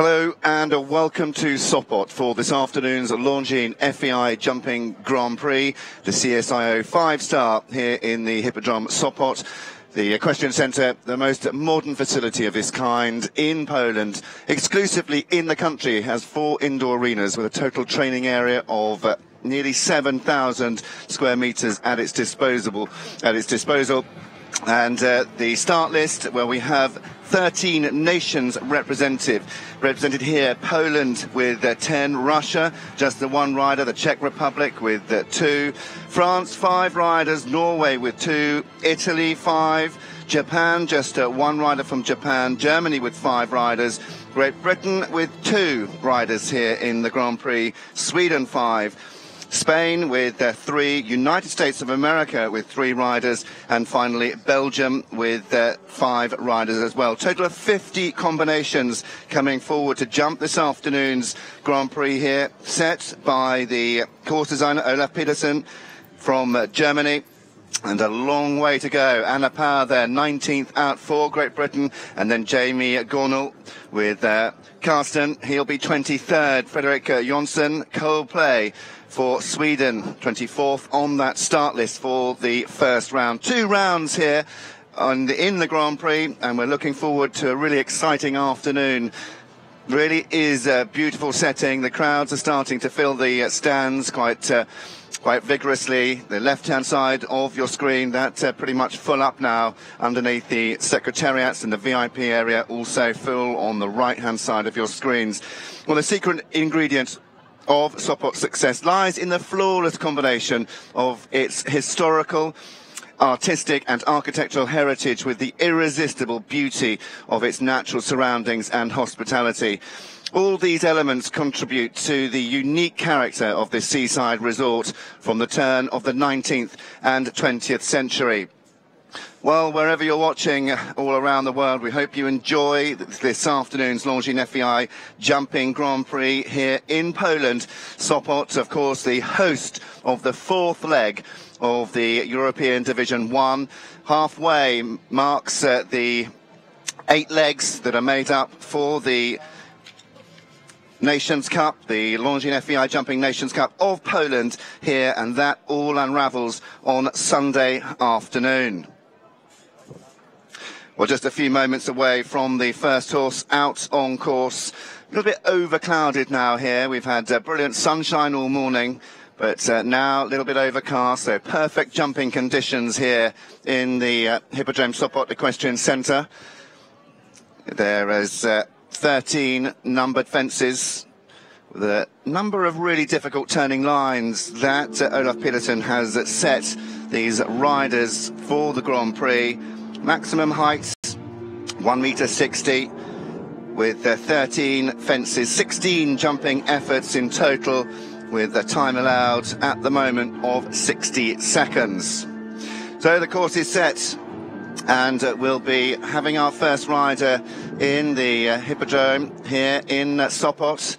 Hello and uh, welcome to Sopot for this afternoon's Longines FEI Jumping Grand Prix, the CSIO five-star here in the Hippodrome Sopot. The Equestrian Centre, the most modern facility of its kind in Poland, exclusively in the country, has four indoor arenas with a total training area of uh, nearly 7,000 square metres at its disposal. At its disposal, and uh, the start list where we have 13 nations represented. Represented here, Poland with uh, 10, Russia, just the one rider, the Czech Republic with uh, two, France, five riders, Norway with two, Italy, five, Japan, just uh, one rider from Japan, Germany with five riders, Great Britain with two riders here in the Grand Prix, Sweden, five. Spain with uh, three, United States of America with three riders, and finally Belgium with uh, five riders as well. Total of 50 combinations coming forward to jump this afternoon's Grand Prix here, set by the course designer Olaf Petersen from uh, Germany. And a long way to go. Anna Power there, 19th out for Great Britain. And then Jamie Gornall with uh, Carsten. He'll be 23rd. Frederick Jonsson, Coldplay for Sweden, 24th on that start list for the first round. Two rounds here on in the Grand Prix, and we're looking forward to a really exciting afternoon. Really is a beautiful setting. The crowds are starting to fill the uh, stands quite. Uh, quite vigorously. The left-hand side of your screen, that's uh, pretty much full up now underneath the secretariats and the VIP area also full on the right-hand side of your screens. Well, the secret ingredient of Sopot's success lies in the flawless combination of its historical artistic and architectural heritage with the irresistible beauty of its natural surroundings and hospitality. All these elements contribute to the unique character of this seaside resort from the turn of the 19th and 20th century. Well, wherever you're watching all around the world, we hope you enjoy this afternoon's Longines FEI Jumping Grand Prix here in Poland. Sopot, of course, the host of the fourth leg of the European Division 1. Halfway marks uh, the eight legs that are made up for the Nations Cup, the Longines FEI Jumping Nations Cup of Poland here, and that all unravels on Sunday afternoon. Well, just a few moments away from the first horse out on course. A little bit overclouded now here. We've had uh, brilliant sunshine all morning, but uh, now a little bit overcast, so perfect jumping conditions here in the uh, Hippodrome Sopot Equestrian Centre. There is uh, 13 numbered fences with a number of really difficult turning lines that uh, Olaf Petersen has set these riders for the Grand Prix. Maximum heights 1 meter 60 with uh, 13 fences, 16 jumping efforts in total with a time allowed at the moment of 60 seconds. So the course is set and uh, we'll be having our first rider in the uh, Hippodrome here in uh, Sopot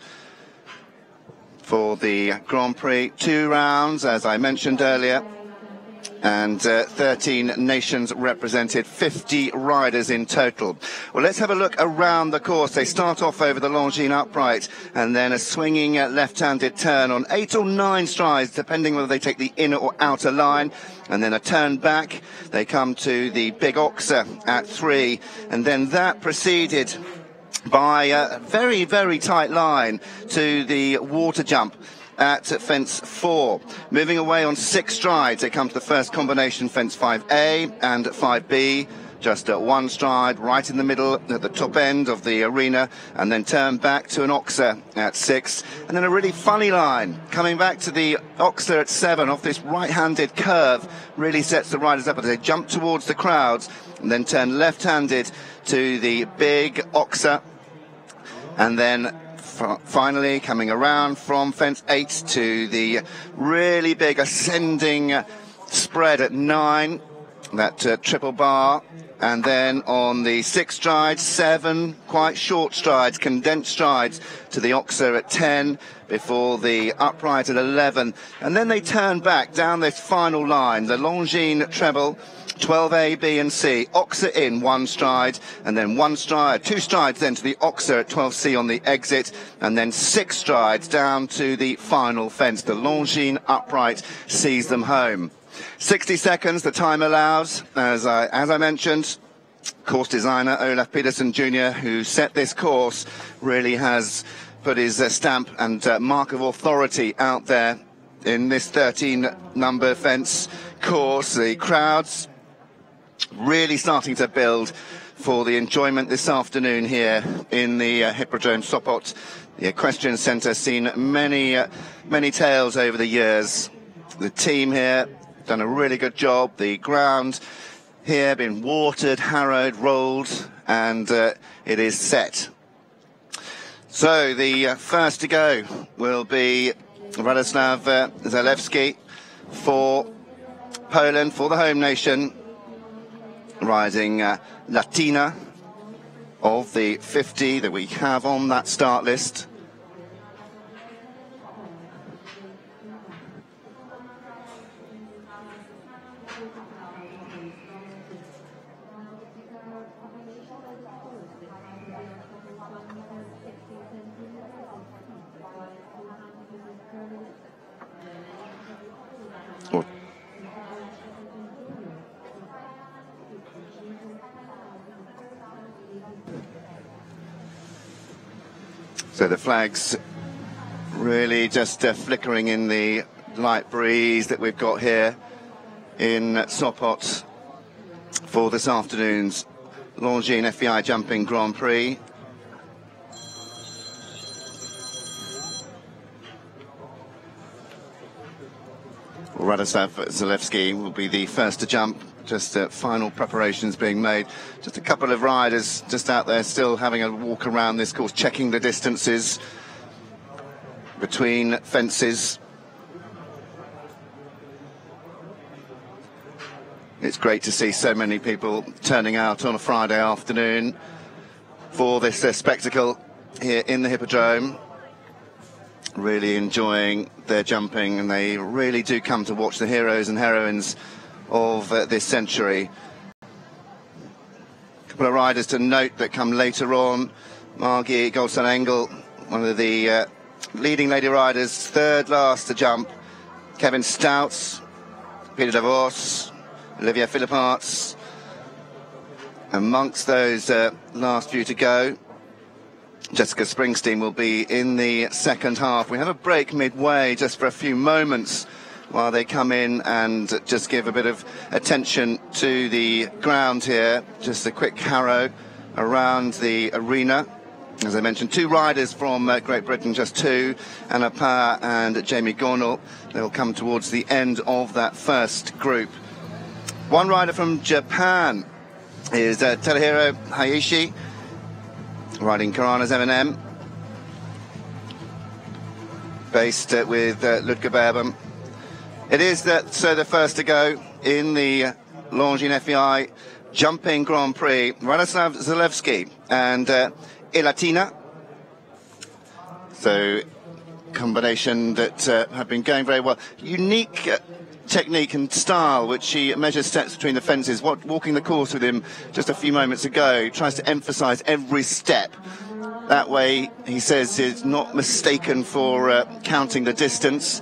for the Grand Prix. Two rounds, as I mentioned earlier, and uh, 13 nations represented, 50 riders in total. Well, let's have a look around the course. They start off over the Longines upright and then a swinging uh, left-handed turn on eight or nine strides, depending whether they take the inner or outer line. And then a turn back. They come to the big oxer at three. And then that proceeded by a very, very tight line to the water jump at fence four. Moving away on six strides, it comes to the first combination, fence 5A and 5B. Just at one stride right in the middle at the top end of the arena, and then turn back to an oxer at six, and then a really funny line coming back to the oxer at seven off this right-handed curve. Really sets the riders up as they jump towards the crowds, and then turn left-handed to the big oxer, and then finally coming around from fence 8 to the really big ascending spread at 9. That uh, triple bar And then on the six strides, seven quite short strides, condensed strides to the Oxer at 10 before the upright at 11. And then they turn back down this final line, the Longines treble 12A, B and C. Oxer in one stride and then one stride, two strides then to the Oxer at 12C on the exit and then six strides down to the final fence. The Longines upright sees them home. 60 seconds, the time allows. As I, as I mentioned, course designer Olaf Petersen Jr., who set this course, really has put his uh, stamp and uh, mark of authority out there in this 13 number fence course. The crowds really starting to build for the enjoyment this afternoon here in the uh, Hippodrome Sopot. The Equestrian Centre seen many, uh, many tales over the years. The team here done a really good job. The ground here been watered, harrowed, rolled, and uh, it is set. So the uh, first to go will be Radoslav uh, Zalewski for Poland, for the home nation riding uh, Latina of the 50 that we have on that start list. The flags really just uh, flickering in the light breeze that we've got here in Sopot for this afternoon's Longines FEI Jumping Grand Prix. Radoslav Zalewski will be the first to jump just uh, final preparations being made. Just a couple of riders just out there still having a walk around this course, checking the distances between fences. It's great to see so many people turning out on a Friday afternoon for this uh, spectacle here in the Hippodrome. Really enjoying their jumping, and they really do come to watch the heroes and heroines of uh, this century. A couple of riders to note that come later on. Margie Goldstein Engle, one of the uh, leading lady riders, third last to jump. Kevin Stouts, Pieter Devos, Olivier Philippaerts. Amongst those uh, last few to go, Jessica Springsteen will be in the second half. We have a break midway just for a few moments while they come in and just give a bit of attention to the ground here. Just a quick harrow around the arena. As I mentioned, two riders from uh, Great Britain, just two, Anna Power and Jamie Gornall. They'll come towards the end of that first group. One rider from Japan is uh, Hayashi, riding Karana's M&M, based uh, with uh, Ludger Beerbaum. It is that so the first to go in the Longines FEI Jumping Grand Prix, Radoslav Zalewski and uh, Ilatina. So combination that uh, have been going very well. Unique uh, technique and style, which he measures steps between the fences. What, walking the course with him just a few moments ago, tries to emphasise every step. That way, he says, is not mistaken for uh, counting the distance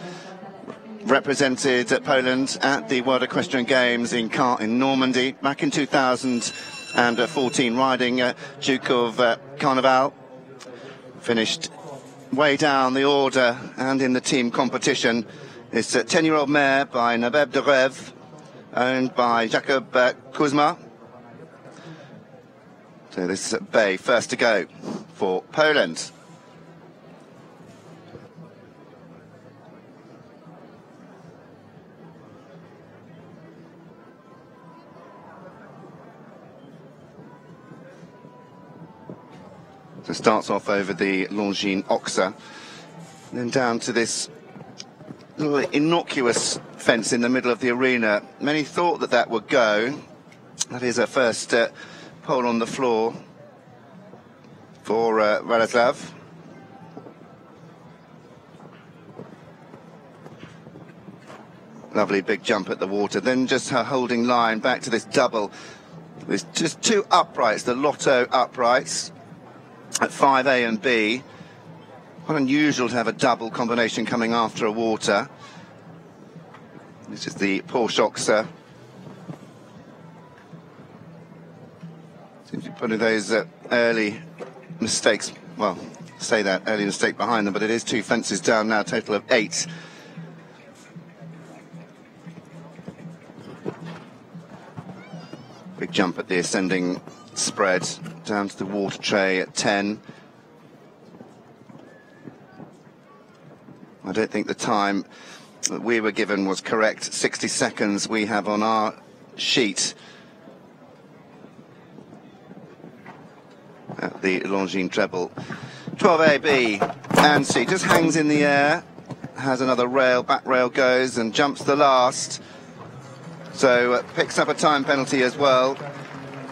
represented Poland at the World Equestrian Games in Caen in Normandy back in 2014, riding uh, Duke of uh, Carnival. Finished way down the order and in the team competition. It's a 10 year old mare by Nabab de Rêve, owned by Jakob uh, Kuzma. So this is Bay, first to go for Poland. So starts off over the Longines Oxer, then down to this little innocuous fence in the middle of the arena. Many thought that that would go. That is a first uh, pole on the floor for uh, Radoslav. Lovely big jump at the water. Then just her holding line back to this double. There's just two uprights, the Lotto uprights at 5A and B. Quite unusual to have a double combination coming after a water. This is the Porsche Oxer. Seems to be putting those uh, early mistakes, well, say that, early mistake behind them, but it is two fences down now, total of eight. Big jump at the ascending spread, down to the water tray at 10. I don't think the time that we were given was correct. 60 seconds we have on our sheet. At the Longines treble. 12AB, Anstey just hangs in the air, has another rail, back rail goes and jumps the last. So uh, picks up a time penalty as well.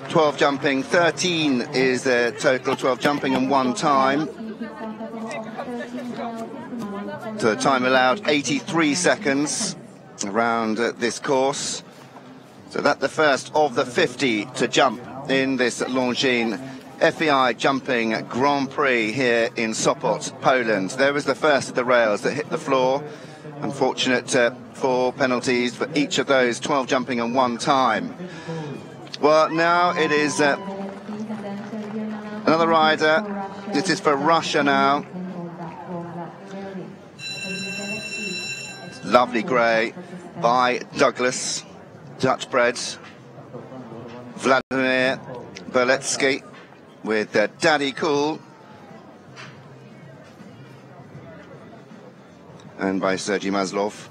12 jumping, 13 is their total, 12 jumping and one time. So the time allowed 83 seconds around uh, this course. So that's the first of the 50 to jump in this Longines FEI jumping Grand Prix here in Sopot, Poland. There was the first of the rails that hit the floor. Unfortunate uh, for penalties for each of those 12 jumping and one time. Well, now it is uh, another rider. This is for Russia now. Lovely grey by Douglas, Dutch bred. Vladimir Beletsky with uh, Daddy Cool. And by Sergei Maslov.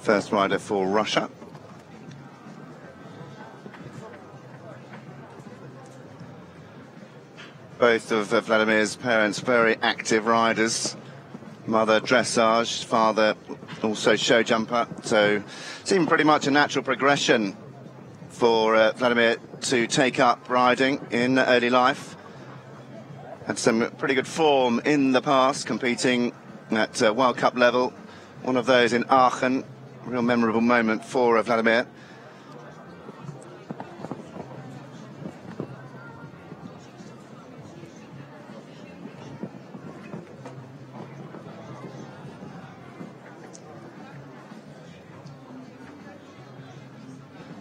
First rider for Russia. Both of Vladimir's parents very active riders. Mother dressage, father also show jumper. So seemed pretty much a natural progression for uh, Vladimir to take up riding in early life. Had some pretty good form in the past, competing at uh, World Cup level. One of those in Aachen, real memorable moment for uh, Vladimir.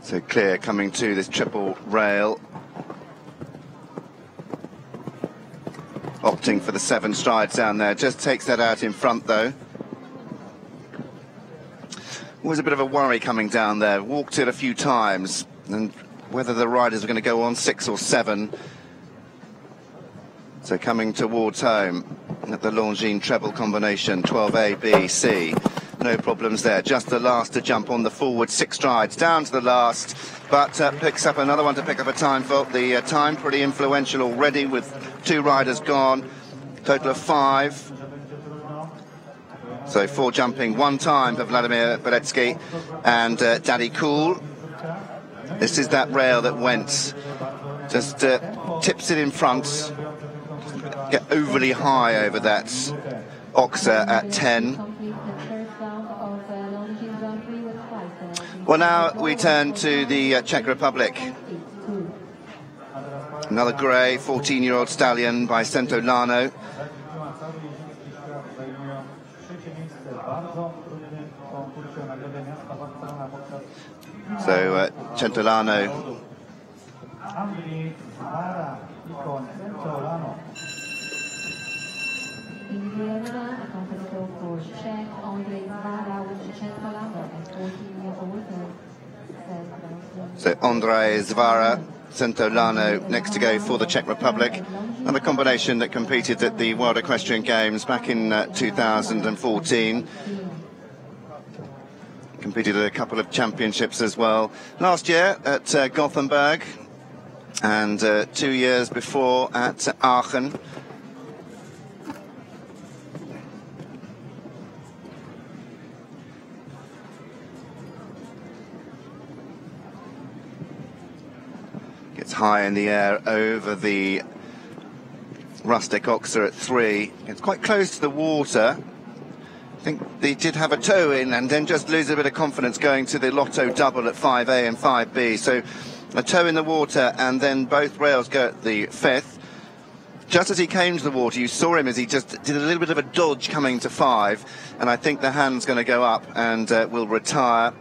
So clear coming to this triple rail. Opting for the seven strides down there. Just takes that out in front though. Was a bit of a worry coming down there. Walked it a few times. And whether the riders were going to go on six or seven. So coming towards home at the Longines treble combination, 12A, B, C no problems there. Just the last to jump on the forward, six strides down to the last, but uh, picks up another one to pick up a time for the uh, time. Pretty influential already with two riders gone. Total of five. So four jumping, one time for Vladimir Beletsky and uh, Daddy Cool. This is that rail that went, just uh, tips it in front, get overly high over that Oxer at 10. Well, now we turn to the uh, Czech Republic. Another grey 14 year old stallion by Centolano. So, uh, Centolano. So Andrei Zvara, Centolano next to go for the Czech Republic. Another combination that competed at the World Equestrian Games back in uh, 2014 competed at a couple of championships as well. Last year at uh, Gothenburg, and uh, two years before at Aachen. Gets high in the air over the rustic oxer at three. It's quite close to the water, I think they did have a toe in and then just lose a bit of confidence going to the lotto double at 5A and 5B. So a toe in the water and then both rails go at the fifth. Just as he came to the water, you saw him as he just did a little bit of a dodge coming to five, and I think the hand's going to go up and uh, will retire.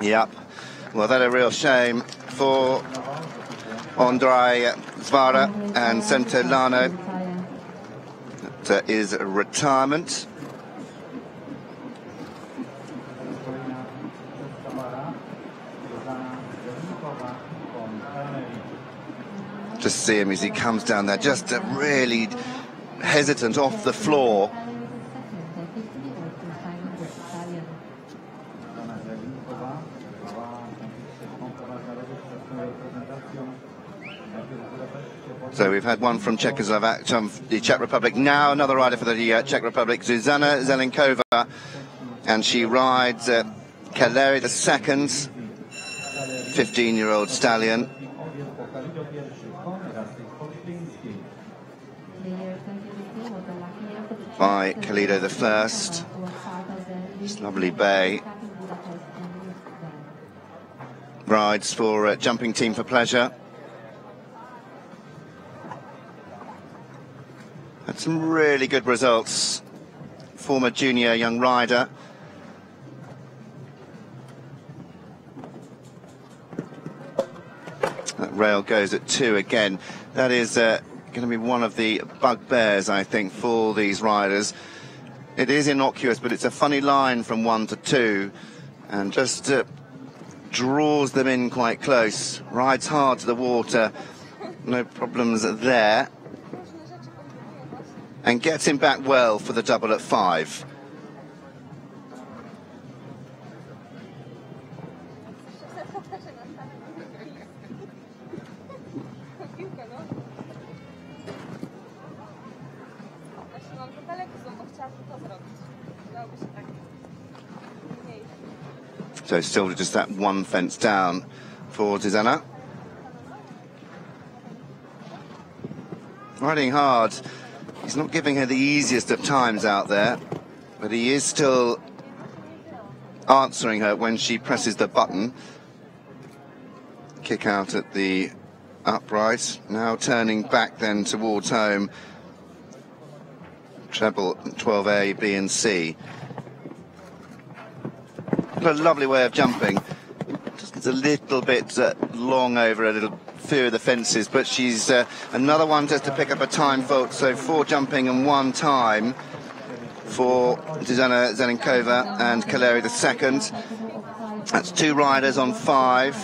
Yep. Well, that's a real shame for Andrei Zvara and Centolano. That is a retirement. Just see him as he comes down there, just really hesitant off the floor. So we've had one from Czechoslovakia, from the Czech Republic. Now another rider for the uh, Czech Republic, Zuzana Zelenkova, and she rides uh, Kaleri the second, 15-year-old stallion. By Calido the first. This lovely bay. Rides for uh, jumping team for pleasure. Had some really good results. Former junior young rider. That rail goes at two again. That is uh, going to be one of the bugbears, I think, for these riders. It is innocuous, but it's a funny line from one to two, and just uh, draws them in quite close. Rides hard to the water, no problems there and gets him back well for the double at five. So still just that one fence down for Zuzana. Riding hard. He's not giving her the easiest of times out there, but he is still answering her when she presses the button. Kick out at the upright, now turning back then towards home. Treble 12A, B and C. A lovely way of jumping. Just a little bit uh, long over a little few of the fences, but she's uh, another one just to pick up a time fault. So four jumping and one time for Zuzana Zelenkova and Kaleri the second. That's two riders on five.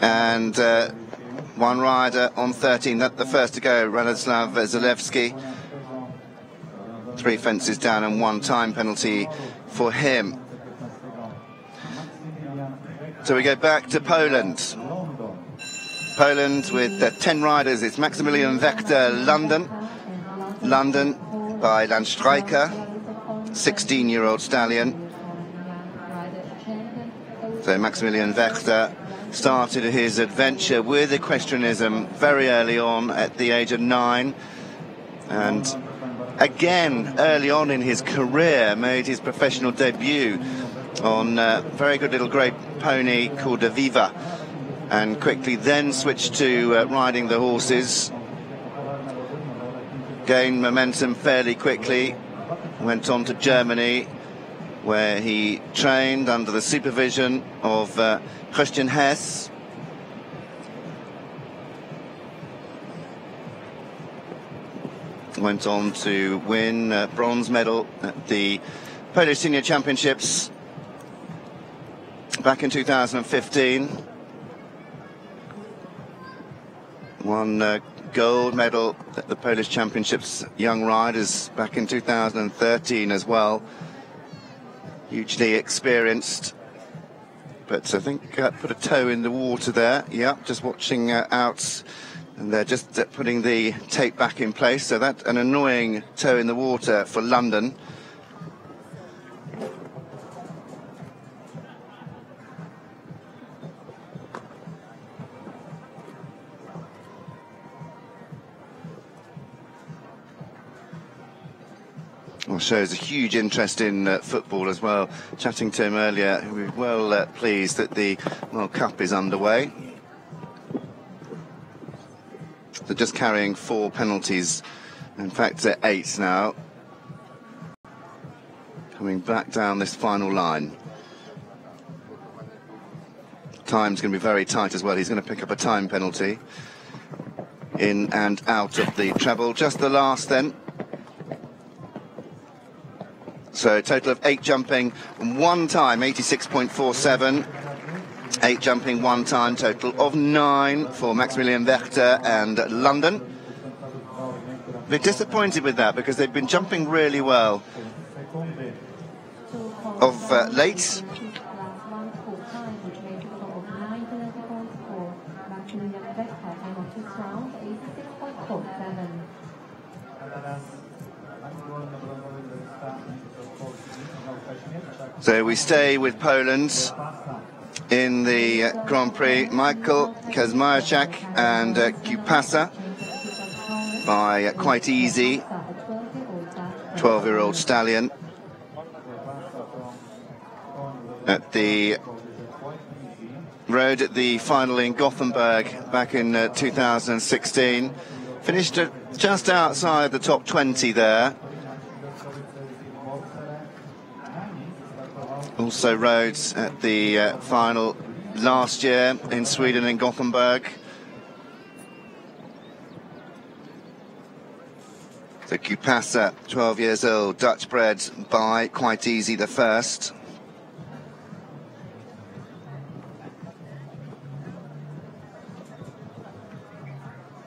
And uh, one rider on 13. That the first to go, Radoslav Zalewski. Three fences down and one time penalty for him. So we go back to Poland. Poland with uh, 10 riders. It's Maximilian Wechta, London. London by Landstreicher, 16-year-old stallion. So Maximilian Wechta started his adventure with equestrianism very early on at the age of nine. And again, early on in his career, made his professional debut on a very good little grey pony called Aviva and quickly then switched to uh, riding the horses. Gained momentum fairly quickly, went on to Germany where he trained under the supervision of uh, Christian Hess. Went on to win a bronze medal at the Polish Senior Championships back in 2015. Won uh, gold medal at the Polish Championships Young Riders back in 2013 as well. Hugely experienced. But I think uh, put a toe in the water there. Yeah, just watching uh, out. And they're just uh, putting the tape back in place. So that's an annoying toe in the water for London. Well, shows a huge interest in uh, football as well. Chatting to him earlier, we're well uh, pleased that the World Cup is underway. They're just carrying four penalties. In fact, they're eight now. Coming back down this final line. Time's going to be very tight as well. He's going to pick up a time penalty. In and out of the treble. Just the last then. So a total of eight jumping, one time, 86.47. Eight jumping, one time, total of nine for Maximilian Wechta and London. Bit disappointed with that because they've been jumping really well. Of uh, late, So we stay with Poland in the Grand Prix. Michael Kaczmarczyk and uh, Kupasa by uh, quite easy. 12-year-old stallion at the road at the final in Gothenburg back in uh, 2016. Finished just outside the top 20 there. Also rode at the uh, final last year in Sweden in Gothenburg. So Kupasa, 12 years old, Dutch bred by quite easy the first.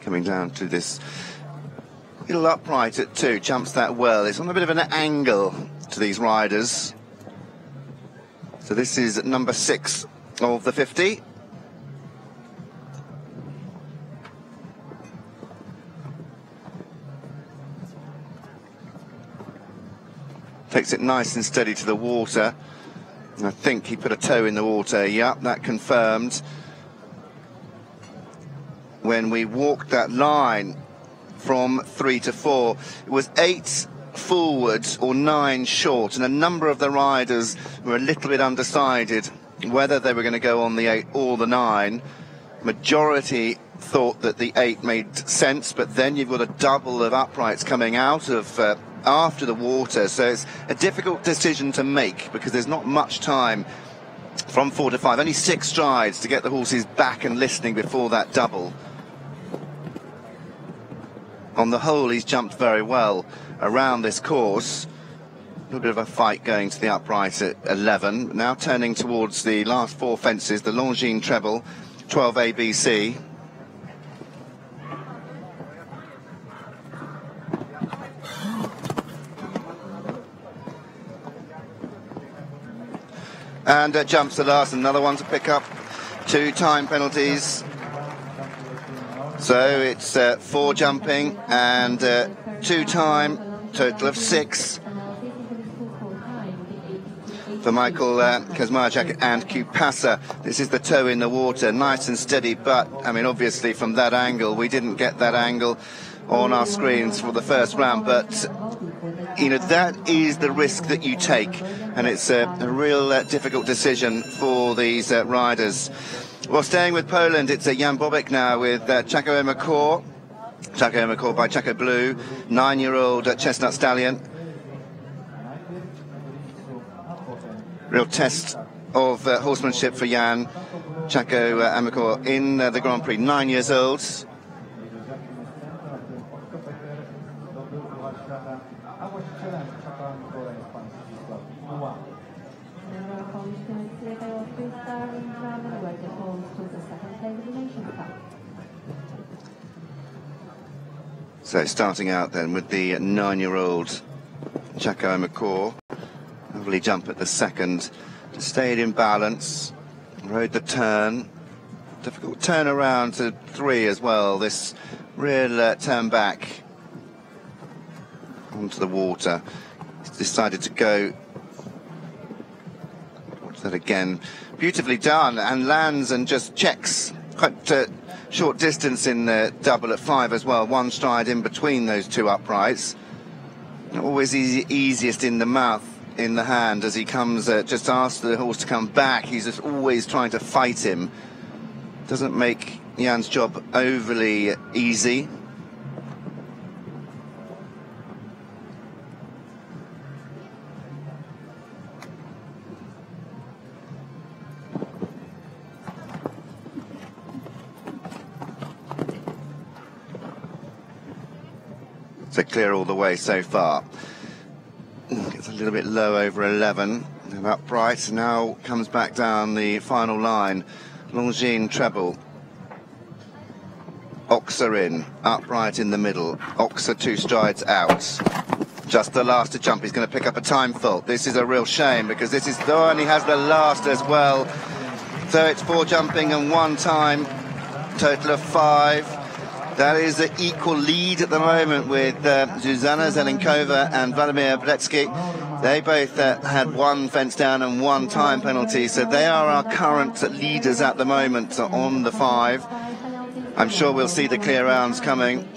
Coming down to this little upright at two, jumps that well. It's on a bit of an angle to these riders. So this is number six of the 50. Takes it nice and steady to the water. I think he put a toe in the water. Yep, that confirmed. When we walked that line from three to four, it was eight forwards or nine short, and a number of the riders were a little bit undecided whether they were going to go on the eight or the nine. Majority thought that the eight made sense, but then you've got a double of uprights coming out of uh, after the water, so it's a difficult decision to make because there's not much time from four to five, only six strides to get the horses back and listening before that double. On the whole, he's jumped very well around this course. A little bit of a fight going to the upright at 11. Now turning towards the last four fences, the Longines treble, 12 ABC. And uh, jumps the last, another one to pick up. Two time penalties. So it's uh, four jumping and uh, two time total of six for Michael uh, and Kupasa. This is the toe in the water, nice and steady, but I mean, obviously from that angle, we didn't get that angle on our screens for the first round, but you know that is the risk that you take, and it's a, a real uh, difficult decision for these uh, riders. Well, staying with Poland, it's a Jan Bobik now with uh, Chaco McCaw. Chaco McCall by Chaco Blue, nine-year-old chestnut stallion. Real test of uh, horsemanship for Jan Chaco uh, Amacor in uh, the Grand Prix, nine years old. So starting out then with the nine-year-old Chaco McCaw. Lovely jump at the second. Stayed in balance. Rode the turn. Difficult turn around to three as well. This real uh, turn back onto the water. decided to go. Watch that again. Beautifully done and lands and just checks quite uh, short distance in the double at five as well, one stride in between those two uprights. always easy, easiest in the mouth, in the hand, as he comes, uh, just asks the horse to come back. He's just always trying to fight him. Doesn't make Jan's job overly easy. So clear all the way so far. Gets a little bit low over 11 and upright. Now comes back down the final line. Longines treble. Oxer in, upright in the middle. Oxer two strides out. Just the last to jump. He's going to pick up a time fault. This is a real shame because this is the one he has the last as well. So it's four jumping and one time. Total of five. That is an equal lead at the moment with uh, Zuzana Zelenkova and Vladimir Beletsky. They both uh, had one fence down and one time penalty, so they are our current leaders at the moment on the five. I'm sure we'll see the clear rounds coming.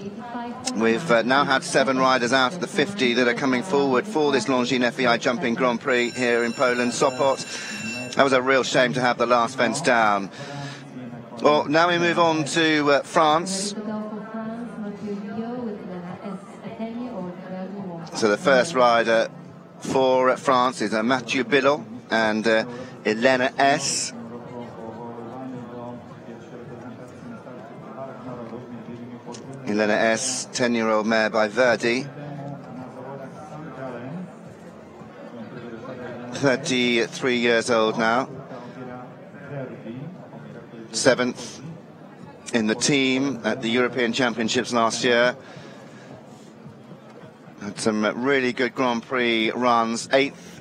We've uh, now had seven riders out of the 50 that are coming forward for this Longines FEI Jumping Grand Prix here in Poland, Sopot. That was a real shame to have the last fence down. Well, now we move on to uh, France. So the first rider for France is uh, Mathieu Billot and uh, Elena S. Elena S, 10-year-old mare by Verdi. 33 years old now. Seventh in the team at the European Championships last year. Had some really good Grand Prix runs. Eighth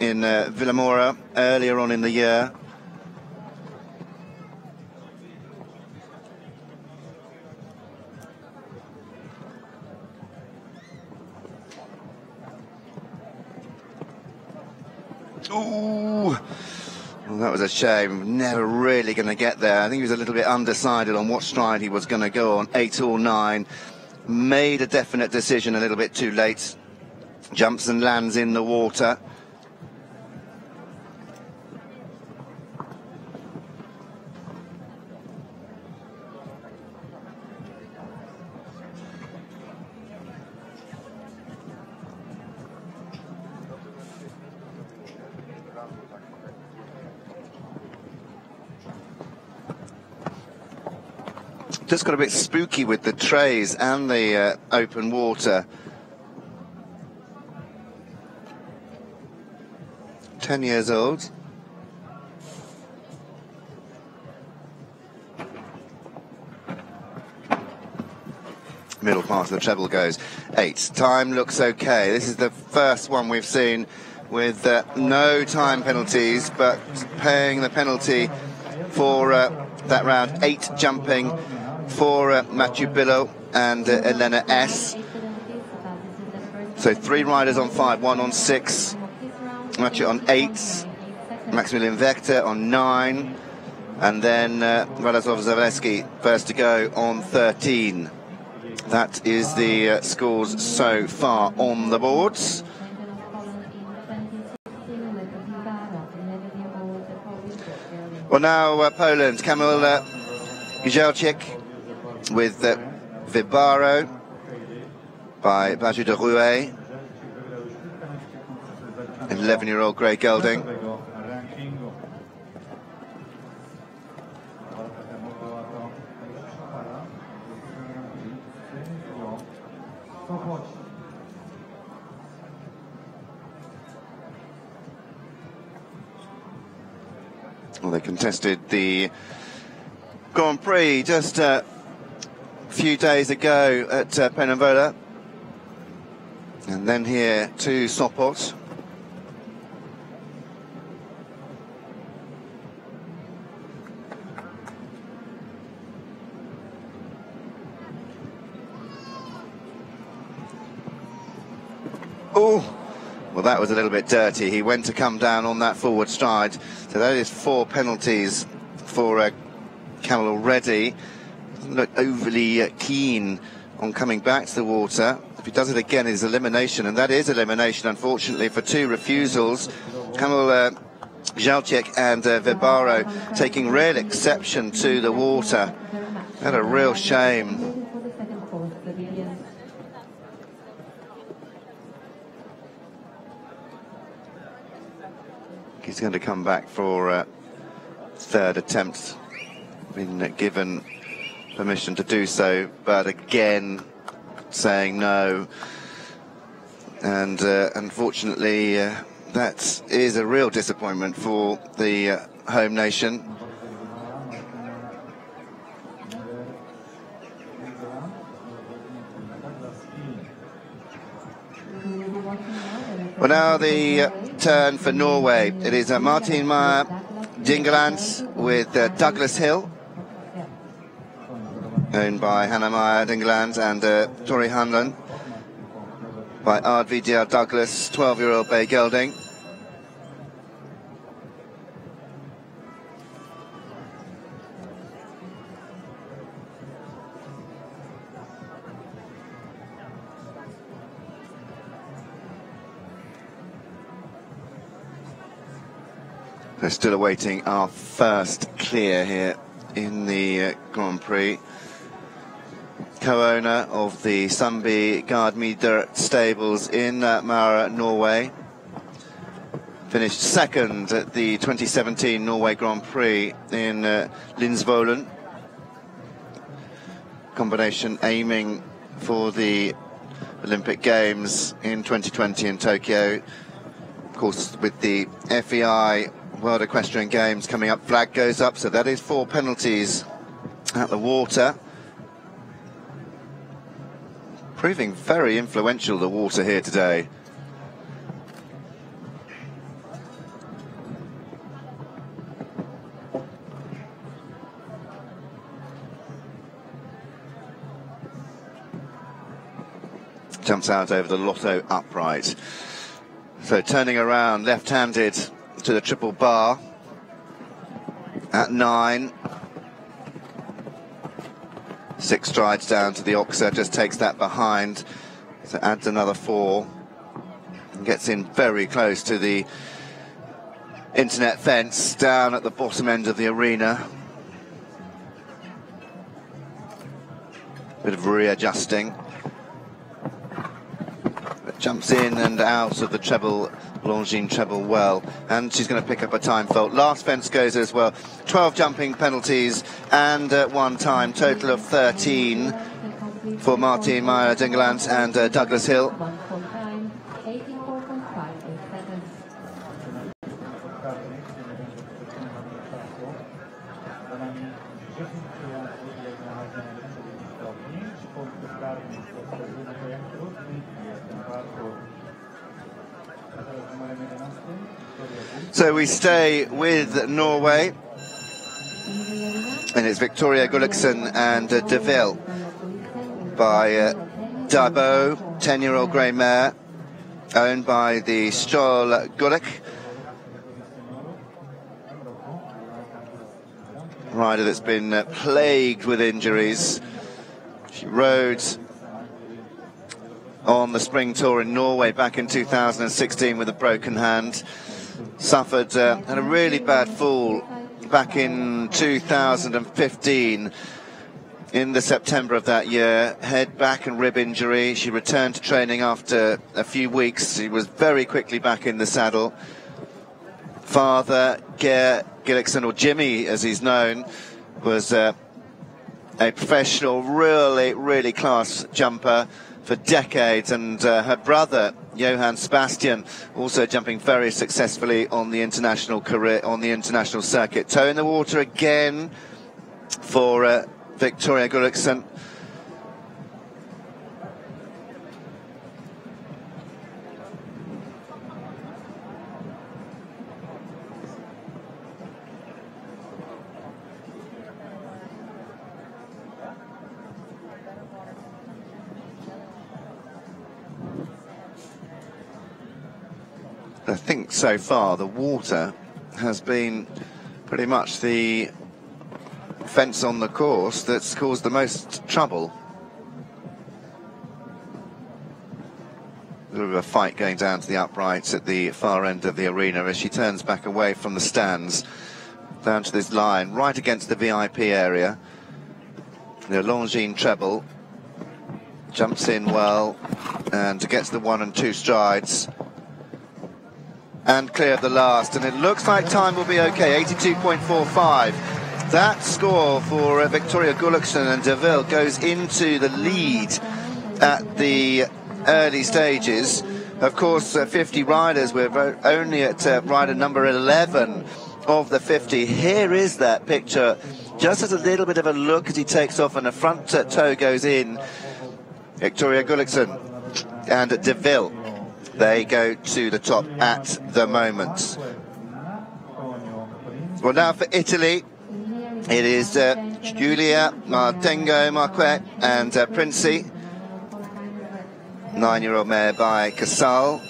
in uh, Vilamoura earlier on in the year. Ooh. Well, that was a shame. Never really going to get there. I think he was a little bit undecided on what stride he was going to go on, eight or nine. Made a definite decision a little bit too late. Jumps and lands in the water. Just got a bit spooky with the trays and the uh, open water. 10 years old. Middle part of the treble goes eight. Time looks okay. This is the first one we've seen with uh, no time penalties, but paying the penalty for uh, that round. Eight jumping for uh, Mathieu Billot and uh, Elena S. So three riders on five, one on six, Mathieu on eight, Maximilian Wechta on nine, and then uh, Radosław Zawadzki first to go on 13. That is the uh, scores so far on the boards. Well, now uh, Poland, Kamil uh, with uh, Vibaro by Baju de Rouet. 11 year old Grey Gelding. Well, they contested the Grand Prix just uh, few days ago at uh, Penavola. And then here to Sopot. Oh, well, that was a little bit dirty. He went to come down on that forward stride. So that is four penalties for uh, Kamil already doesn't look overly uh, keen on coming back to the water. If he does it again, it's elimination, and that is elimination, unfortunately, for two refusals. Kamil uh, and uh, Vibaro taking real exception to the water. That a real shame. He's going to come back for uh, third attempt. Been given permission to do so, but again saying no. And uh, unfortunately, uh, that is a real disappointment for the uh, home nation. Well, now the uh, turn for Norway. It is uh, Martin Meyer Dyngeland with uh, Douglas Hill, owned by Hannah Meyer England, and uh, Tori Hanlon, by Ardvidr Douglas, 12-year-old Bay Gelding. We're still awaiting our first clear here in the uh, Grand Prix. Co-owner of the Sundby Gardmeder stables in uh, Mara, Norway. Finished second at the 2017 Norway Grand Prix in uh, Lindsvolen. Combination aiming for the Olympic Games in 2020 in Tokyo. Of course, with the FEI World Equestrian Games coming up. Flag goes up, so that is four penalties at the water. Proving very influential, the water here today. Jumps out over the Lotto upright. So turning around, left-handed to the triple bar at nine. Six strides down to the Oxer, just takes that behind. So adds another four. And gets in very close to the internet fence down at the bottom end of the arena. Bit of readjusting. Jumps in and out of the treble Longines treble well, and she's going to pick up a time fault. Last fence goes as well. 12 jumping penalties and uh, one time, total of 13 for Martin Meyer Dyngeland and uh, Douglas Hill. So we stay with Norway. And it's Victoria Gulliksen and uh, DeVille by uh, Dabo, 10-year-old grey mare, owned by the Stjøl Gullik. Rider that's been uh, plagued with injuries. She rode on the spring tour in Norway back in 2016 with a broken hand suffered uh, a really bad fall back in 2015 in the September of that year, head, back and rib injury. She returned to training after a few weeks. She was very quickly back in the saddle. Father, Geir Gulliksen, or Jimmy as he's known, was uh, a professional, really, really class jumper for decades, and uh, her brother Johan Sebastian also jumping very successfully on the international career on the international circuit. Toe in the water again for uh, Victoria Gulliksen. I think so far the water has been pretty much the fence on the course that's caused the most trouble. A bit of a fight going down to the uprights at the far end of the arena as she turns back away from the stands down to this line, right against the VIP area. The Longines treble jumps in well and gets the one and two strides and clear the last. And it looks like time will be okay 82.45 that score for uh, Victoria Gulliksen and Deville goes into the lead at the early stages. Of course uh, 50 riders we're only at uh, rider number 11 of the 50 here is that picture. Just as a little bit of a look as he takes off and the front toe goes in. Victoria Gulliksen and De Wil. They go to the top at the moment. Well, now for Italy, it is uh, Giulia Martinengo Marquet and uh, Princi. Nine-year-old mare by Casal.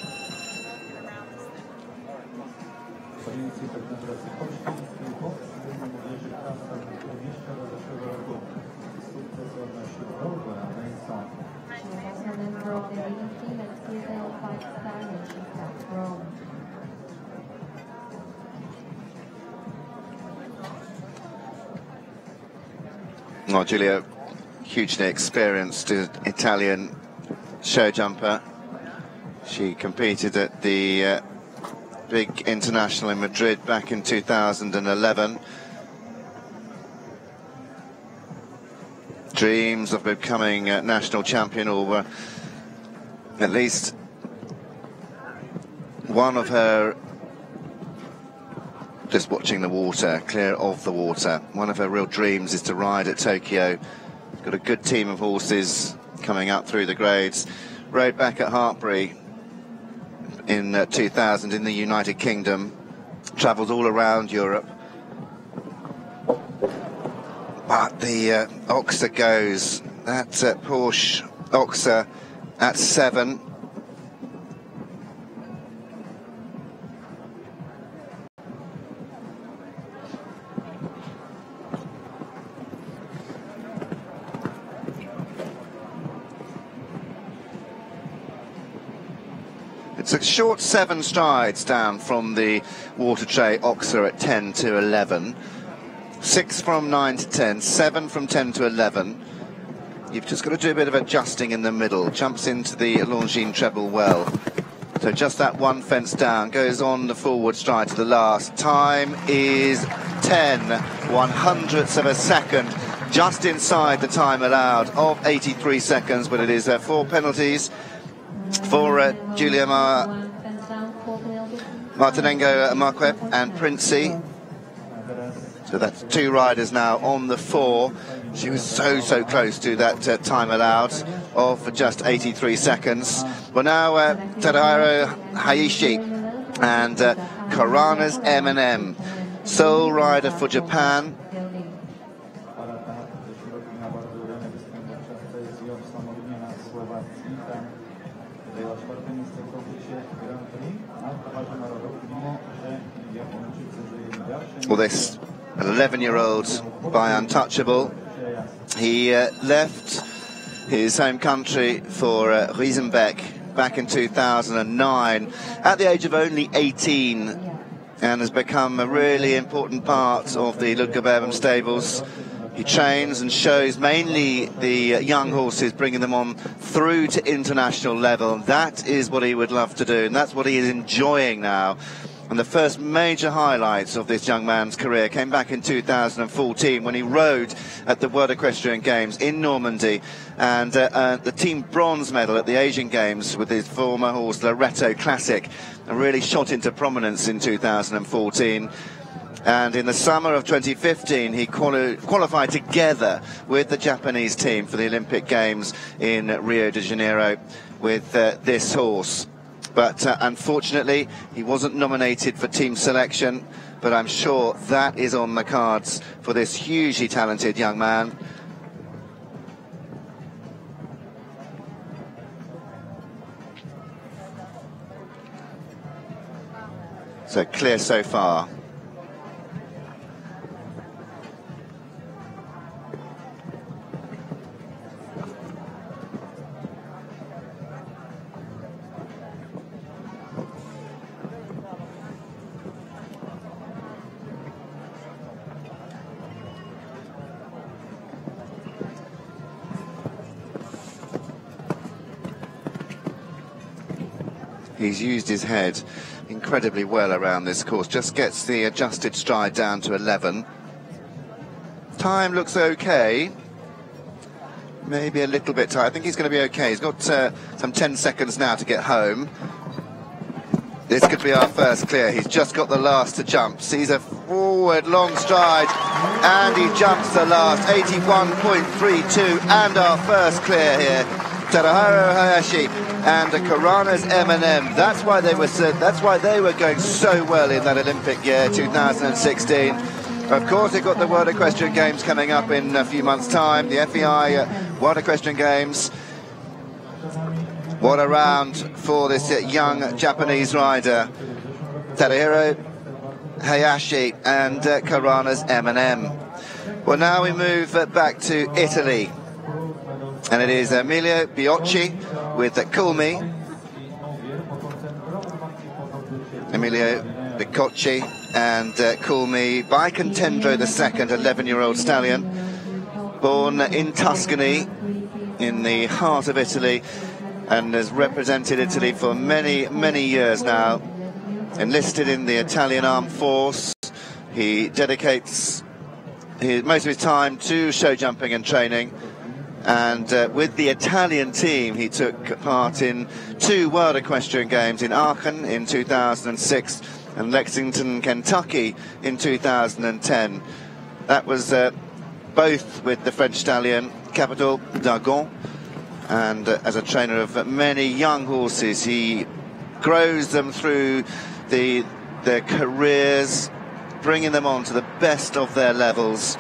Well, Giulia, hugely experienced Italian show jumper. She competed at the uh, big international in Madrid back in 2011. Dreams of becoming a national champion or uh, at least one of her just watching the water, clear of the water. One of her real dreams is to ride at Tokyo. Got a good team of horses coming up through the grades. Rode back at Hartpury in uh, 2000 in the United Kingdom. Travelled all around Europe. But the uh, Oxer goes. That uh, Porsche Oxer at seven. It's a short seven strides down from the water tray Oxer at 10 to 11. Six from 9 to 10, seven from 10 to 11. You've just got to do a bit of adjusting in the middle. Jumps into the Longines treble well. So just that one fence down, goes on the forward stride to the last. Time is 10 one hundredths of a second, just inside the time allowed of 83 seconds, but it is uh, four penalties for uh, Giulia Mar Martinengo uh, Marquet and Princi. So that's two riders now on the four. She was so, so close to that uh, time allowed of just 83 seconds. Well, now uh, Tadahiro Hayashi and uh, Karana's M&M. Sole rider for Japan. Well, this 11-year-old by Untouchable, he uh, left his home country for uh, Riesenbeck back in 2009 at the age of only 18 and has become a really important part of the Ludger Beerbaum stables. He trains and shows mainly the young horses, bringing them on through to international level. That is what he would love to do, and that's what he is enjoying now. And the first major highlights of this young man's career came back in 2014 when he rode at the World Equestrian Games in Normandy and uh, uh, the team bronze medal at the Asian Games with his former horse Loretto Classic and really shot into prominence in 2014. And in the summer of 2015, he quali- qualified together with the Japanese team for the Olympic Games in Rio de Janeiro with uh, this horse. But uh, unfortunately, he wasn't nominated for team selection. But I'm sure that is on the cards for this hugely talented young man. So clear so far. Used his head incredibly well around this course. Just gets the adjusted stride down to 11. Time looks okay. Maybe a little bit tight. I think he's going to be okay. He's got uh, some 10 seconds now to get home. This could be our first clear. He's just got the last to jump. Sees a forward long stride and he jumps the last 81.32 and our first clear here. Tadahiro Hayashi and Karanas M&M. That's why they were that's why they were going so well in that Olympic year 2016. Of course, they've got the World Equestrian Games coming up in a few months' time. The FEI uh, World Equestrian Games what a round for this young Japanese rider, Tadahiro Hayashi and uh, Karanas M&M. Well, now we move uh, back to Italy. And it is Emilio Bicocci with uh, Me. Emilio Bicocci and uh, Me by Contendro II, 11-year-old stallion. Born in Tuscany, in the heart of Italy and has represented Italy for many, many years now. Enlisted in the Italian Armed Force, he dedicates his, most of his time to show jumping and training. And uh, with the Italian team, he took part in two World Equestrian Games in Aachen in 2006 and Lexington, Kentucky in 2010. That was uh, both with the French stallion Kapitol d'Argonne and uh, as a trainer of many young horses, he grows them through the their careers, bringing them on to the best of their levels.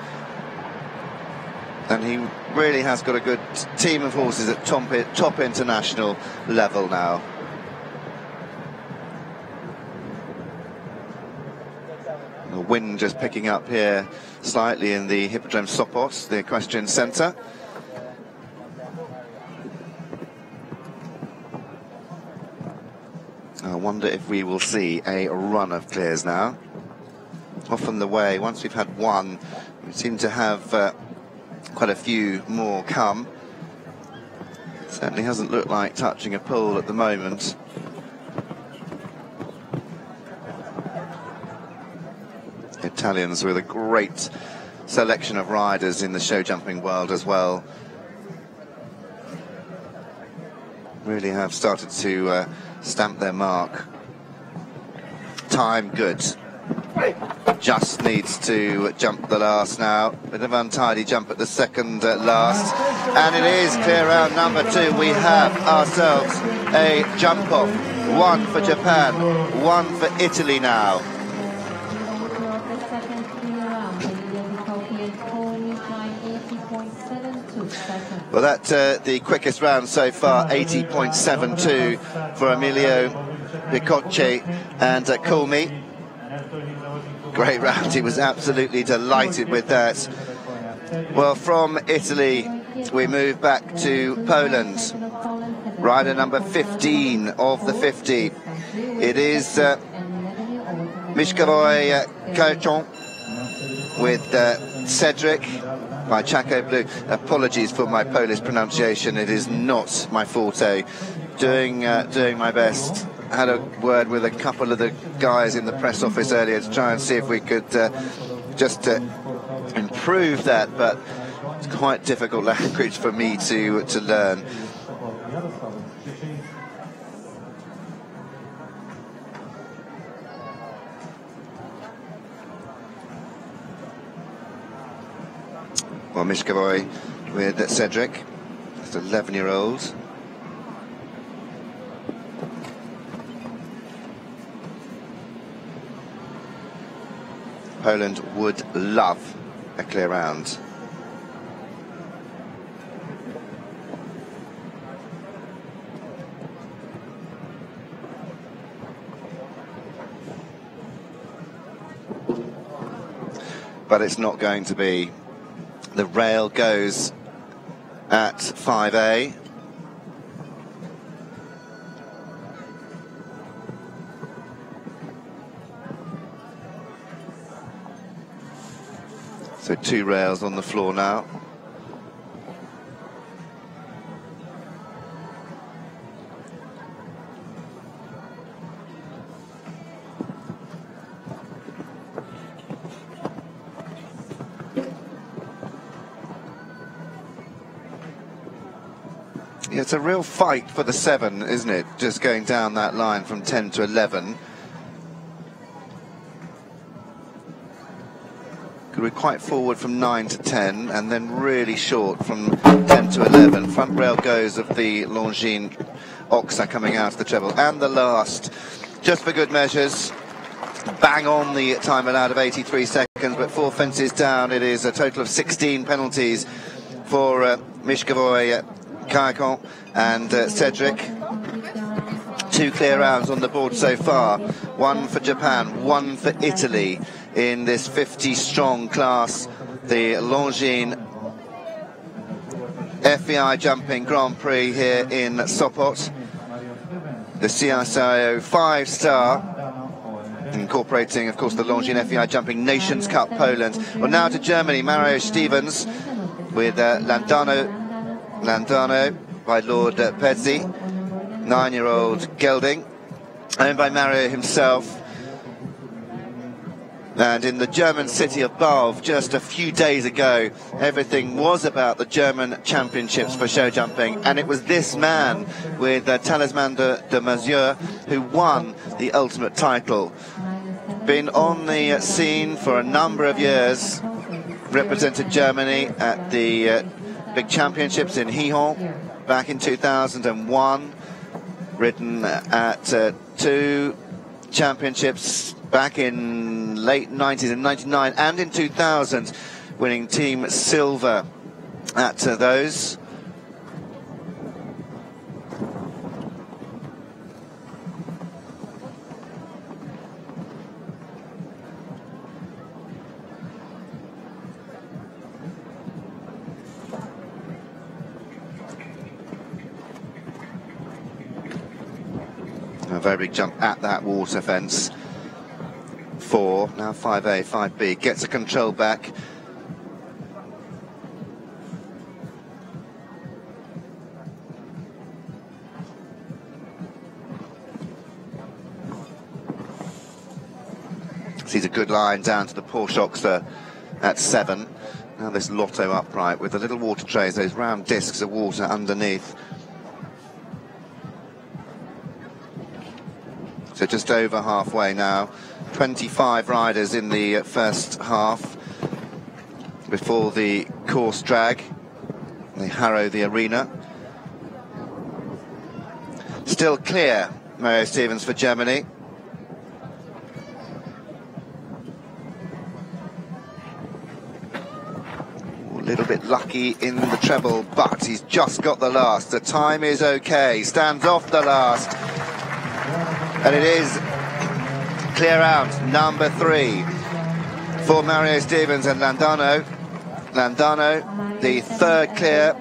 And he really has got a good team of horses at top, top international level now. The wind just picking up here slightly in the Hippodrome Sopot, the equestrian centre. I wonder if we will see a run of clears now. Often the way, once we've had one, we seem to have uh, quite a few more come. Certainly hasn't looked like touching a pole at the moment. Italians with a great selection of riders in the show jumping world as well. Really have started to uh, stamp their mark. Time good. Just needs to jump the last now. Bit of untidy jump at the second last. And it is clear round number two. We have ourselves a jump off. One for Japan, one for Italy now. Well, that's uh, the quickest round so far, 80.72 for Emilio Bicocci and uh, Culmi. Great round, he was absolutely delighted with that. Well, from Italy, we move back to Poland. Rider number 15 of the 50. It is uh, Mishkavoy with uh, Cedric by Chaco Blue. Apologies for my Polish pronunciation. It is not my forte. Doing uh, doing my best. Had a word with a couple of the guys in the press office earlier to try and see if we could uh, just improve that, but it's quite difficult language for me to to learn. Well, Mishkavoy with Cedric, that's 11 year old. Poland would love a clear round. But it's not going to be the rail goes at 5A. So two rails on the floor now. it's a real fight for the seven, isn't it? Just going down that line from 10 to 11. Be quite forward from 9 to 10 and then really short from 10 to 11. Front rail goes of the Longines Oxer coming out of the treble. And the last, just for good measures, bang on the time allowed of 83 seconds, but four fences down. It is a total of 16 penalties for uh, Mishkavoy, uh, and uh, Cedric. Two clear rounds on the board so far. One for Japan, one for Italy in this 50 strong class, the Longines FEI Jumping Grand Prix here in Sopot. The CSIO five star incorporating, of course, the Longines FEI Jumping Nations Cup Poland. Well, now to Germany, Mario Stevens with uh, Landano, Landano by Lord uh, Pezi, nine-year-old gelding, owned by Mario himself. And in the German city of Balve, just a few days ago, everything was about the German championships for show jumping. And it was this man with uh, Talisman de, de Mazure who won the ultimate title. Been on the scene for a number of years, represented Germany at the uh, big championships in Gijón back in 2001, ridden at uh, two championships back in late 90s and 99 and in 2000 winning team silver. At uh, those. A very big jump at that water fence four, now 5A, 5B, gets a control back. Sees a good line down to the Porsche Oxer at seven. Now this Lotto upright with the little water trays, those round discs of water underneath. So just over halfway now. 25 riders in the first half before the course drag. They harrow the arena. Still clear, Mario Stevens for Germany. A little bit lucky in the treble, but he's just got the last. The time is okay, stands off the last. And it is clear out number three for Mario Stevens and Landano. Landano, the third clear.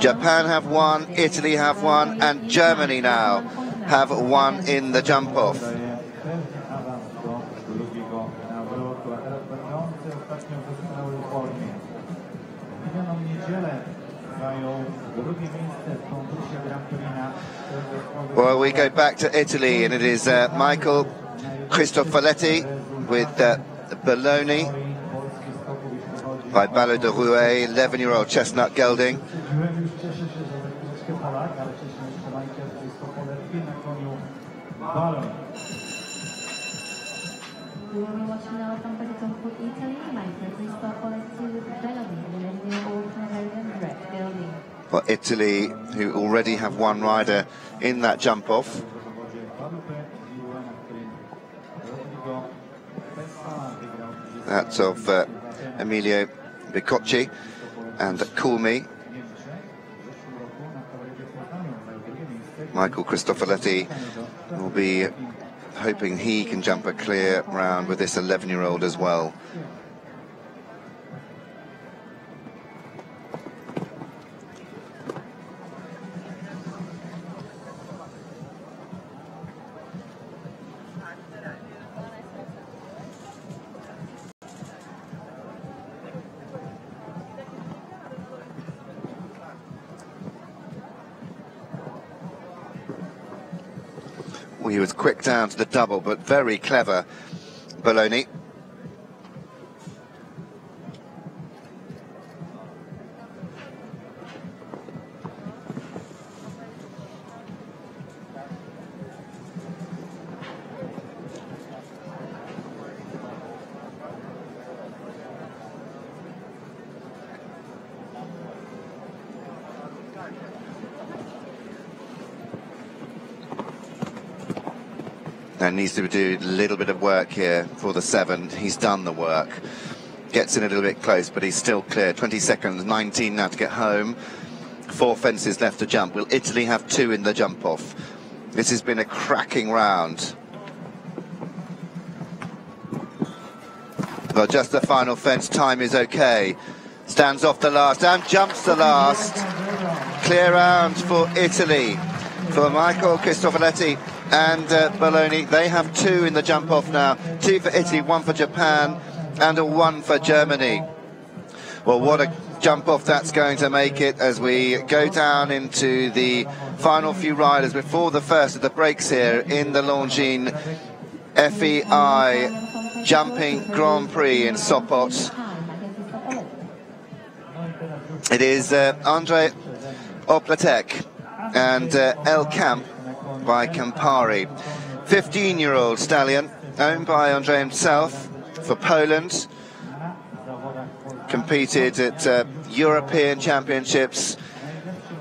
Japan have one, Italy have one, and Germany now have one in the jump off. Well, we go back to Italy, and it is uh, Michael Cristofoletti with uh, Bologna by Baloubet du Rouet, 11-year-old chestnut gelding. For Italy, who already have one rider in that jump off. That's of uh, Emilio Bicocci and Coolme. Michael Cristofoletti will be hoping he can jump a clear round with this 11-year-old as well. He was quick down to the double, but very clever, Bologna. And needs to do a little bit of work here for the seven. He's done the work. Gets in a little bit close, but he's still clear. 20 seconds, 19 now to get home. Four fences left to jump. Will Italy have two in the jump off? This has been a cracking round. Well, just the final fence time is okay. Stands off the last and jumps the last. Clear round for Italy. For Michael Cristofoletti and uh, Bologna. They have two in the jump off now. Two for Italy, one for Japan, and a one for Germany. Well, what a jump off that's going to make it as we go down into the final few riders before the first of the breaks here in the Longines FEI Jumping Grand Prix in Sopot. It is uh, Andre Opłatek and uh, El Camp by Campari. 15-year-old stallion, owned by Andre himself for Poland. Competed at uh, European Championships.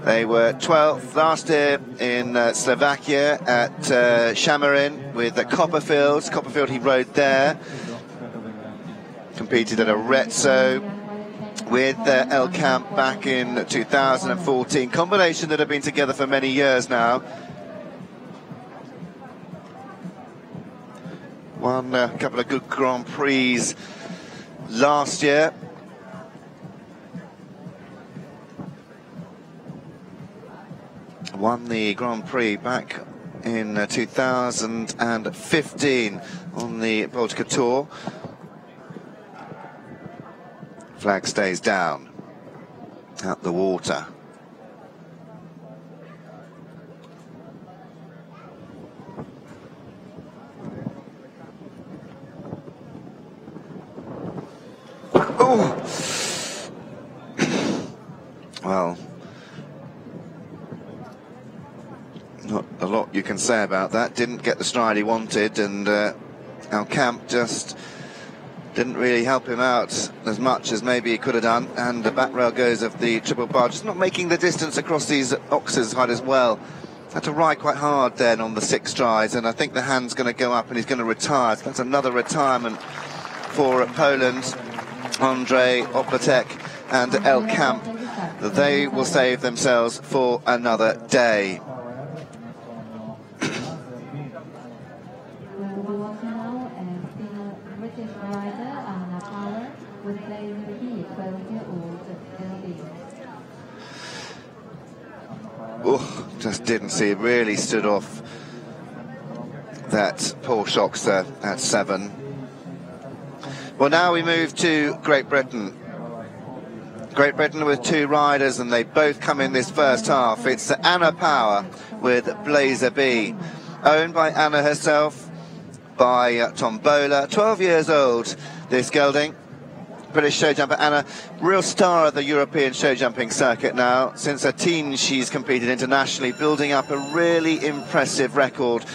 They were 12th last year in uh, Slovakia at uh, Šamorín with the Copperfield. Copperfield he rode there. Competed at Arezzo with uh, El Camp back in 2014. Combination that have been together for many years now. Won a couple of good Grand Prix last year. Won the Grand Prix back in uh, 2015 on the Baltica Tour. Flag stays down at the water. Oh! well, not a lot you can say about that. Didn't get the stride he wanted, and uh, El Camp just didn't really help him out as much as maybe he could have done. And the back rail goes of the triple bar, just not making the distance across these oxes hard as well. Had to ride quite hard then on the six tries, and I think the hand's going to go up and he's going to retire. So that's another retirement for Poland. Andre Opłatek and El Camp. They will save themselves for another day. Oh, just didn't see. Really stood off that Porsche Oxer at seven. Well, now we move to Great Britain. Great Britain with two riders, and they both come in this first half. It's Anna Power with Blazer B, owned by Anna herself, by uh, Tom Bowler, 12 years old, this gelding. British show jumper Anna, real star of the European show jumping circuit now. Since her teens, she's competed internationally, building up a really impressive record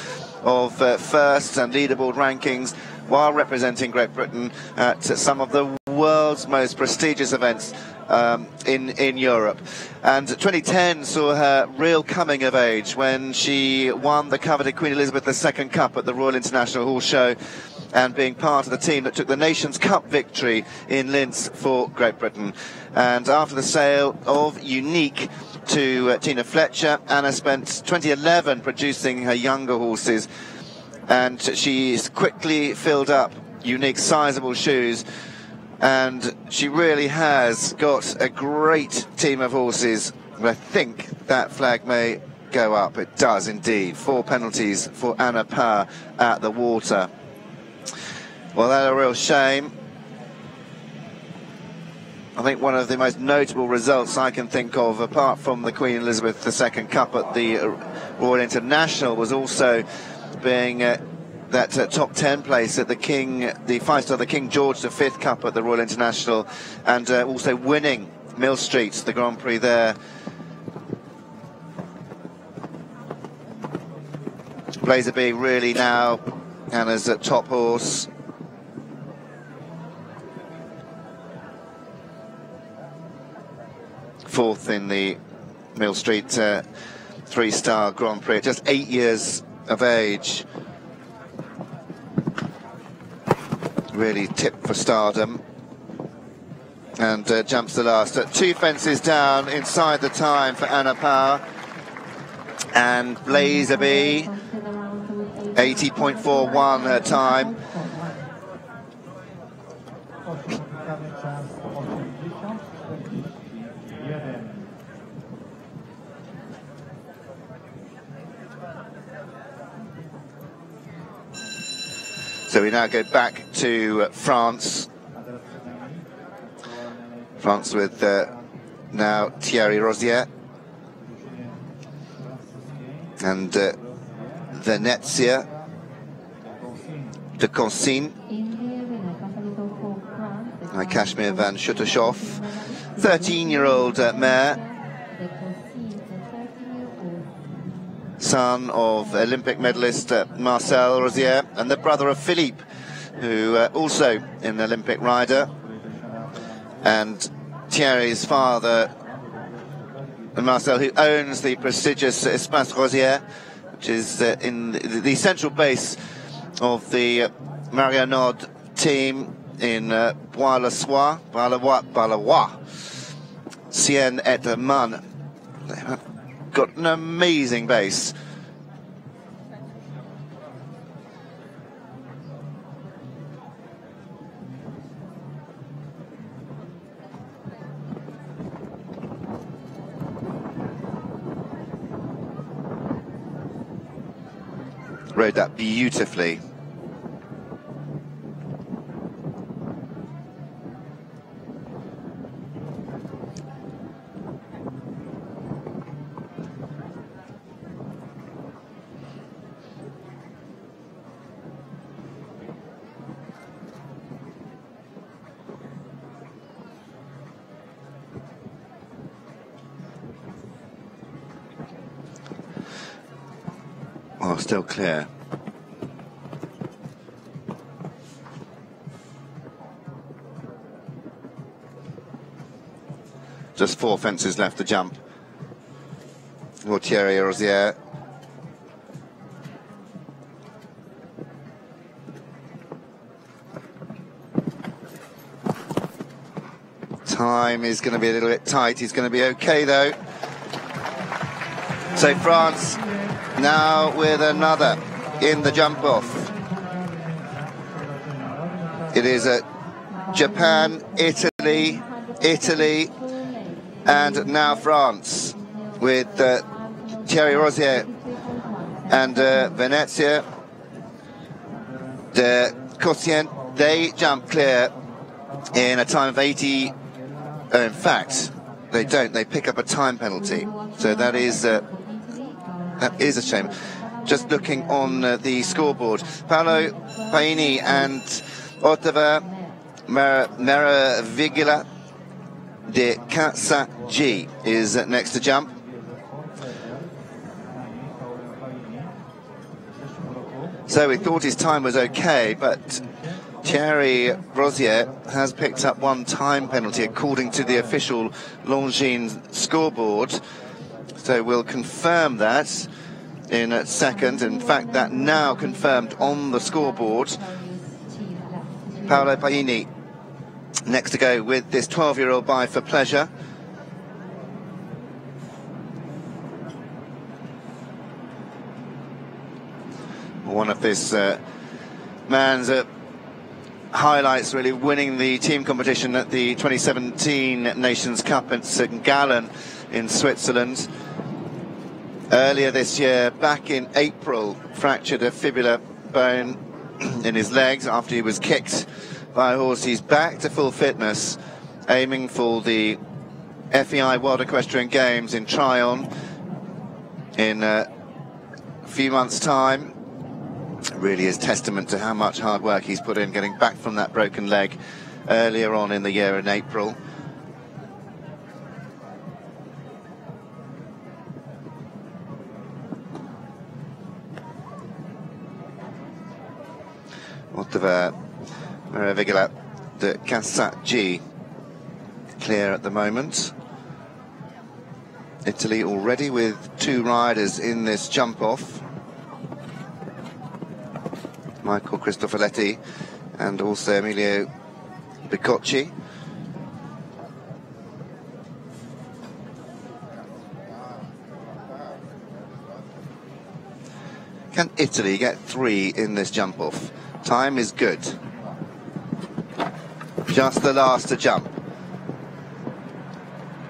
of uh, firsts and leaderboard rankings while representing Great Britain at some of the world's most prestigious events um, in in Europe. And 2010 saw her real coming of age when she won the coveted Queen Elizabeth II Cup at the Royal International Horse Show and being part of the team that took the Nations Cup victory in Linz for Great Britain. And after the sale of Unique to uh, Tina Fletcher, Anna spent 2011 producing her younger horses, and she's quickly filled up Unique sizable shoes. And she really has got a great team of horses. I think that flag may go up. It does indeed. Four penalties for Anna Parr at the water. Well, that's a real shame. I think one of the most notable results I can think of, apart from the Queen Elizabeth II Cup at the Royal International, was also being uh, that uh, top 10 place at the King, the five star, the King George V Cup at the Royal International, and uh, also winning Millstreet, the Grand Prix there. Blazer B really now Anna's at top horse. Fourth in the Millstreet uh, three-star Grand Prix, just eight years of age. Really tipped for stardom. And uh, jumps the last. Uh, two fences down inside the time for Anna Power. And Blazer B, 80.41 her time. So we now go back to France. France with uh, now Thierry Rozier and uh, Venezia de Consigne by Kashmir Van Schuttershoff 13 year old uh, mare son of Olympic medalist uh, Marcel Rozier and the brother of Philippe, who uh, also an Olympic rider, and Thierry's father, Marcel, who owns the prestigious Espace Rozier, which is uh, in the, the, central base of the Marionnaud team in uh, Bois-le-Soie, Bois-le-Roi, Bois-le-Roi, Seine-et-Marne got an amazing base. Rode that beautifully. Oh, still clear. Just four fences left to jump. For Thierry Rozier. Time is going to be a little bit tight. He's going to be okay though. So France now with another in the jump off. It is Japan, Italy, Italy, and now France with uh, Thierry Rozier and uh, Venezia de Cosien. They jump clear in a time of 80. Uh, in fact, they don't. They pick up a time penalty. So that is uh, that is a shame. Just looking on uh, the scoreboard, Paolo Paini and Ottava Meraviglia de Casa G is next to jump. So we thought his time was okay, but Thierry Rozier has picked up one time penalty according to the official Longines scoreboard. So we'll confirm that in a second. In fact, that now confirmed on the scoreboard. Paolo Paini next to go with this 12-year-old by for pleasure. One of this uh, man's uh, highlights really winning the team competition at the 2017 Nations Cup at St. Gallen in Switzerland. Earlier this year, back in April, fractured a fibula bone in his legs after he was kicked by a horse. He's back to full fitness, aiming for the FEI World Equestrian Games in Tryon in a few months' time. really is testament to how much hard work he's put in getting back from that broken leg earlier on in the year in April. Ottava Meraviglia de G clear at the moment. Italy already with two riders in this jump off. Michael Cristofoletti and also Emilio Bicocci. Can Italy get three in this jump off? Time is good. Just the last to jump.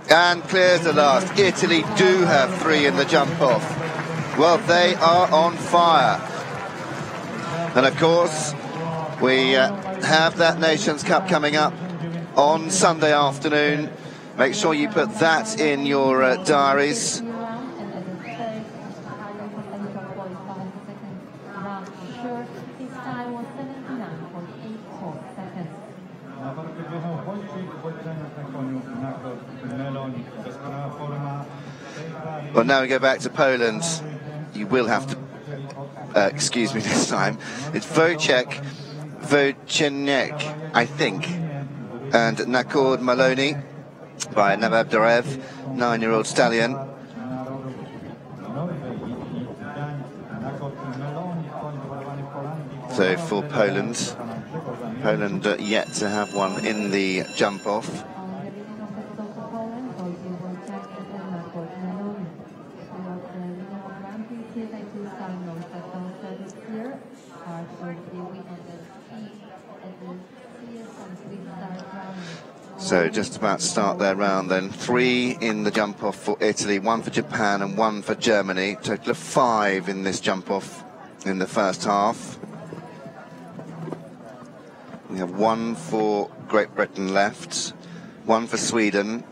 And clears the last. Italy do have three in the jump off. Well, they are on fire. And of course, we uh, have that Nations Cup coming up on Sunday afternoon. Make sure you put that in your uh, diaries. Well, now we go back to Poland. You will have to, uh, excuse me this time. It's Wojciech Wojciech, I think, and Nacord Maloney by Nabab nine-year-old stallion. So for Poland, Poland yet to have one in the jump So just about to start their round then. Three in the jump off for Italy, one for Japan and one for Germany. Total of five in this jump off in the first half. We have one for Great Britain left, one for Sweden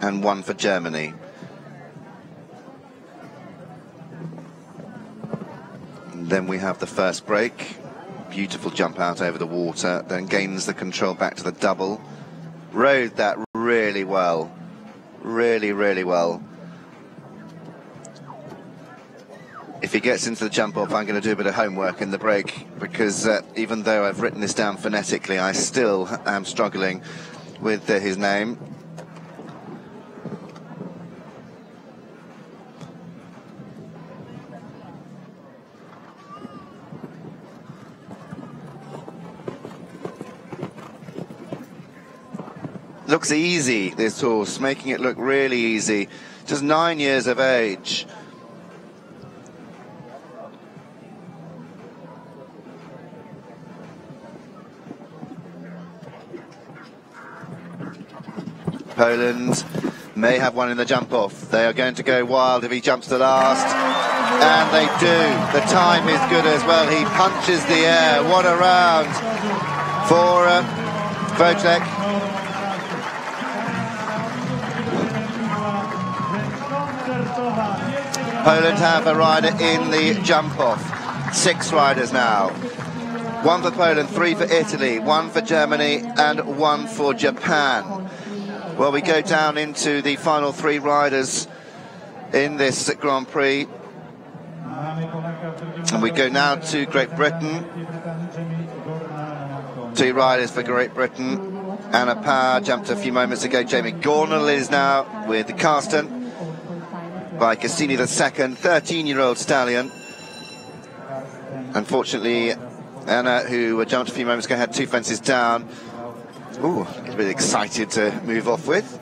and one for Germany. And then we have the first break. Beautiful jump out over the water, then gains the control back to the double rode that really well. Really, really well. If he gets into the jump off, I'm going to do a bit of homework in the break because uh, even though I've written this down phonetically, I still am struggling with uh, his name. Looks easy, this horse, making it look really easy. Just nine years of age. Poland may have one in the jump off. They are going to go wild if he jumps to last. And they do. The time is good as well. He punches the air. What a round for uh, Poland have a rider in the jump off. Six riders now. One for Poland, three for Italy, one for Germany, and one for Japan. Well, we go down into the final three riders in this Grand Prix. And we go now to Great Britain. Two riders for Great Britain. Anna Power jumped a few moments ago. Jamie Gornall is now with the Carsten by Cassini II, 13-year-old stallion. Unfortunately, Anna, who jumped a few moments ago, had two fences down. Ooh, a bit excited to move off with.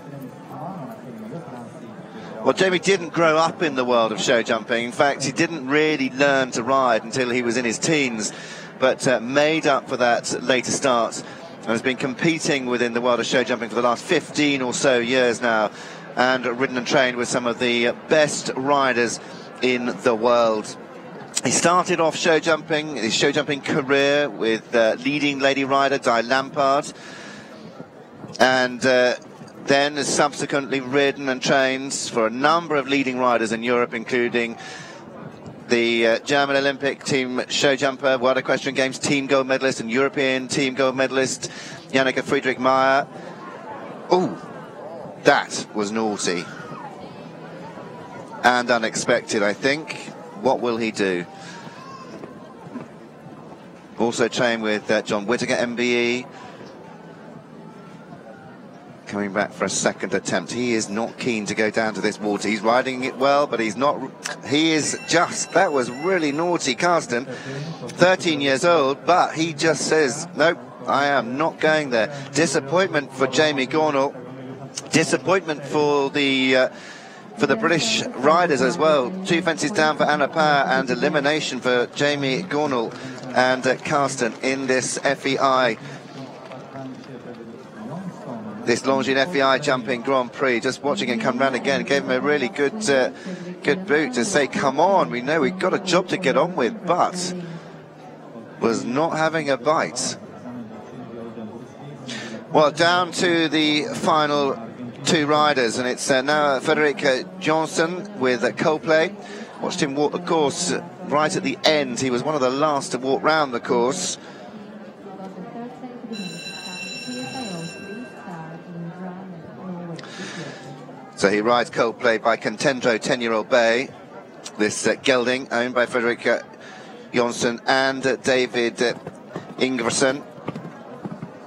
Well, Jamie didn't grow up in the world of show jumping. In fact, he didn't really learn to ride until he was in his teens, but uh, made up for that later start and has been competing within the world of show jumping for the last 15 or so years now and ridden and trained with some of the best riders in the world. He started off show jumping, his show jumping career with uh, leading lady rider Di Lampard, and uh, then has subsequently ridden and trained for a number of leading riders in Europe, including the uh, German Olympic team show jumper, World Equestrian Games team gold medalist, and European team gold medalist Janneke Friedrich Meyer. Oh, that was naughty. And unexpected, I think. What will he do? Also trained with uh, John Whitaker MBE. coming back for a second attempt. He is not keen to go down to this water. He's riding it well, but he's not. He is just. That was really naughty, Carsten. 13 years old, but he just says, nope, I am not going there. Disappointment for Jamie Gornall. Disappointment for the. Uh, for the British riders as well. Two fences down for Anna Power and elimination for Jamie Gornall and uh, Carsten in this FEI this Longines FEI jumping Grand Prix. Just watching it come round again gave him a really good, uh, good boot to say, "Come on, we know we've got a job to get on with," but was not having a bite. Well, down to the final two riders, and it's uh, now Frederick uh, Jonsson with uh, Coldplay. Watched him walk the course right at the end. He was one of the last to walk round the course. So he rides Coldplay by Contendro 10-year-old bay. This uh, gelding owned by Frederick uh, Jonsson and uh, David uh, Ingersson.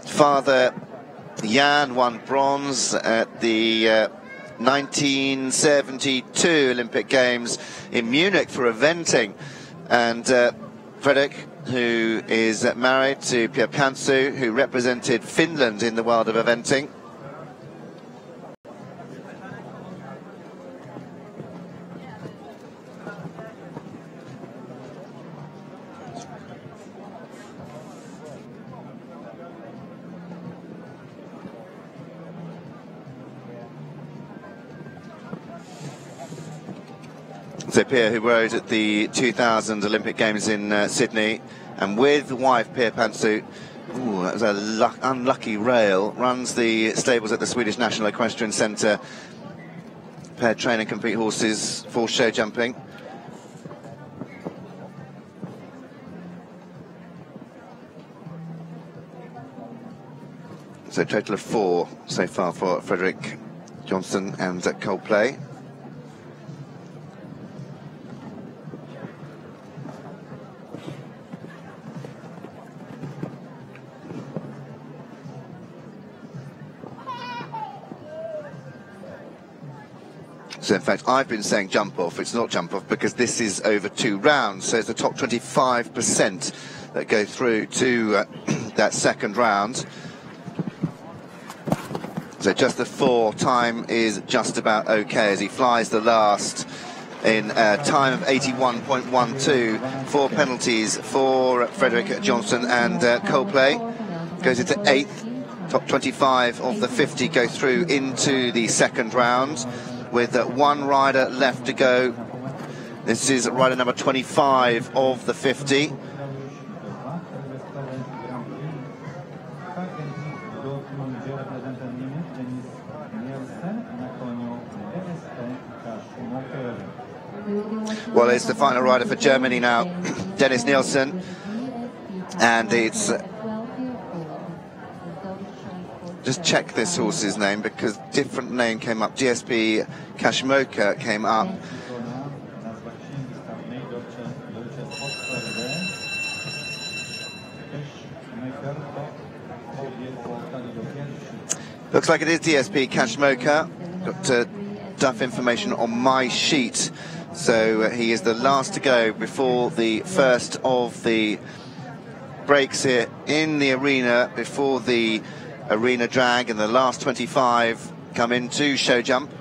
Father Jan won bronze at the uh, 1972 Olympic Games in Munich for eventing. And uh, Frederick, who is married to Piia Pantsu, who represented Finland in the world of eventing, So Pierre, who rode at the 2000 Olympic Games in uh, Sydney, and with wife Piia Pantsu, ooh, that was a luck, unlucky rail, runs the stables at the Swedish National Equestrian Centre, paired train and compete horses for show jumping. So total of four so far for Frederick Jonsson and Coldplay. So in fact, I've been saying jump off. It's not jump off because this is over two rounds. So it's the top 25% that go through to uh, that second round. So just the four time is just about okay as he flies the last in a time of 81.12. Four penalties for Frederick Jonsson and uh, Coldplay. Goes into eighth. Top 25 of the 50 go through into the second round with uh, one rider left to go. This is rider number 25 of the 50. Well, it's the final rider for Germany now, Dennis Nielsen. And it's just check this horse's name because different name came up. GSP Kashimoka came up. Looks like it is DSP Kashimoka. Got uh, duff information on my sheet. So uh, he is the last to go before the first of the breaks here in the arena before the arena drag and the last 25 come into show jump.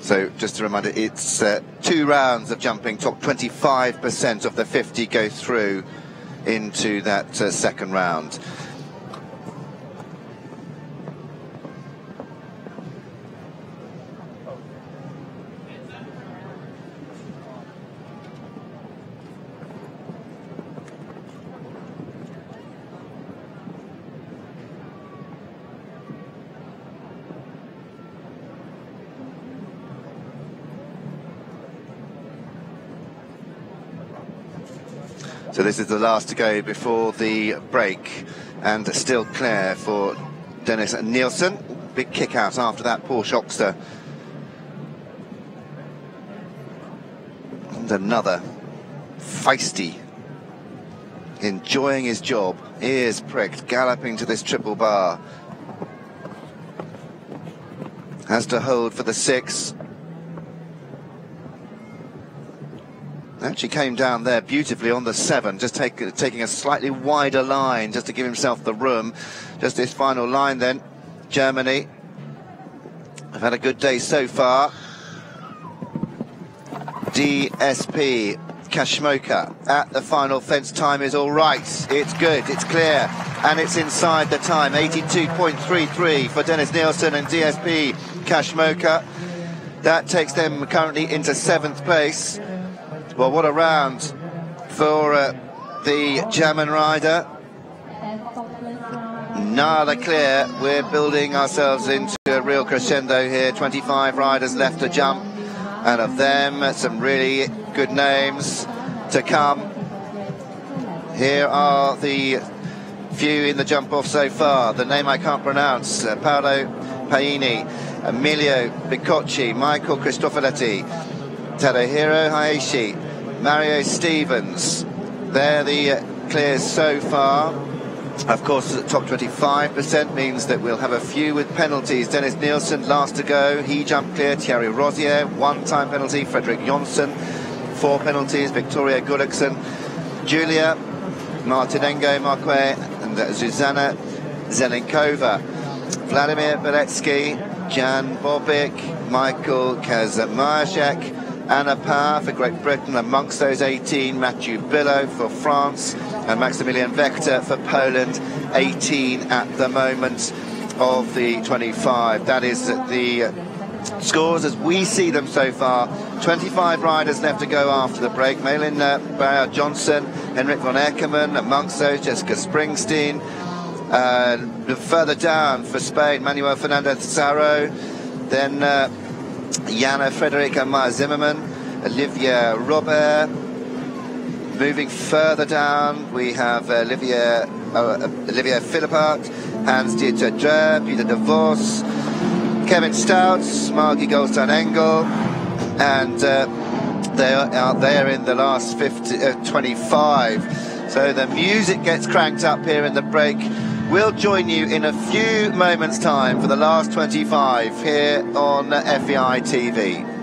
So just a reminder, it's uh, two rounds of jumping, top 25% of the 50 go through into that uh, second round. So this is the last to go before the break. And still clear for Dennis Nielsen. Big kick out after that, Poor Shocker, And another feisty, enjoying his job, ears pricked, galloping to this triple bar. Has to hold for the six. Actually came down there beautifully on the seven, just take, taking a slightly wider line just to give himself the room. Just this final line then. Germany I've had a good day so far. DSP Kashmoka at the final fence time is all right. It's good, it's clear, and it's inside the time. 82.33 for Dennis Nielsen and DSP Kashmoka. That takes them currently into seventh place. Well, what a round for uh, the German rider. Nada clear. We're building ourselves into a real crescendo here. 25 riders left to jump, and of them, some really good names to come. Here are the few in the jump off so far. The name I can't pronounce uh, Paolo Paini, Emilio Bicocci, Michael Cristofoletti, Tadahiro Hayashi, Mario Stevens. They're the uh, clears so far. Of course, top 25% means that we'll have a few with penalties. Dennis Nielsen, last to go. He jumped clear. Thierry Rozier, one-time penalty. Frederick Jonsson, four penalties. Victoria Gulliksen. Julia Martinengo Marquet and Zuzana Zelenkova. Vladimir Beletsky, Jan Bobik, Michael Kaźmierczak, Anna Parr for Great Britain amongst those 18, Matthew Billot for France and Maximilian Wechta for Poland, 18 at the moment of the 25. That is the scores as we see them so far. 25 riders left to go after the break. Malin uh, Baryard Johnsson, Henrik von Eckermann, amongst those, Jessica Springsteen. Uh, further down for Spain, Manuel Fernandez Saro. Then uh, Janne Friederike Meyer Zimmermann, Olivier Robert. Moving further down, we have Olivier, uh, Olivier Philippaerts, Hans Dieter Dreher, Peter de Vos, Kevin Staut, Margie Goldstein Engle, and uh, they are out there in the last 50, uh, 25. So the music gets cranked up here in the break. We'll join you in a few moments' time for the last 25 here on FEI TV.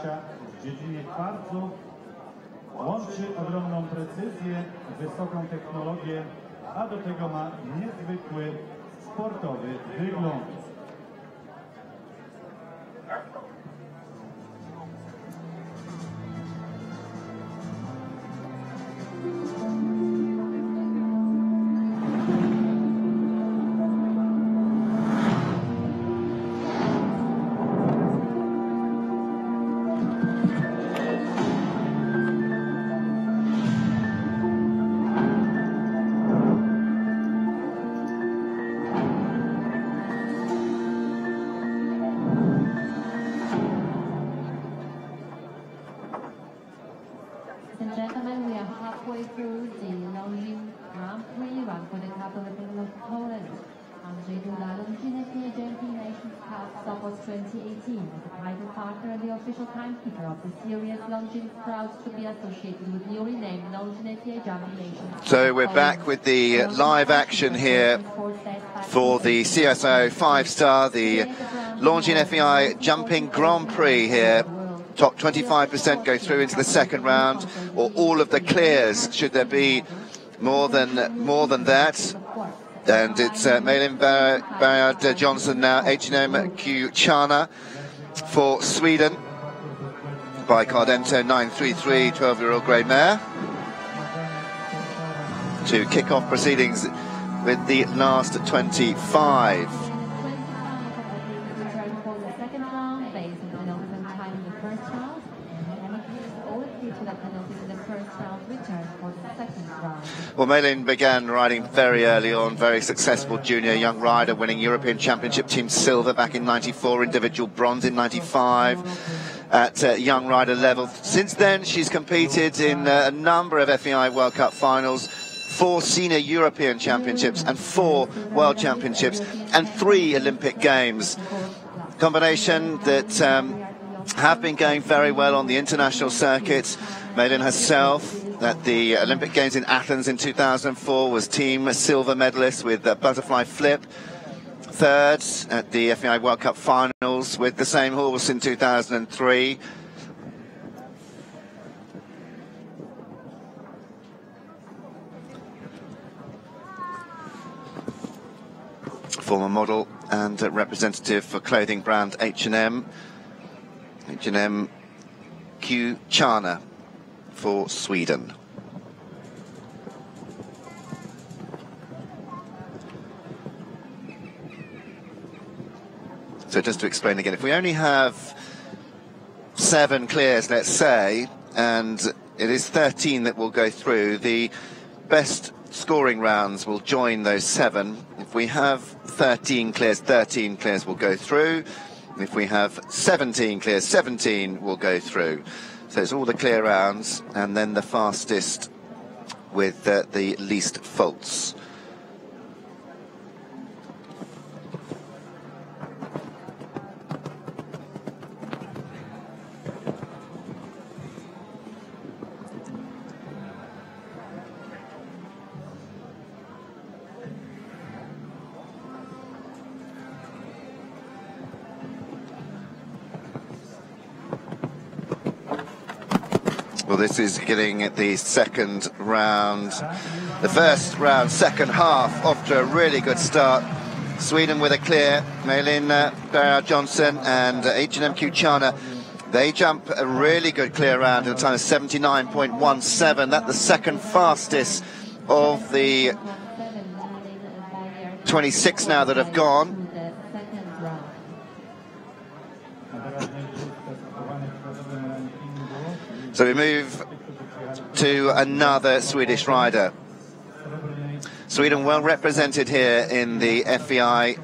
Osiągnięcia w dziedzinie kwarcu, łączy ogromną precyzję, wysoką technologię, a do tego ma niezwykły sportowy wygląd. 2018 as a title partner and the official timekeeper of the series. Longines proud to be associated with newly named Longines Jumping So we're back with the live action here for the CSIO 5-star, the Longines FEI Jumping Grand Prix here. Top 25% go through into the second round, or all of the clears, should there be more than more than that. And it's uh, Malin Baryard Johnsson now, H&M Cue Channa for Sweden by Cardento 933, 12-year-old grey mare to kick off proceedings with the last 25. Well, Malin began riding very early on, very successful junior young rider, winning European Championship Team Silver back in 94, individual bronze in 95 at uh, young rider level. Since then, she's competed in uh, a number of FEI World Cup finals, four senior European Championships and four World Championships and three Olympic Games. Combination that um, have been going very well on the international circuit. Malin herself at the Olympic Games in Athens in 2004 was team silver medalist with the butterfly flip. Third at the FEI World Cup finals with the same horse in 2003. Former model and representative for clothing brand H&M. H&M Cue Channa for Sweden. So just to explain again, if we only have seven clears, let's say, and it is 13 that will go through, the best scoring rounds will join those seven. If we have 13 clears, 13 clears will go through. If we have 17 clears, 17 will go through. So it's all the clear rounds, and then the fastest with uh, the least faults. This is getting the second round, the first round, second half, off to a really good start. Sweden with a clear, Malin uh, Baryard Johnsson and uh, H&M Cue Channa. They jump a really good clear round in a time of 79.17. That's the second fastest of the 26 now that have gone. So we move to another Swedish rider. Sweden well represented here in the FEI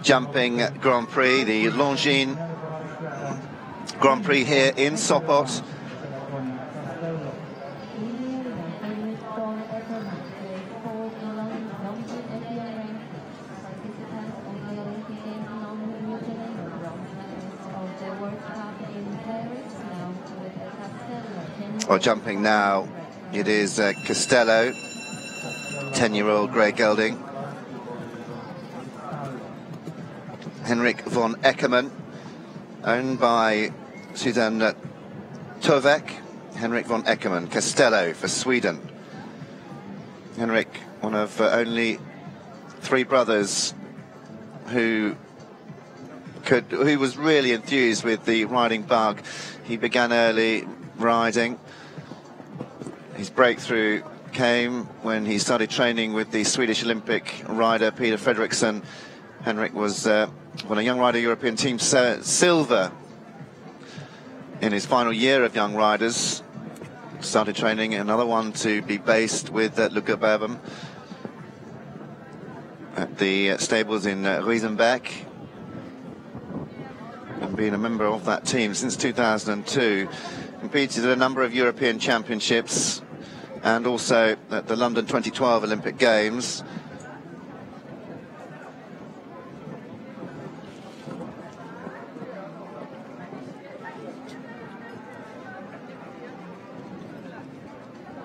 Jumping Grand Prix, the Longines Grand Prix here in Sopot. Or jumping now It is uh, Costello, 10-year-old Greg Gelding. Henrik von Eckermann, owned by Susan Tovek. Henrik von Eckermann, Costello for Sweden. Henrik, one of uh, only three brothers who could, who was really enthused with the riding bug. He began early riding. His breakthrough came when he started training with the Swedish Olympic rider Peter Fredriksson. Henrik was uh, when a young rider European team silver in his final year of young riders. Started training another one to be based with uh, Ludger Beerbaum at the uh, stables in uh, Riesenbeck and been a member of that team since 2002. Competed at a number of European Championships and also at the London 2012 Olympic Games.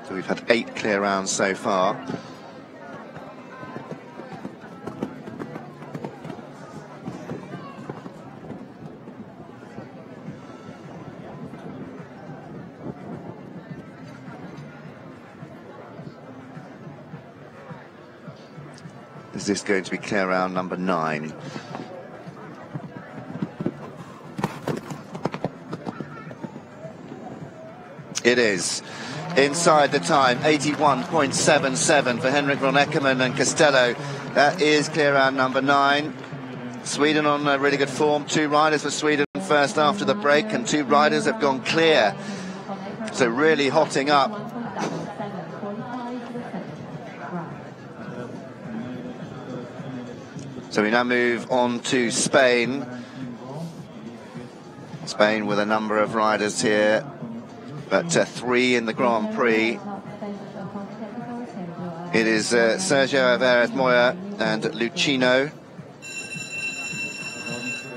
So we've had eight clear rounds so far. Is this going to be clear round number nine? It is. Inside the time, 81.77 for Henrik von Eckermann and Costello. That is clear round number nine. Sweden on a really good form. Two riders for Sweden first after the break, and two riders have gone clear. So really hotting up So we now move on to Spain. Spain with a number of riders here, but uh, three in the Grand Prix. It is uh, Sergio Alvarez Moya and Lucchino.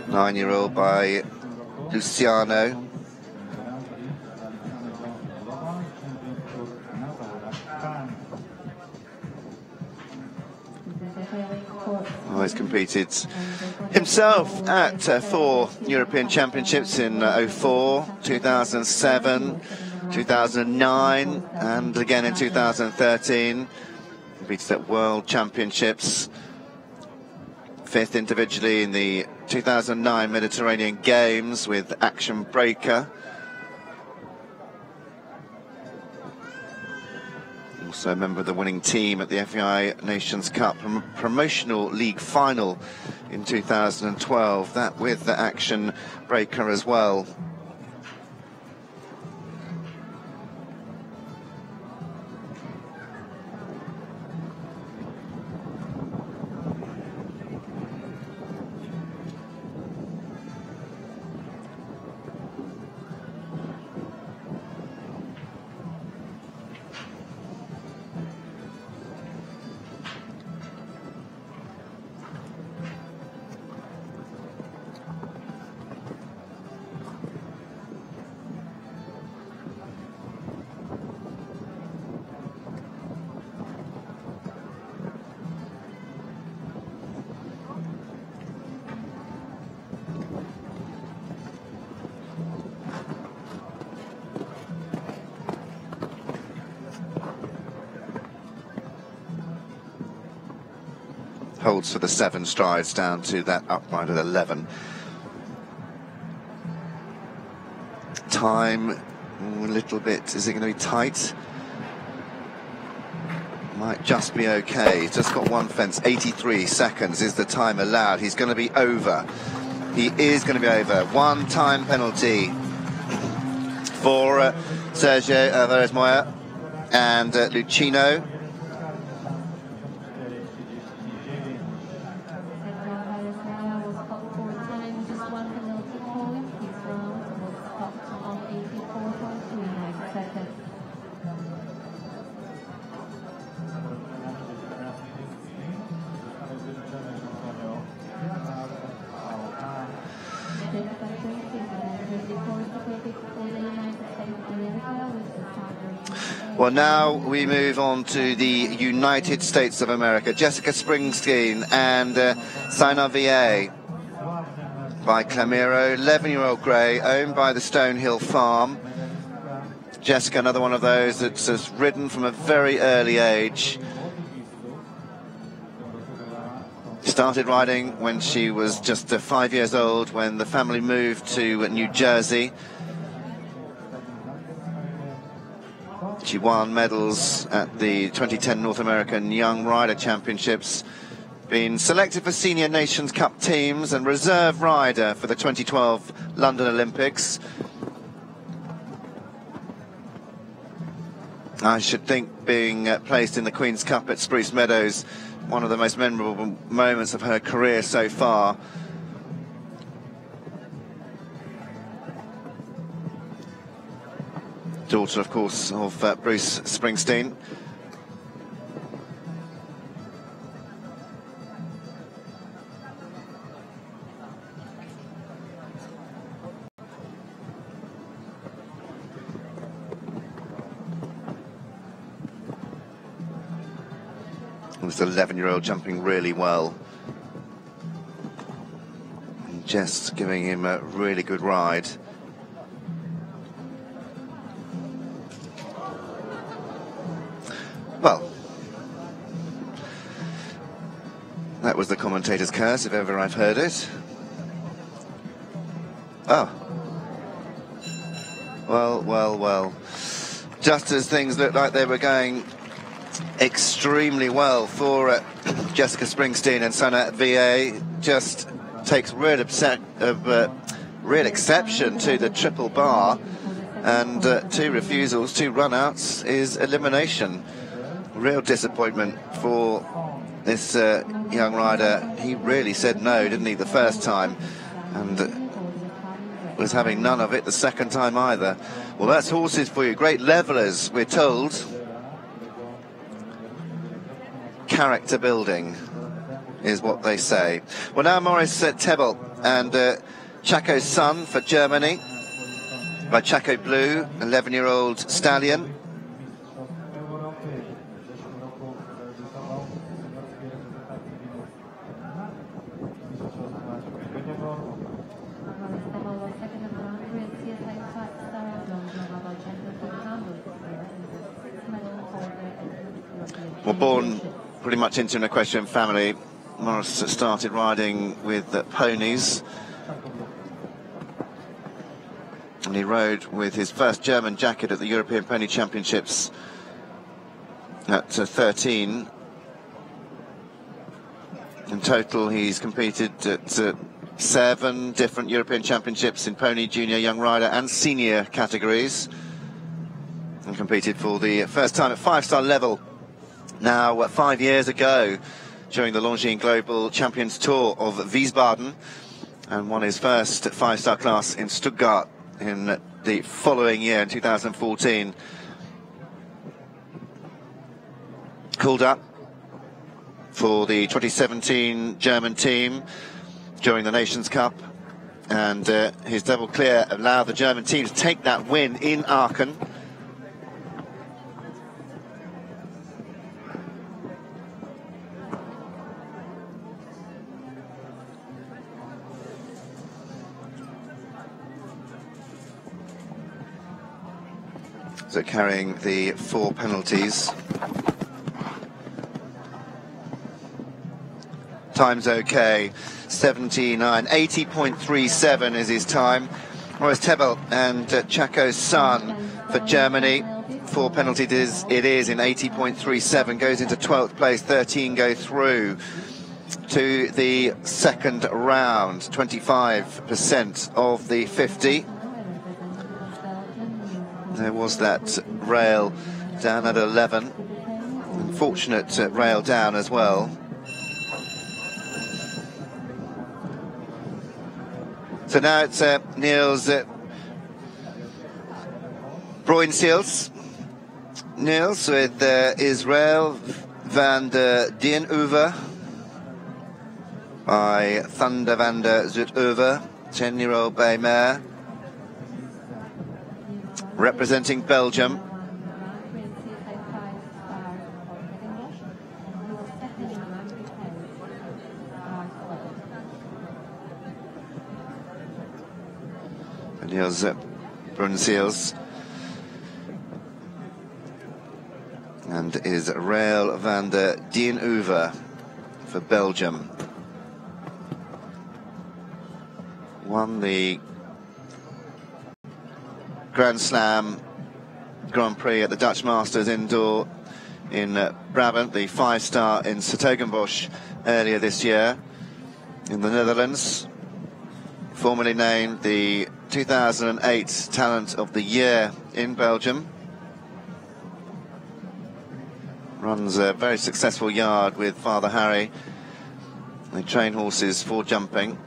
Nine year old by Luciano. He's competed himself at uh, four European Championships in uh, 04, 2007, 2009, and again in 2013. Competed at World Championships, fifth individually in the 2009 Mediterranean Games with Action Breaker. Also a member of the winning team at the FEI Nations Cup prom promotional league final in 2012. That with the action breaker as well. Holds for the seven strides down to that upright at 11. Time, a little bit, is it going to be tight? Might just be okay. Just got one fence. 83 seconds is the time allowed. He's going to be over. He is going to be over. One time penalty for uh, Sergio Alvarez Moya and uh, Lucchino. Well, now we move on to the United States of America. Jessica Springsteen and uh, Saina VA by Clamiro, 11-year-old grey, owned by the Stonehill Farm. Jessica, another one of those that's, that's ridden from a very early age. Started riding when she was just uh, five years old when the family moved to New Jersey. She won medals at the 2010 North American Young Rider Championships, been selected for Senior Nations Cup teams and reserve rider for the 2012 London Olympics. I should think being uh, placed in the Queen's Cup at Spruce Meadows, one of the most memorable moments of her career so far. Daughter, of course, of uh, Bruce Springsteen. This 11-year-old jumping really well. And Jess giving him a really good ride. Was the commentator's curse, if ever I've heard it. Oh. Well, well, well. Just as things looked like they were going extremely well for uh, Jessica Springsteen and Sana VA, just takes real, upset, uh, real exception to the triple bar and uh, two refusals, two run-outs is elimination real disappointment for this uh, young rider. He really said no, didn't he, the first time, and was having none of it the second time either. Well, that's horses for you. Great levelers, we're told. Character building is what they say. Well, now Morris uh, Tebbel and uh, Chacco's Son for Germany by Chacco-Blue, 11-year-old stallion. Well, born pretty much into an equestrian family, Morris started riding with uh, ponies. And he rode with his first German jacket at the European Pony Championships at uh, 13. In total, he's competed at uh, seven different European Championships in pony, junior, young rider, and senior categories. And competed for the first time at five-star level now uh, five years ago during the Longines Global Champions Tour of Wiesbaden and won his first five-star class in Stuttgart in the following year in 2014. Called up for the 2017 German team during the Nations Cup and uh, his double clear allowed the German team to take that win in Aachen So carrying the four penalties. Time's okay. 79, 80.37 is his time. Whereas Tebbel and uh, Chacco's Son for Germany. Four penalties it is in 80.37, goes into 12th place, 13 go through to the second round, 25% of the 50 there was that rail down at 11. Unfortunate uh, rail down as well. So now it's uh, Niels uh. Niels with uh, Israel van der Dienuver by Thunder van der Zuidover, 10-year-old bay mare representing Belgium. And here's uh, Bruynseels. And is Raël van der Dienuver for Belgium. Won the Grand Slam Grand Prix at the Dutch Masters Indoor in uh, Brabant, the five star in 's-Hertogenbosch earlier this year in the Netherlands. Formerly named the 2008 Talent of the Year in Belgium. Runs a very successful yard with Father Harry. They train horses for jumping.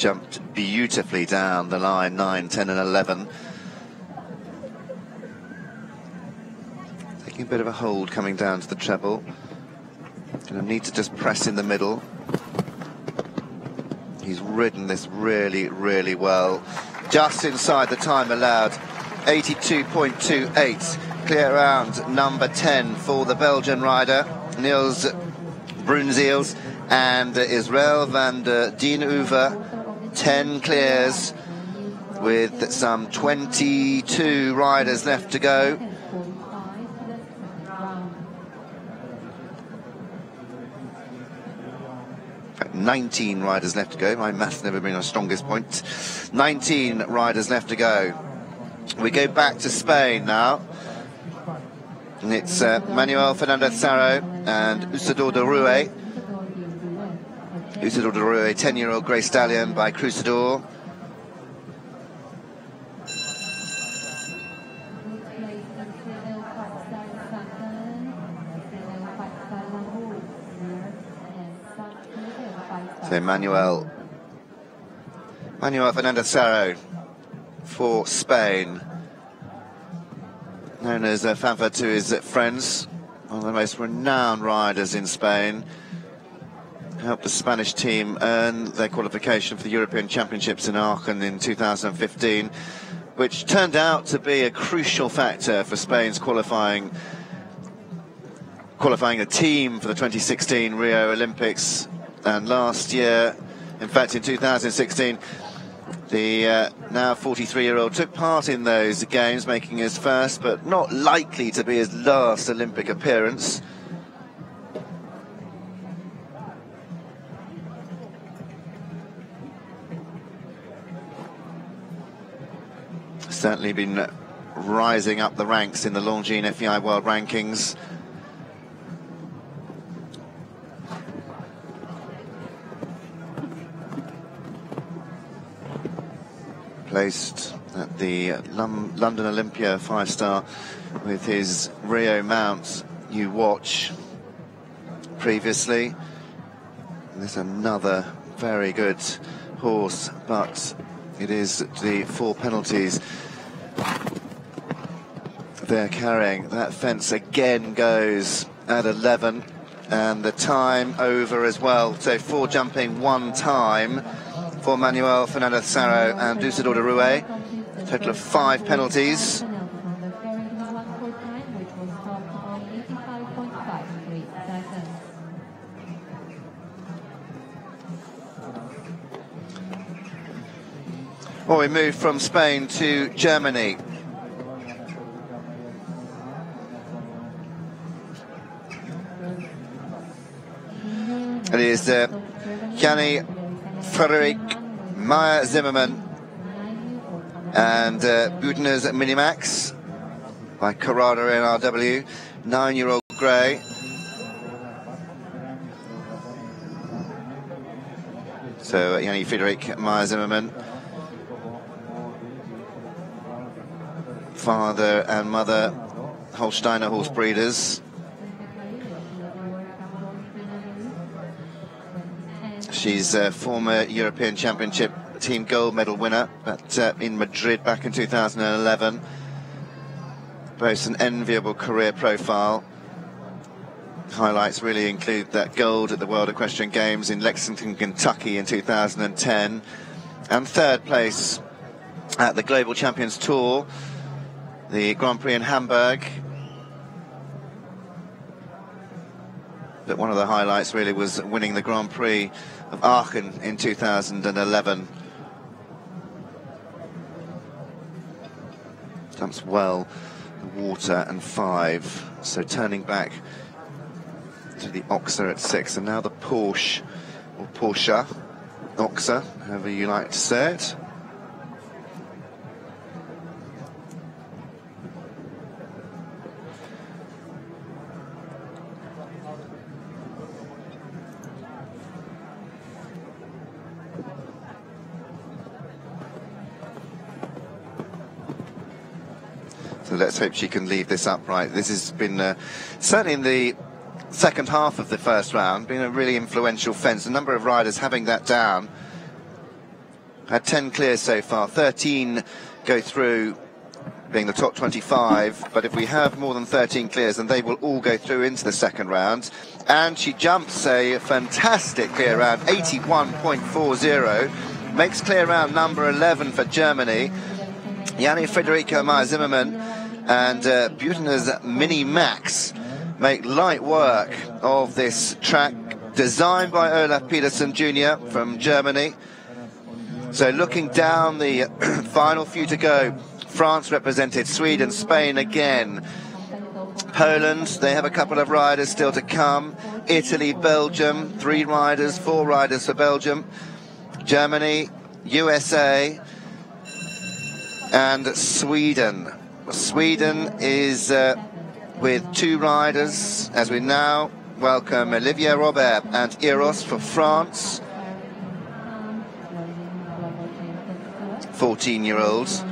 Jumped beautifully down the line 9, 10, and 11. Taking a bit of a hold coming down to the treble. Gonna need to just press in the middle. He's ridden this really, really well. Just inside the time allowed. 82.28. Clear round number 10 for the Belgian rider, Niels Bruynseels and Israel van der Dienhoever. 10 clears with some 22 riders left to go. In fact, 19 riders left to go. My math's never been our strongest point. 19 riders left to go. We go back to Spain now. And it's uh, Manuel Fernandez Saro and Usador de Rue. Usador de Rue, 10 year old Grey Stallion by Crusador. So Manuel, Manuel Fernandez Saro for Spain, known as uh, fanfare to his friends, one of the most renowned riders in Spain helped the Spanish team earn their qualification for the European Championships in Aachen in 2015, which turned out to be a crucial factor for Spain's qualifying qualifying a team for the 2016 Rio Olympics. And last year, in fact, in 2016, the uh, now 43-year-old took part in those games, making his first, but not likely to be his last Olympic appearance. Certainly been rising up the ranks in the Longines FEI World Rankings. Placed at the London Olympia five-star with his Rio mount you watch previously. There's another very good horse, but it is the four penalties they're carrying. That fence again goes at 11 and the time over as well. So four jumping, one time for Manuel Fernandez Saro and Usador de Rue. Total of five penalties. Well, we move from Spain to Germany. It is uh, Friederike Meyer Zimmermann and uh, Minimax by Corrado NRW, nine-year-old grey. So uh, Janne Friederike Meyer Zimmermann. Father and mother Holsteiner horse breeders. She's a former European Championship team gold medal winner but uh, in Madrid back in 2011. boasts an enviable career profile. Highlights really include that gold at the World Equestrian Games in Lexington, Kentucky in 2010, and third place at the Global Champions Tour, the Grand Prix in Hamburg. But one of the highlights really was winning the Grand Prix of Aachen in 2011. Dumps well, the water and five. So turning back to the Oxer at six, and now the Porsche, or Porsche, Oxer, however you like to say it. Let's hope she can leave this upright. This has been uh, certainly in the second half of the first round, been a really influential fence. A number of riders having that down. Had 10 clears so far, 13 go through being the top 25, but if we have more than 13 clears, then they will all go through into the second round. And she jumps a fantastic clear round, 81.40, makes clear round number 11 for Germany. Janne Friederike Meyer Zimmermann and uh, Buettner's Mini Max make light work of this track designed by Olaf Petersen Jr. from Germany. So looking down the final few to go, France represented, Sweden, Spain again. Poland, they have a couple of riders still to come. Italy, Belgium, three riders, four riders for Belgium. Germany, USA, and Sweden. Sweden is uh, with two riders as we now welcome Olivier Robert and Eros for France. 14 year olds.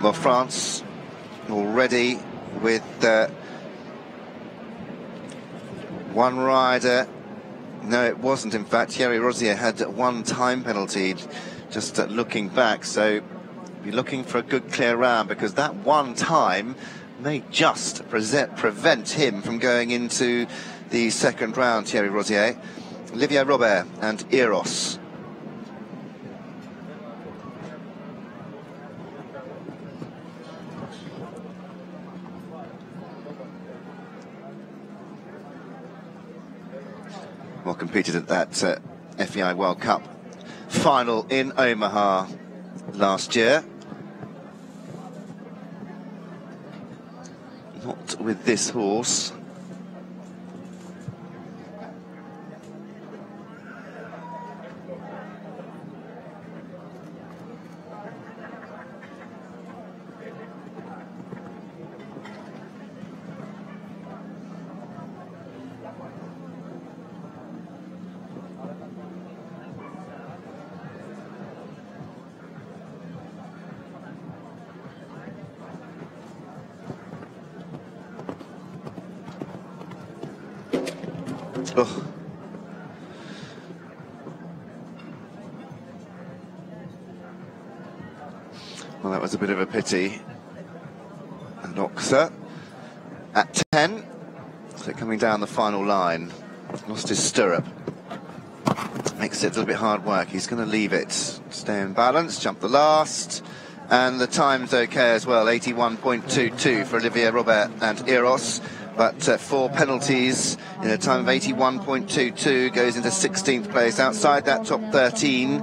Well, France already with uh, one rider. No, it wasn't. In fact, Thierry Rozier had one time penalty just uh, looking back. So be looking for a good clear round because that one time may just present, prevent him from going into the second round, Thierry Rozier. Olivier Robert and Eros. Well, competed at that uh, FEI World Cup final in Omaha last year. Not with this horse. Pity. And Oxer at 10. So coming down the final line. Lost his stirrup. Makes it a little bit hard work. He's going to leave it. Stay in balance, jump the last. And the time's okay as well. 81.22 for Olivier Robert and Eros but uh, four penalties in a time of 81.22 goes into 16th place outside that top 13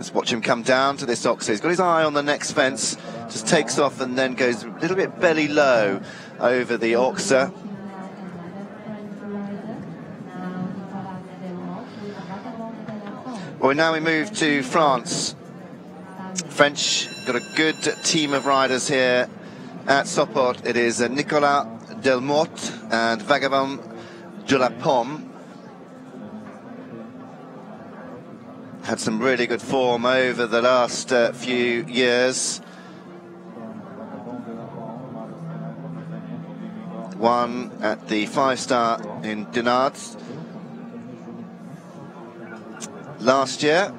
just watch him come down to this Oxer. He's got his eye on the next fence, just takes off and then goes a little bit belly low over the oxer. Well, now we move to France. French got a good team of riders here at Sopot, it is Nicolas Delmotte and Vagabond de la Pomme. Had some really good form over the last uh, few years. One at the five star in Dinard last year.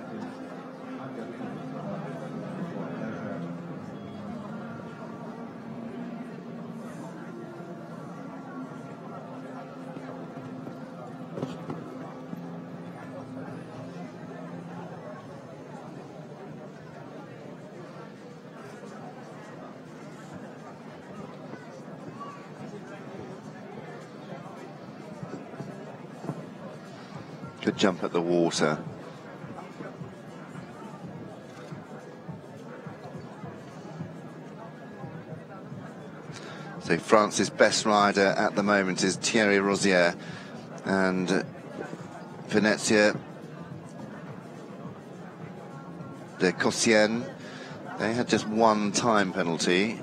Could jump at the water. So France's best rider at the moment is Thierry Rozier and Venezia d'Ecaussinnes. They had just one time penalty.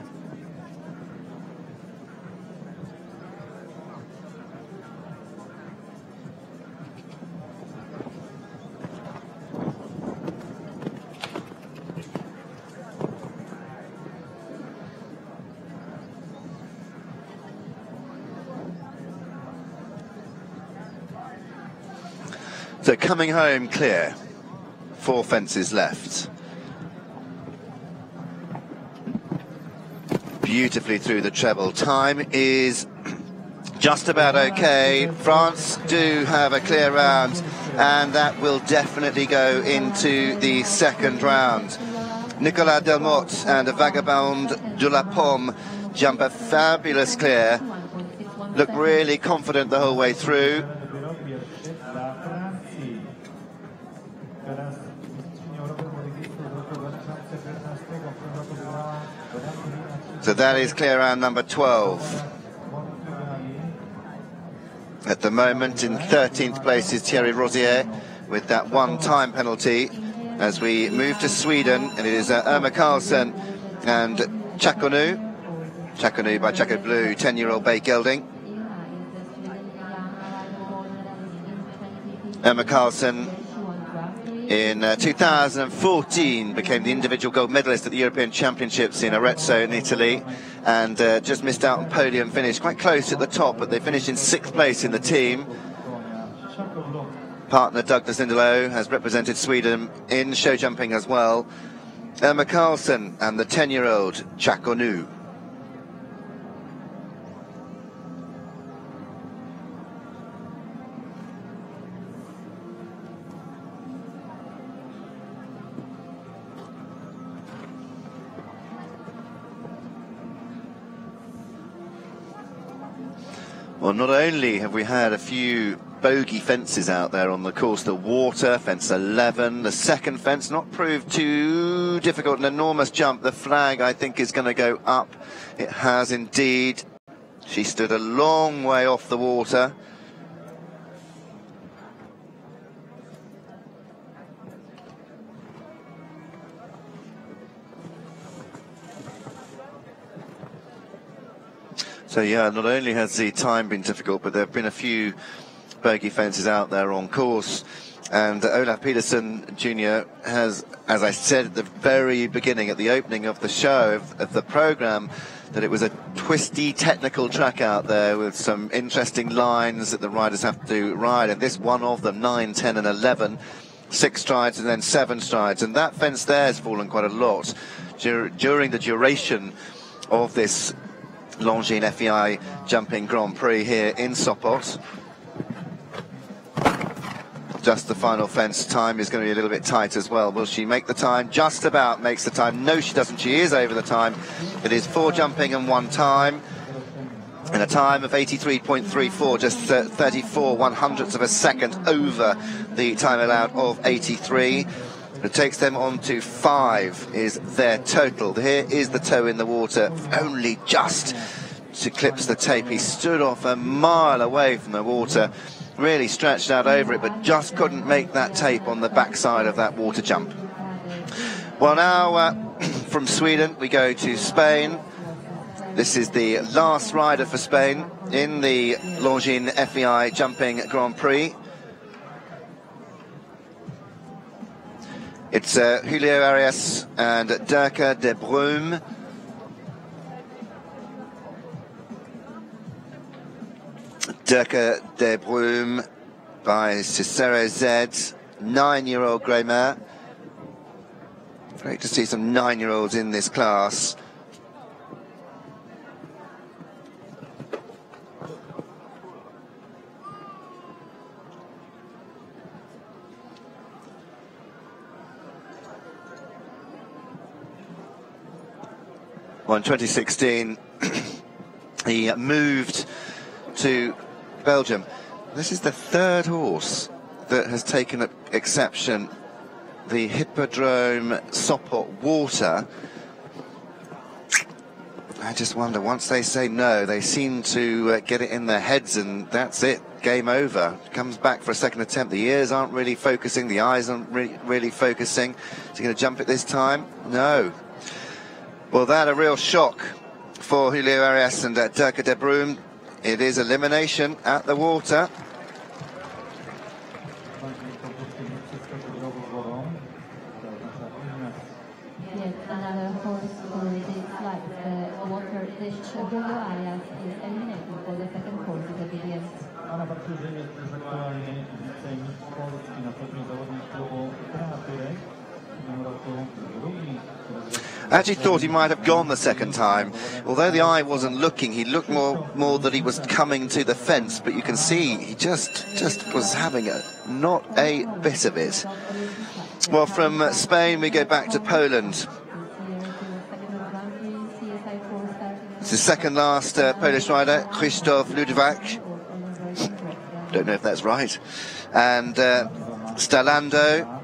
So coming home clear. Four fences left. Beautifully through the treble. Time is just about okay. France do have a clear round, and that will definitely go into the second round. Nicolas Delmotte and Vagabond de la Pomme jump a fabulous clear. Look really confident the whole way through. So that is clear round number 12. At the moment, in 13th place is Thierry Rozier with that one time penalty. As we move to Sweden, and it is uh, Irma Karlsson and Chakonu. Chakonu by Chacco-Blue, 10 year old Bay Gelding. Emma Karlsson in uh, 2014 became the individual gold medalist at the European Championships in Arezzo in Italy and uh, just missed out on podium finish quite close at the top but they finished in sixth place in the team. Partner Douglas Lindelow has represented Sweden in show jumping as well. Emma Karlsson and the 10 year old Chakonu Well, not only have we had a few bogey fences out there on the course, the water, fence 11, the second fence not proved too difficult, an enormous jump. The flag, I think, is going to go up. It has indeed. She stood a long way off the water. So yeah, not only has the time been difficult, but there have been a few bogey fences out there on course. And Olaf Petersen Jr. has, as I said at the very beginning, at the opening of the show, of, of the program, that it was a twisty technical track out there with some interesting lines that the riders have to ride. And this one of them, 9, 10, and 11, six strides and then seven strides. And that fence there has fallen quite a lot dur- during the duration of this Longines FEI Jumping Grand Prix here in Sopot. Just the final fence time is going to be a little bit tight as well. Will she make the time? Just about makes the time. No, she doesn't. She is over the time. It is four jumping and one time. And a time of 83.34, just uh, 34 one hundredths of a second over the time allowed of 83. It takes them on to five, is their total. Here is the toe in the water, only just to clips the tape. He stood off a mile away from the water, really stretched out over it, but just couldn't make that tape on the backside of that water jump. Well, now uh, from Sweden we go to Spain. This is the last rider for Spain in the Longines FEI Jumping Grand Prix. It's uh, Julio Arias and Dirk de Brume. Dirk de Brume by Cicero Z, nine-year-old grey mare. Great to see some nine-year-olds in this class. Well, in 2016, he moved to Belgium. This is the third horse that has taken exception. The Hippodrome Sopot water. I just wonder, once they say no, they seem to uh, get it in their heads and that's it, game over. Comes back for a second attempt. The ears aren't really focusing, the eyes aren't re really focusing. Is he going to jump it this time? No. Well, that a real shock for Julio Arias and uh, Durka de Broom. It is elimination at the water. Yes, another horse for this lap, the water dish Julio Arias is eliminated for the second course of the BDS. A na parterze jest też aktualnie wicemistrz Polski, następnie zawodnik klubu Kreatury. W tym roku drugi. I actually thought he might have gone the second time. Although the eye wasn't looking, he looked more more that he was coming to the fence, but you can see he just just was having a, not a bit of it. Well, from Spain we go back to Poland. It's the second last uh, Polish rider, Krzysztof Ludwak. Don't know if that's right. And uh, Stalando,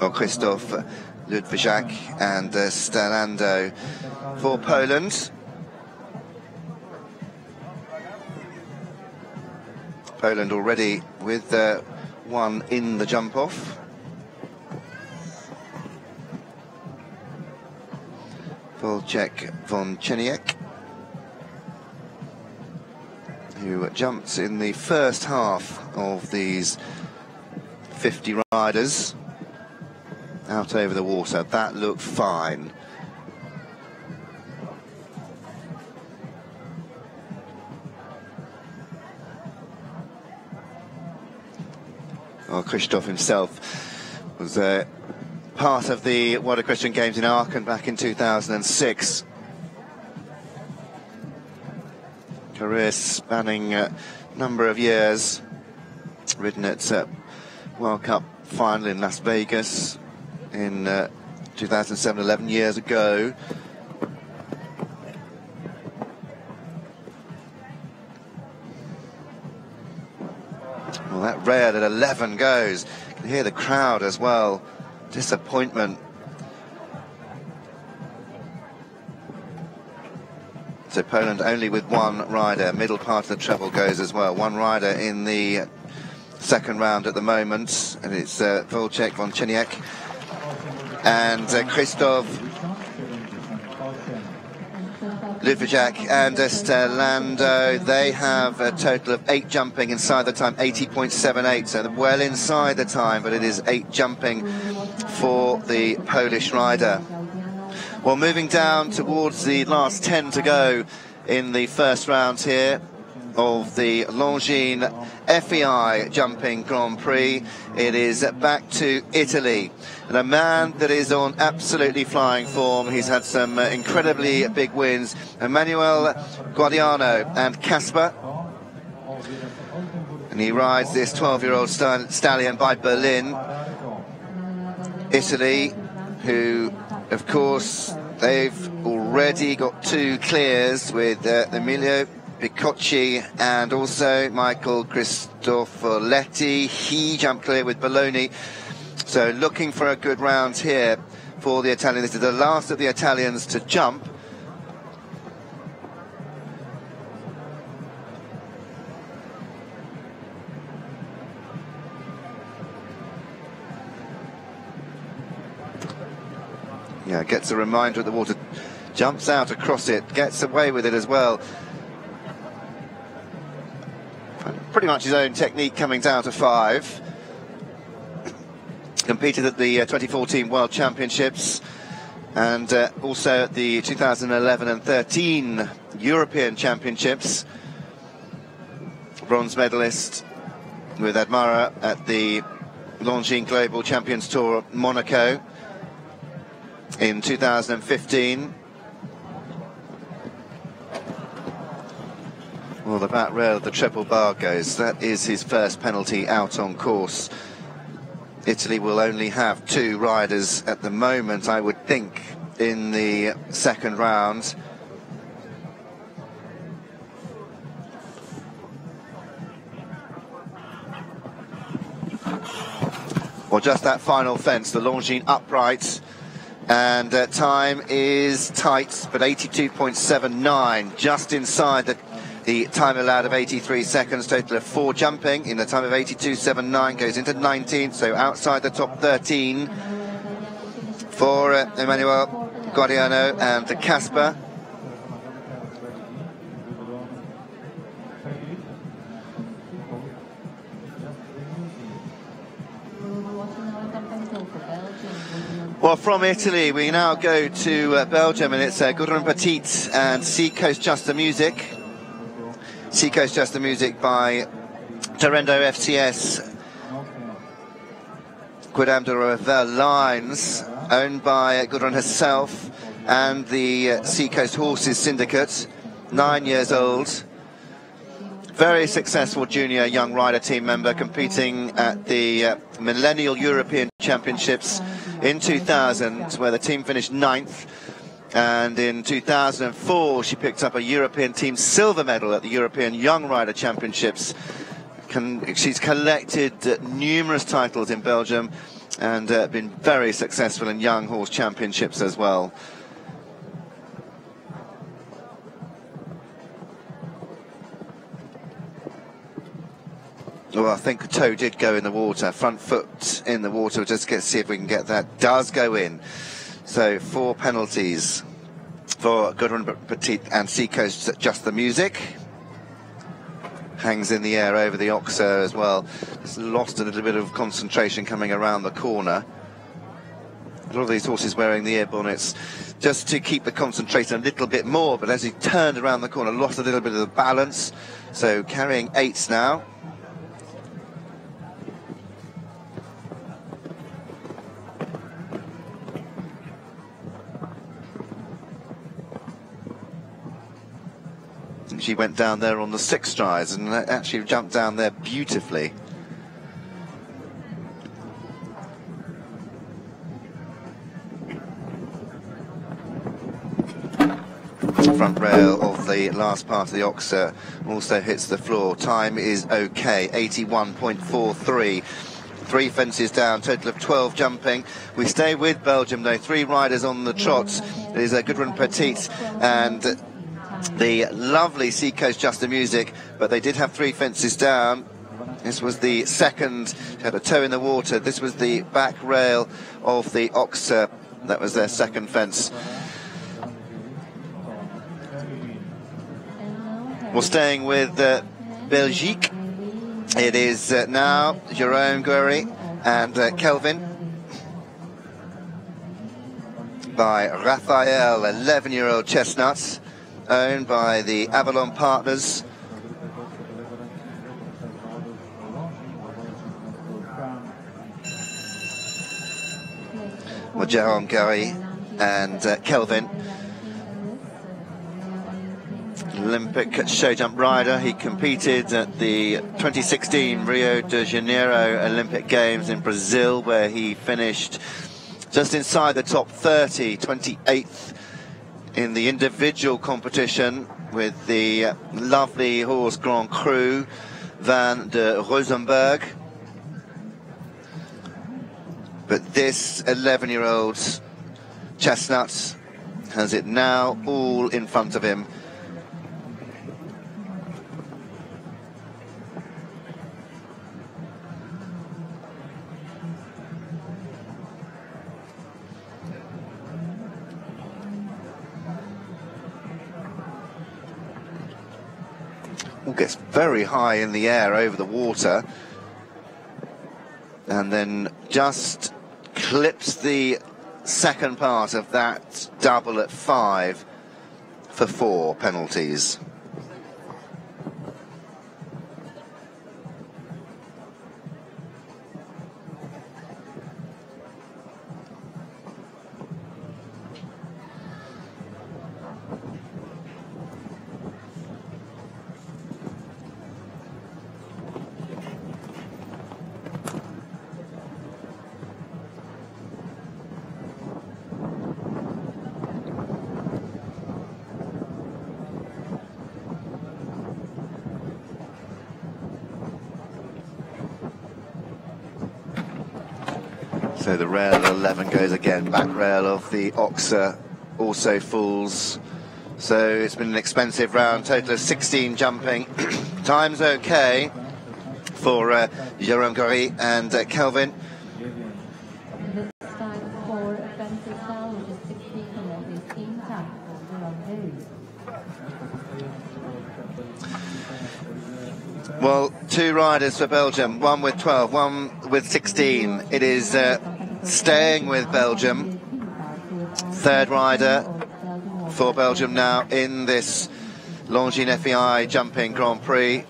or Krzysztof Ludwijk and uh, for Poland. Poland already with uh, one in the jump off. Volchek von Cheniek, who jumped in the first half of these 50 riders out over the water. That looked fine. Well, Krzysztof himself was uh, part of the World Equestrian Games in Aachen back in 2006. Career spanning a number of years. Ridden at uh, World Cup final in Las Vegas in uh, 2007, 11 years ago. Well, that rail at 11 goes. You can hear the crowd as well. Disappointment. So Poland only with one rider. Middle part of the treble goes as well. One rider in the second round at the moment, and it's uh, Wojciech Wojcianiec and uh, Krzysztof Ludwijk and Stalando. They have a total of eight jumping inside the time, 80.78, so well inside the time, but it is eight jumping for the Polish rider. Well, moving down towards the last 10 to go in the first round here of the Longines FEI Jumping Grand Prix. It is back to Italy. And a man that is on absolutely flying form. He's had some uh, incredibly big wins. Emmanuel Gaudiano and Caspar. And he rides this 12-year-old stallion by Berlin. Italy, who, of course, they've already got two clears with uh, Emilio Bicocci and also Michael Cristofoletti. He jumped clear with Bologna. So looking for a good round here for the Italian. This is the last of the Italians to jump. Yeah, gets a reminder at the water, jumps out across it, gets away with it as well. Pretty much his own technique coming down to five. Competed at the uh, 2014 World Championships and uh, also at the 2011 and 13 European Championships. Bronze medalist with Admara at the Longines Global Champions Tour Monaco in 2015. The back rail of the triple bar goes. That is his first penalty out on course. Italy will only have two riders at the moment, I would think, in the second round. Well, just that final fence, the Longines upright, and uh, time is tight, but 82.79, just inside the the time allowed of 83 seconds, total of four jumping in the time of 82.79 goes into 19th, so outside the top 13 for uh, Emmanuel Gaudiano and Caspar. Well, from Italy, we now go to uh, Belgium, and it's uh, Gudrun Patteet and Seacoast Just the Music. Seacoast Just the Music by Terrendo FCS. Quidam de Revel Lines, owned by Gudrun herself and the Seacoast Horses Syndicate, nine years old. Very successful junior young rider team member competing at the uh, Millennial European Championships in 2000, where the team finished ninth. And in 2004, she picked up a European team silver medal at the European Young Rider Championships. Can, she's collected numerous titles in Belgium and uh, been very successful in young horse championships as well. Well, I think the Toe did go in the water, front foot in the water. We'll Just get see if we can get that. Does go in. So four penalties for Gudrun Patteet and Seacoast. Just the music hangs in the air over the Oxer as well. Just lost a little bit of concentration coming around the corner. A lot of these horses wearing the ear bonnets just to keep the concentration a little bit more, but as he turned around the corner, lost a little bit of the balance. So carrying eights now. She went down there on the six strides and actually jumped down there beautifully. Front rail of the last part of the Oxer also hits the floor. Time is okay, 81.43 three fences down, total of 12 jumping. We stay with Belgium though, three riders on the trot. Is a Gudrun Patteet and the lovely Seacoast Just the Music, but they did have three fences down. This was the second, had a toe in the water. This was the back rail of the Oxer. That was their second fence. We're staying with uh, Belgique. It is uh, now Jerome Guery and uh, Kelvin by Raphael, 11-year-old chestnuts owned by the Avalon Partners. Well, Jerome Guéry and uh, Kelvin. Olympic show jump rider. He competed at the 2016 Rio de Janeiro Olympic Games in Brazil, where he finished just inside the top 30, 28th in the individual competition with the lovely horse Grand Cru Van de Rozenberg. But this 11 year old chestnut has it now all in front of him. Gets very high in the air over the water and then just clips the second part of that double at five for four penalties. 11 goes again. Back rail of the Oxer also falls. So it's been an expensive round. Total of 16 jumping. Time's okay for uh, Jerome Guery and uh, Kelvin. And this time for offensive style, which is 16 and 15 time for the Rondeau. Well, two riders for Belgium, one with 12, one with 16. It is uh, staying with Belgium. Third rider for Belgium now in this Longines FEI jumping Grand Prix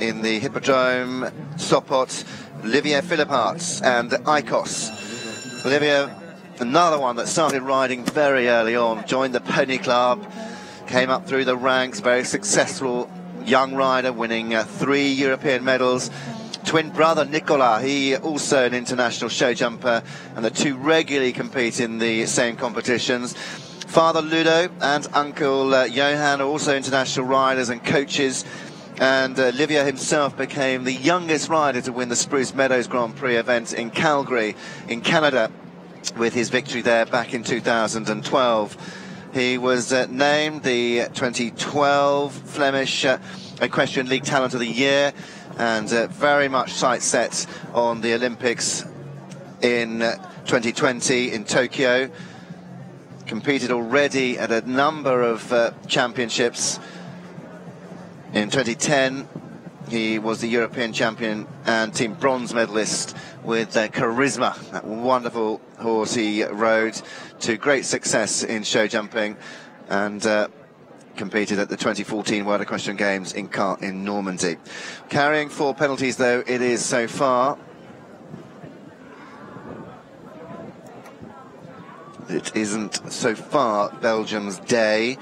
in the Hippodrome Sopot. Olivier Philippaerts and Icos. Olivier, another one that started riding very early on, joined the Pony Club, came up through the ranks, very successful young rider, winning uh, three European medals. Twin brother Nicola. he also an international show jumper, and the two regularly compete in the same competitions. Father Ludo and Uncle uh, Johan are also international riders and coaches. And uh, Olivier himself became the youngest rider to win the Spruce Meadows Grand Prix event in Calgary, in Canada, with his victory there back in 2012. He was uh, named the 2012 Flemish uh, Equestrian League Talent of the Year and uh, very much sight set on the Olympics in uh, 2020 in Tokyo. Competed already at a number of uh, championships. In 2010, he was the European champion and team bronze medalist with uh, Charisma, that wonderful horse he rode to great success in show jumping and uh, competed at the 2014 World Equestrian Games in Caen in Normandy. Carrying four penalties though it is so far. It isn't so far Belgium's day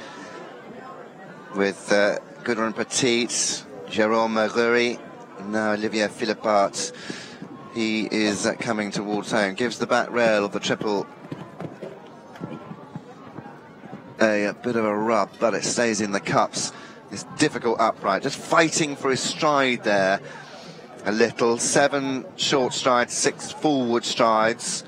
with uh, Gudrun Patteet, Jerome Guery, now Olivier Philippaerts. He is uh, coming towards home, gives the back rail of the triple a, a bit of a rub, but it stays in the cups. It's difficult upright, just fighting for his stride there a little. Seven short strides, six forward strides.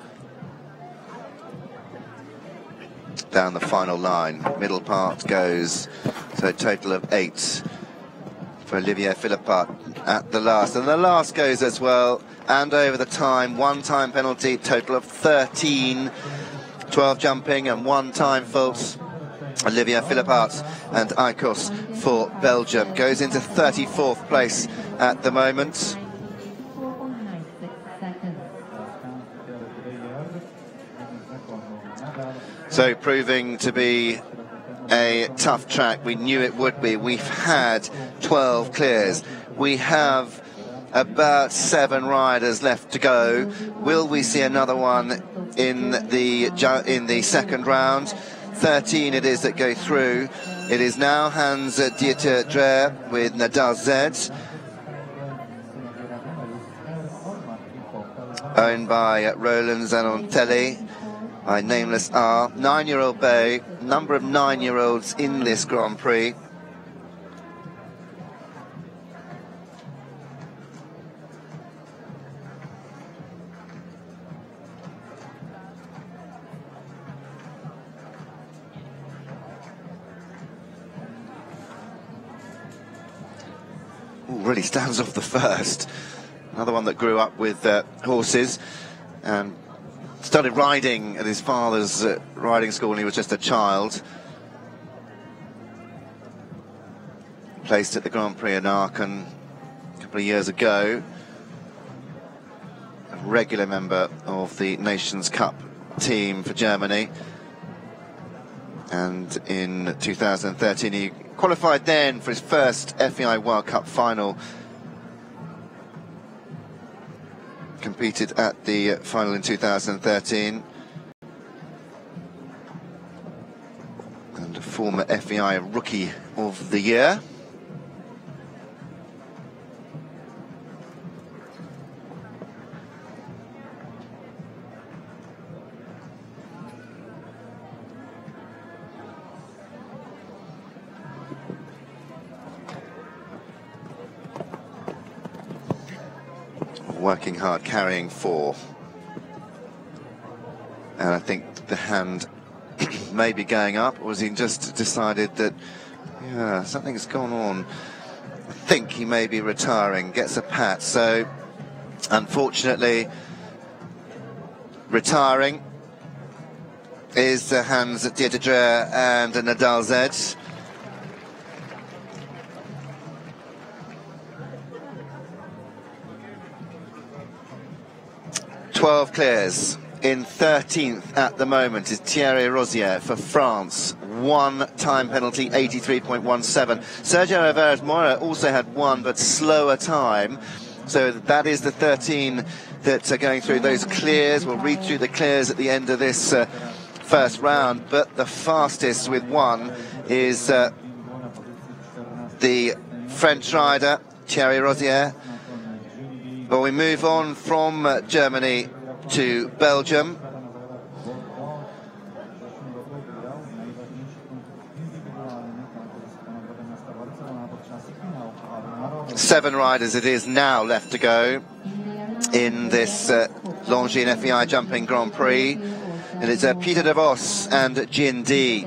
Down the final line, middle part goes, so a total of eight for Olivier Philippaerts at the last. And the last goes as well, and over the time, one time penalty, total of 13, 12 jumping and one time fault. Olivier Philippaerts and Icos for Belgium. Goes into 34th place at the moment. So proving to be a tough track. We knew it would be. We've had 12 clears. We have about seven riders left to go. Will we see another one in the in the second round? 13 it is that go through. It is now Hans Dieter Dreher with Nadal Z, owned by Roland Zanontelli by Nameless R. Nine-year-old bay, number of nine-year-olds in this Grand Prix. Really stands off the first. Another one that grew up with uh, horses and started riding at his father's uh, riding school when he was just a child. Placed at the Grand Prix in Aachen a couple of years ago. A regular member of the Nations Cup team for Germany. And in 2013, he qualified then for his first FEI World Cup final. Competed at the final in 2013. And a former FEI Rookie of the Year. Working hard, carrying four. And I think the hand may be going up, or has he just decided that, yeah, something's gone on? I think he may be retiring, gets a pat. So, unfortunately, retiring is the Hans Dieter and Nadal Z. 12 clears. In 13th at the moment is Thierry Rozier for France. One time penalty, 83.17. Sergio Alvarez Moya also had one, but slower time. So that is the 13 that are going through those clears. We'll read through the clears at the end of this uh, first round, but the fastest with one is uh, the French rider Thierry Rozier but we move on from uh, Germany to Belgium. Seven riders it is now left to go in this uh, Longines FEI Jumping Grand Prix. And it's uh, Pieter Devos and Jin Di.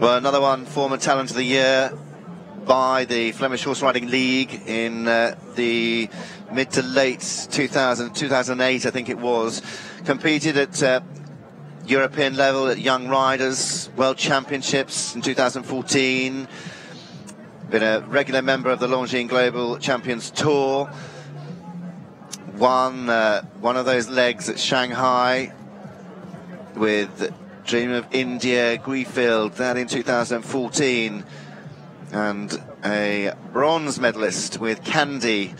Well, another one, former talent of the year by the Flemish Horse Riding League in uh, the mid to late 2000, 2008, I think it was. Competed at uh, European level at Young Riders World Championships in 2014. Been a regular member of the Longines Global Champions Tour. Won uh, one of those legs at Shanghai with Dream of India, Guifield, that in 2014. And a bronze medalist with Candy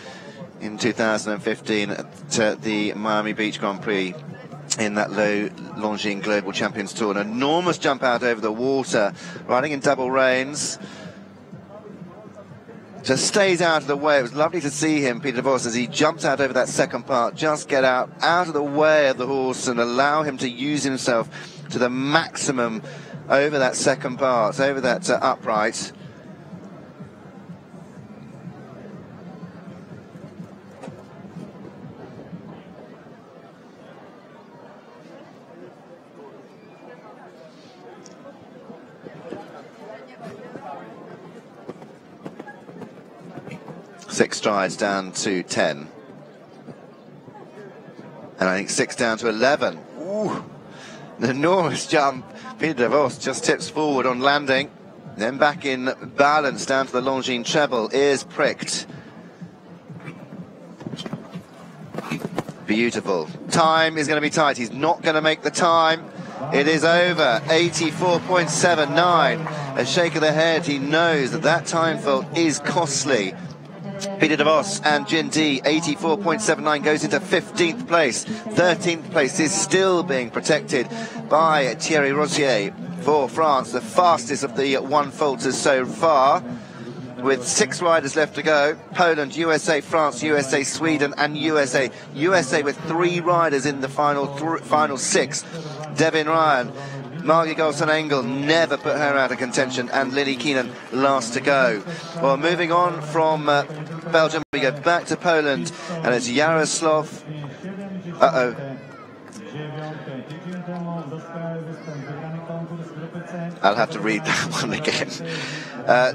in 2015 at uh, the Miami Beach Grand Prix in that low Longines Global Champions Tour. An enormous jump out over the water, riding in double reins. Just stays out of the way. It was lovely to see him, Peter Vos, as he jumps out over that second part. Just get out, out of the way of the horse and allow him to use himself to the maximum over that second part, over that uh, upright. Six strides down to 10. And I think six down to 11. Ooh. An enormous jump. Pieter Devos just tips forward on landing. Then back in balance down to the Longines treble. Ears pricked. Beautiful. Time is going to be tight. He's not going to make the time. It is over. 84.79. A shake of the head. He knows that that time fault is costly. Pieter Devos and Jin D, 84.79, goes into 15th place. 13th place is still being protected by Thierry Rozier for France, the fastest of the one faulters so far. With six riders left to go, Poland, USA, France, USA, Sweden, and USA. USA with three riders in the final th final six. Devin Ryan, Margie Goldstein Engle never put her out of contention, and Lillie Keenan last to go. Well, moving on from uh, Belgium, we go back to Poland, and it's Yaroslav. Uh oh. I'll have to read that one again. Uh,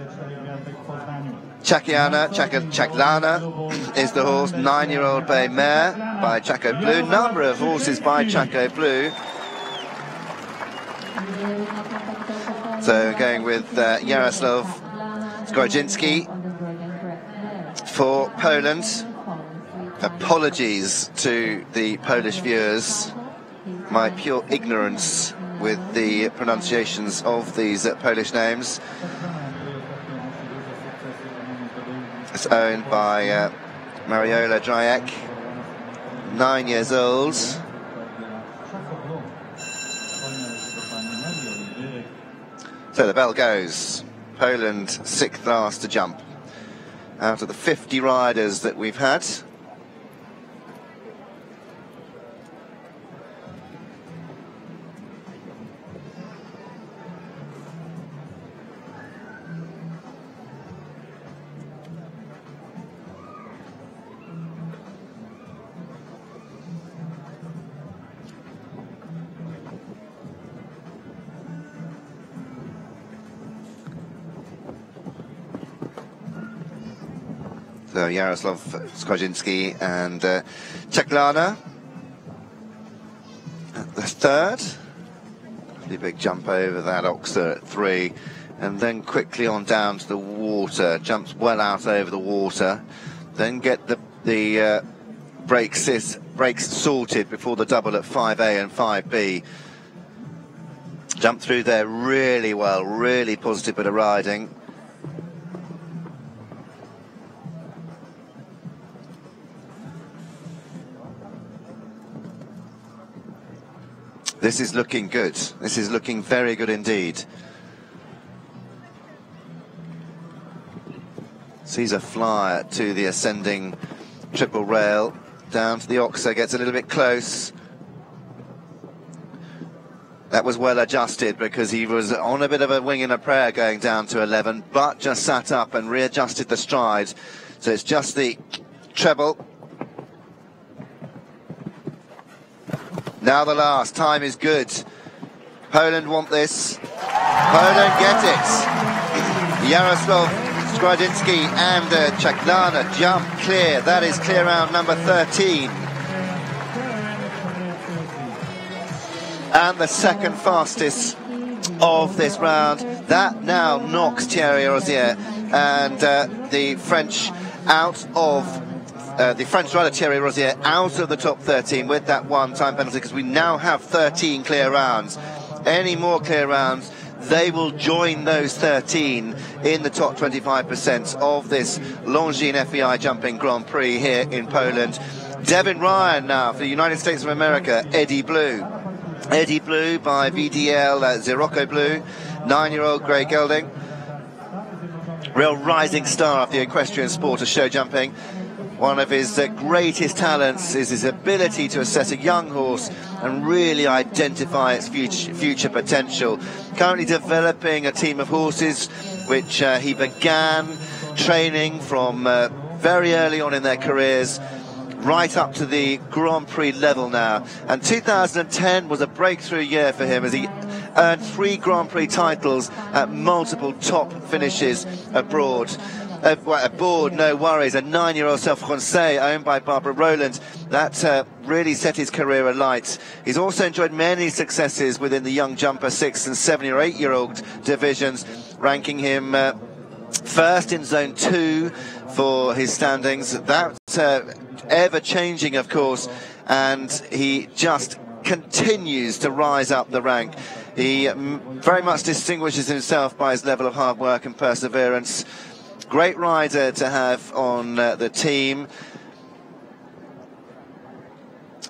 Chakiana, Chaklana is the horse, nine-year-old bay mare by Chacco-Blue. Number of horses by Chacco-Blue. So going with uh, Yaroslav Skorodziński for Poland. Apologies to the Polish viewers. My pure ignorance with the pronunciations of these uh, Polish names. It's owned by uh, Mariola Drajek, nine years old. So the bell goes. Poland sixth last to jump. Out of the 50 riders that we've had, So Yaroslav Skrzydinski and uh, Cheklana at the third. Pretty big jump over that Oxer at three. And then quickly on down to the water. Jumps well out over the water. Then get the, the uh, brakes, brakes sorted before the double at 5A and 5B. Jump through there really well, really positive bit of riding. This is looking good. This is looking very good indeed. Sees a flyer to the ascending triple rail. Down to the Oxer, gets a little bit close. That was well adjusted because he was on a bit of a wing and a prayer going down to 11, but just sat up and readjusted the stride. So it's just the treble Now the last. Time is good. Poland want this. Poland get it. Yaroslav Skrzydinski and uh, Cheklana jump clear. That is clear round number 13. And the second fastest of this round. That now knocks Thierry Rozier and uh, the French out of uh, the French rider Thierry Rozier out of the top 13 with that one time penalty because we now have 13 clear rounds. Any more clear rounds, they will join those 13 in the top 25% of this Longines FEI jumping Grand Prix here in Poland. Devin Ryan now for the United States of America, Eddie Blue. Eddie Blue by VDL uh, Zirocco Blue, nine-year-old Grey Gelding. Real rising star of the equestrian sport of show jumping. One of his uh, greatest talents is his ability to assess a young horse and really identify its future, future potential. Currently developing a team of horses which uh, he began training from uh, very early on in their careers right up to the Grand Prix level now. And 2010 was a breakthrough year for him as he earned three Grand Prix titles at multiple top finishes abroad a, a board, no worries. A nine-year-old Selle Francais owned by Barbara Rowland. That uh, really set his career alight. He's also enjoyed many successes within the young jumper six and seven or eight-year-old divisions, ranking him uh, first in zone two for his standings. That uh, ever changing, of course, and he just continues to rise up the rank. He um, very much distinguishes himself by his level of hard work and perseverance. Great rider to have on uh, the team.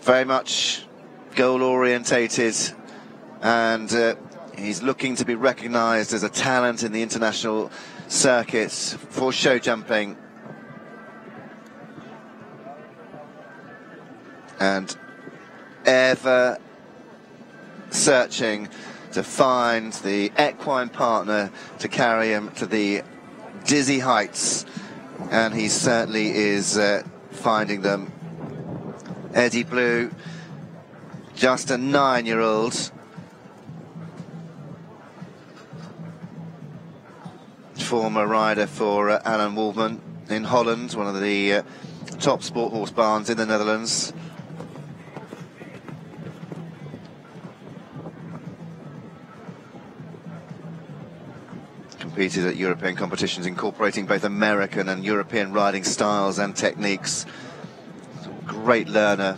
Very much goal orientated and uh, he's looking to be recognised as a talent in the international circuits for show jumping. And ever searching to find the equine partner to carry him to the dizzy heights, and he certainly is uh, finding them. Eddie Blue, just a nine-year-old. Former rider for uh, Alan Waldman in Holland, one of the uh, top sport horse barns in the Netherlands. Competed at European competitions incorporating both American and European riding styles and techniques. Great learner,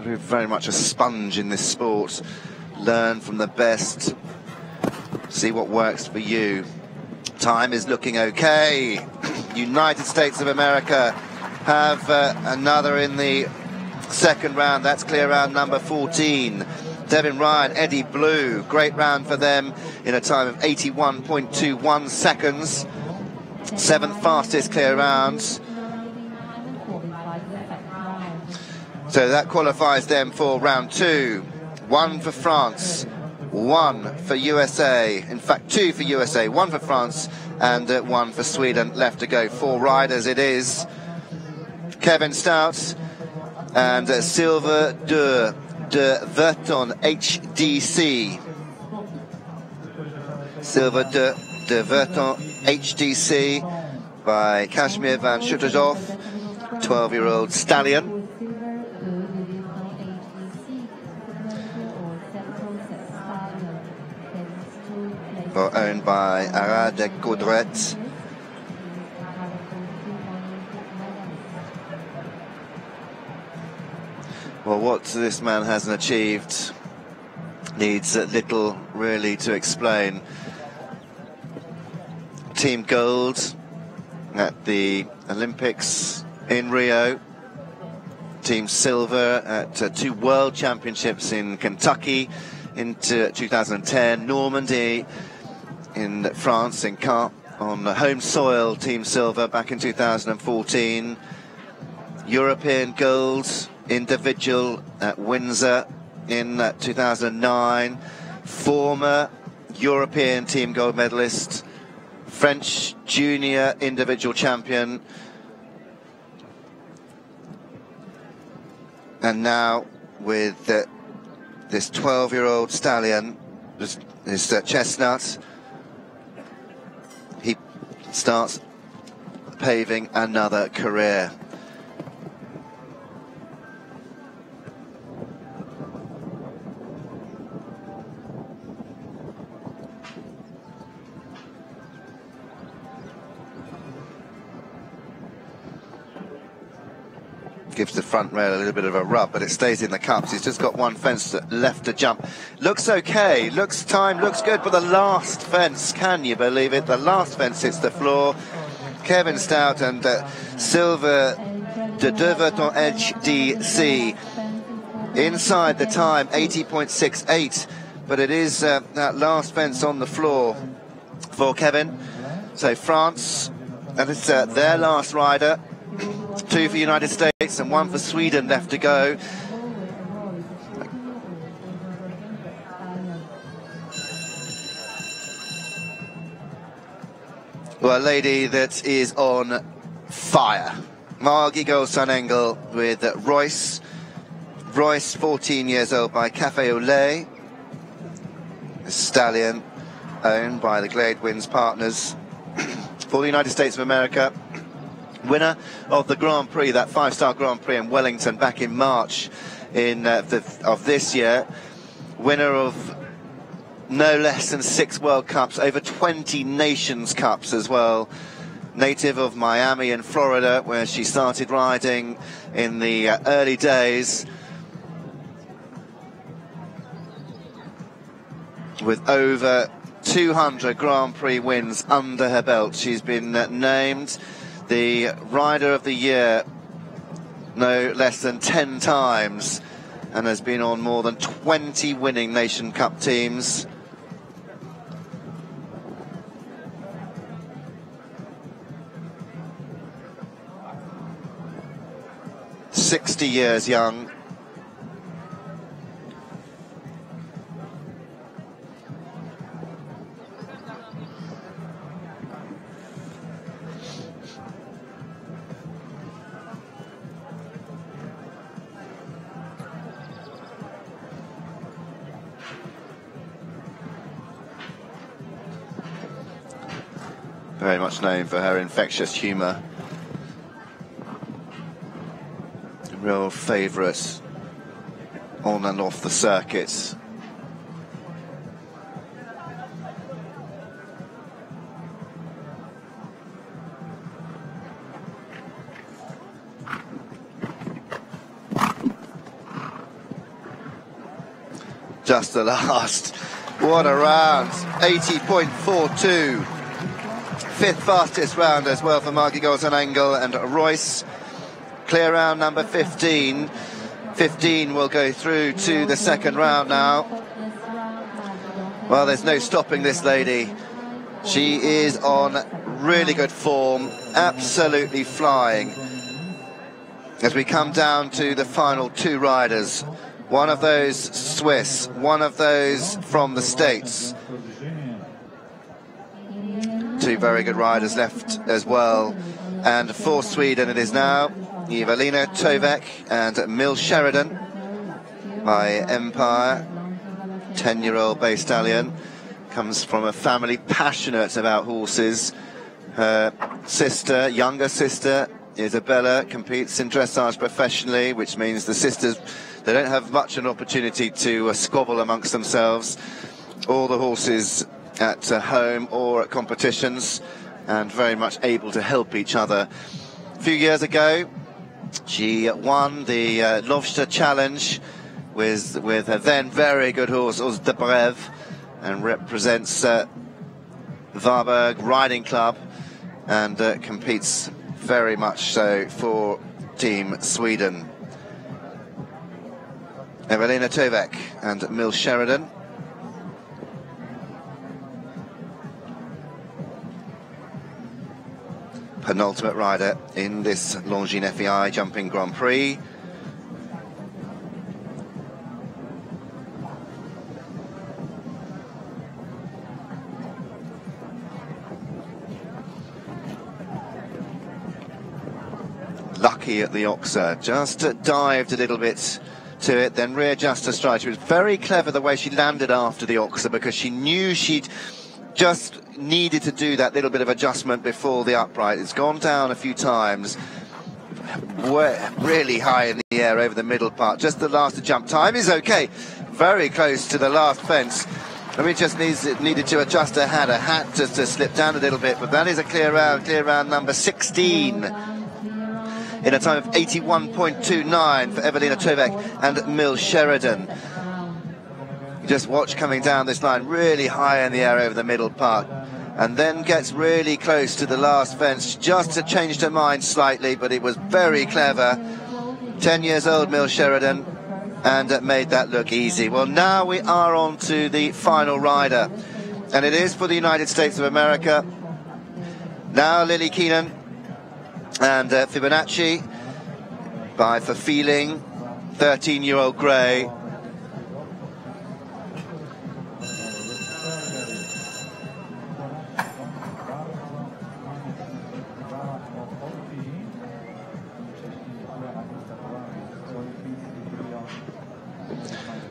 very much a sponge in this sport. Learn from the best, see what works for you. Time is looking okay. United States of America have uh, another in the second round. That's clear round number 14. Devin Ryan, Eddie Blue. Great round for them in a time of 81.21 seconds. Seventh fastest clear rounds. So that qualifies them for round two. One for France, one for USA. In fact, two for USA, one for France and uh, one for Sweden. Left to go. Four riders it is. Kevin Staut and uh, Silver Dur de Verton HDC. Silver de, de Verton HDC. by Kashmir van Schutterdorf, 12-year-old stallion. owned by Arad Coudret. Well, what this man hasn't achieved needs little really to explain. Team gold at the Olympics in Rio. Team silver at uh, two world championships in Kentucky in 2010. Normandy in France, in Caen, on the home soil. Team silver back in 2014. European gold individual at Windsor in uh, 2009, former European team gold medalist, French junior individual champion, and now with uh, this 12-year-old stallion, this, this uh, chestnut, he starts paving another career. Gives the front rail a little bit of a rub, but it stays in the cups. He's just got one fence left to jump. Looks okay, looks time, looks good, but the last fence, can you believe it? The last fence hits the floor. Kevin Staut and uh, Silver de Deverton HDC inside the time, 80.68, but it is uh, that last fence on the floor for Kevin. So France, and it's uh, their last rider two for the United States and one for Sweden left to go. Well, a lady that is on fire. Margie Margit Engle with Royce. Royce, 14 years old by Cafe au Lait. Stallion, owned by the Glade Winds partners for the United States of America winner of the Grand Prix, that five-star Grand Prix in Wellington back in March in uh, the, of this year. Winner of no less than six World Cups, over 20 Nations Cups as well. Native of Miami in Florida, where she started riding in the uh, early days. With over 200 Grand Prix wins under her belt. She's been uh, named the Rider of the Year no less than 10 times and has been on more than 20 winning Nation Cup teams. Sixty years young, very much known for her infectious humour. Real favourite on and off the circuits. Just the last. What a round. 80.42 fifth fastest round as well for Margit Engle and Royce. Clear round number 15. 15 will go through to the second round now. Well, there's no stopping this lady. She is on really good form, absolutely flying. As we come down to the final two riders, one of those Swiss, one of those from the States two very good riders left as well. And for Sweden it is now Evelina Tovek and Mill Sheridan by Empire. 10-year-old bay stallion comes from a family passionate about horses Her sister, younger sister, Isabella, competes in dressage professionally, which means the sisters, they don't have much of an opportunity to uh, squabble amongst themselves. All the horses at uh, home or at competitions and very much able to help each other. A few years ago, she won the uh, Challenge with with her then very good horse, Os de Brève, and represents uh, Varberg Riding Club and uh, competes very much so for Team Sweden. Evelina Tovek and Mill Sheridan penultimate rider in this Longines FEI Jumping Grand Prix. Lucky at the Oxer, just dived a little bit to it, then readjust her stride. She was very clever the way she landed after the Oxer because she knew she'd just needed to do that little bit of adjustment before the upright. It's gone down a few times. Really high in the air over the middle part. Just the last jump time is okay. Very close to the last fence. I mean, just needs needed to adjust her hat. Her hat just to slip down a little bit, but that is a clear round, clear round number 16 in a time of 81.29 for Evelina Tovek and Mill Sheridan just watch coming down this line really high in the air over the middle part and then gets really close to the last fence just to change her mind slightly but it was very clever. 10 years old Mill Sheridan and made that look easy. Well now we are on to the final rider and it is for the United States of America. Now Lillie Keenan and uh, Fibonacci by for feeling 13 year old Gray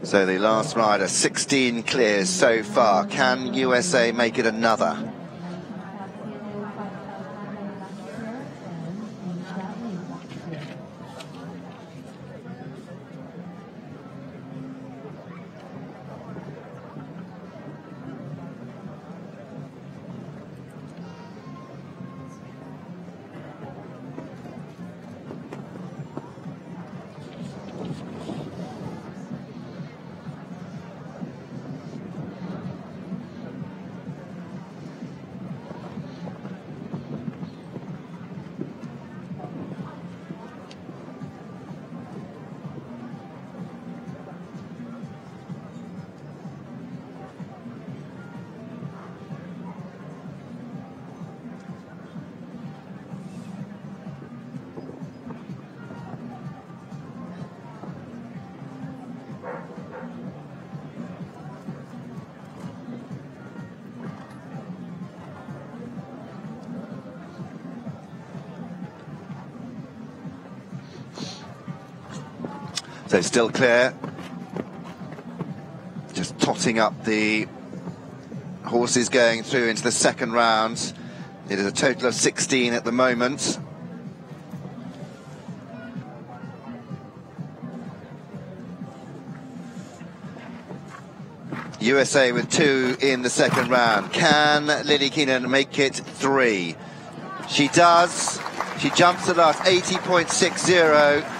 So the last rider, 16 clears so far. Can USA make it another? Still clear. Just totting up the horses going through into the second round. It is a total of 16 at the moment. USA with two in the second round. Can Lillie Keenan make it three? She does. She jumps the last 80.60.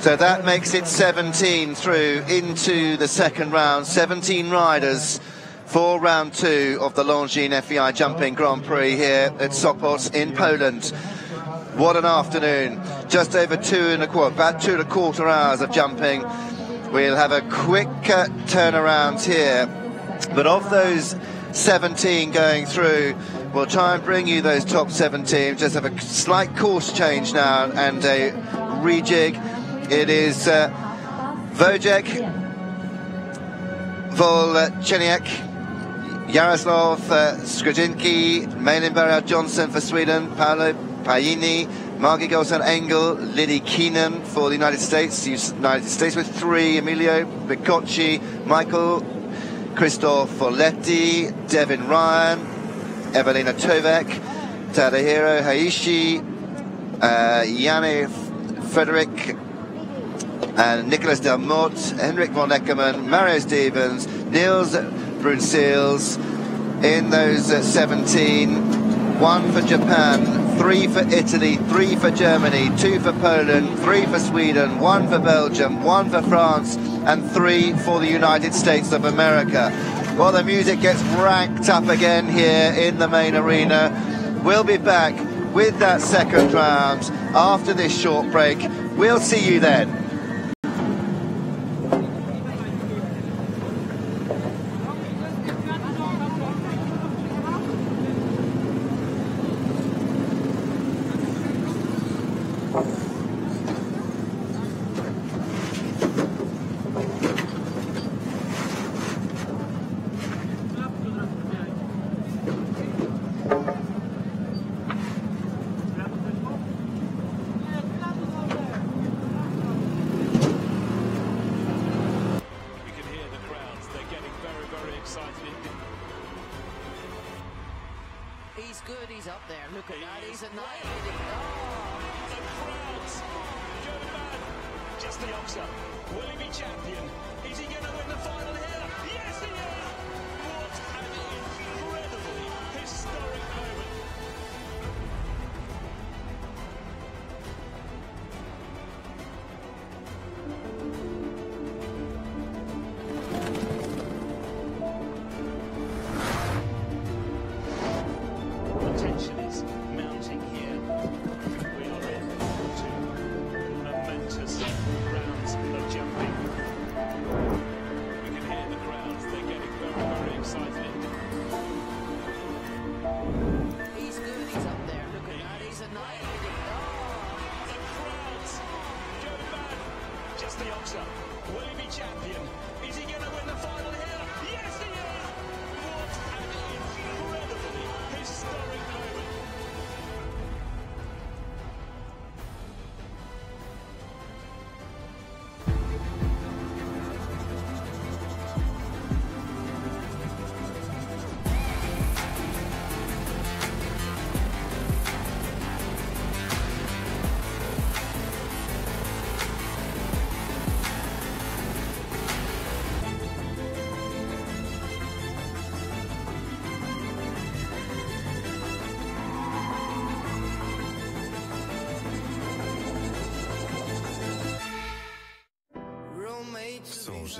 So that makes it 17 through into the second round. 17 riders for round two of the Longines FEI Jumping Grand Prix here at Sopot in Poland. What an afternoon. Just over two and a quarter, about two and a quarter hours of jumping. We'll have a quick uh, turnaround here. But of those 17 going through, we'll try and bring you those top 17. Just have a slight course change now and a rejig it is uh, Wojciech Wojcianiec, Jaroslav uh, Skrzynki, Malin Johnsson for Sweden, Paolo Paini, Margit Goldstein Engle, Lillie Keenan for the United States, United States with three, Emilio Bicocci, Michael, Cristofoletti, Devin Ryan, Evelina Tovek, Tadahiro Hayashi, uh, Frederick, and Nicholas Delmotte, Henrik von Eckermann, Mario Stevens, Niels Bruynseels in those uh, 17. One for Japan, three for Italy, three for Germany, two for Poland, three for Sweden, one for Belgium, one for France, and three for the United States of America. Well, the music gets ranked up again here in the main arena. We'll be back with that second round after this short break. We'll see you then.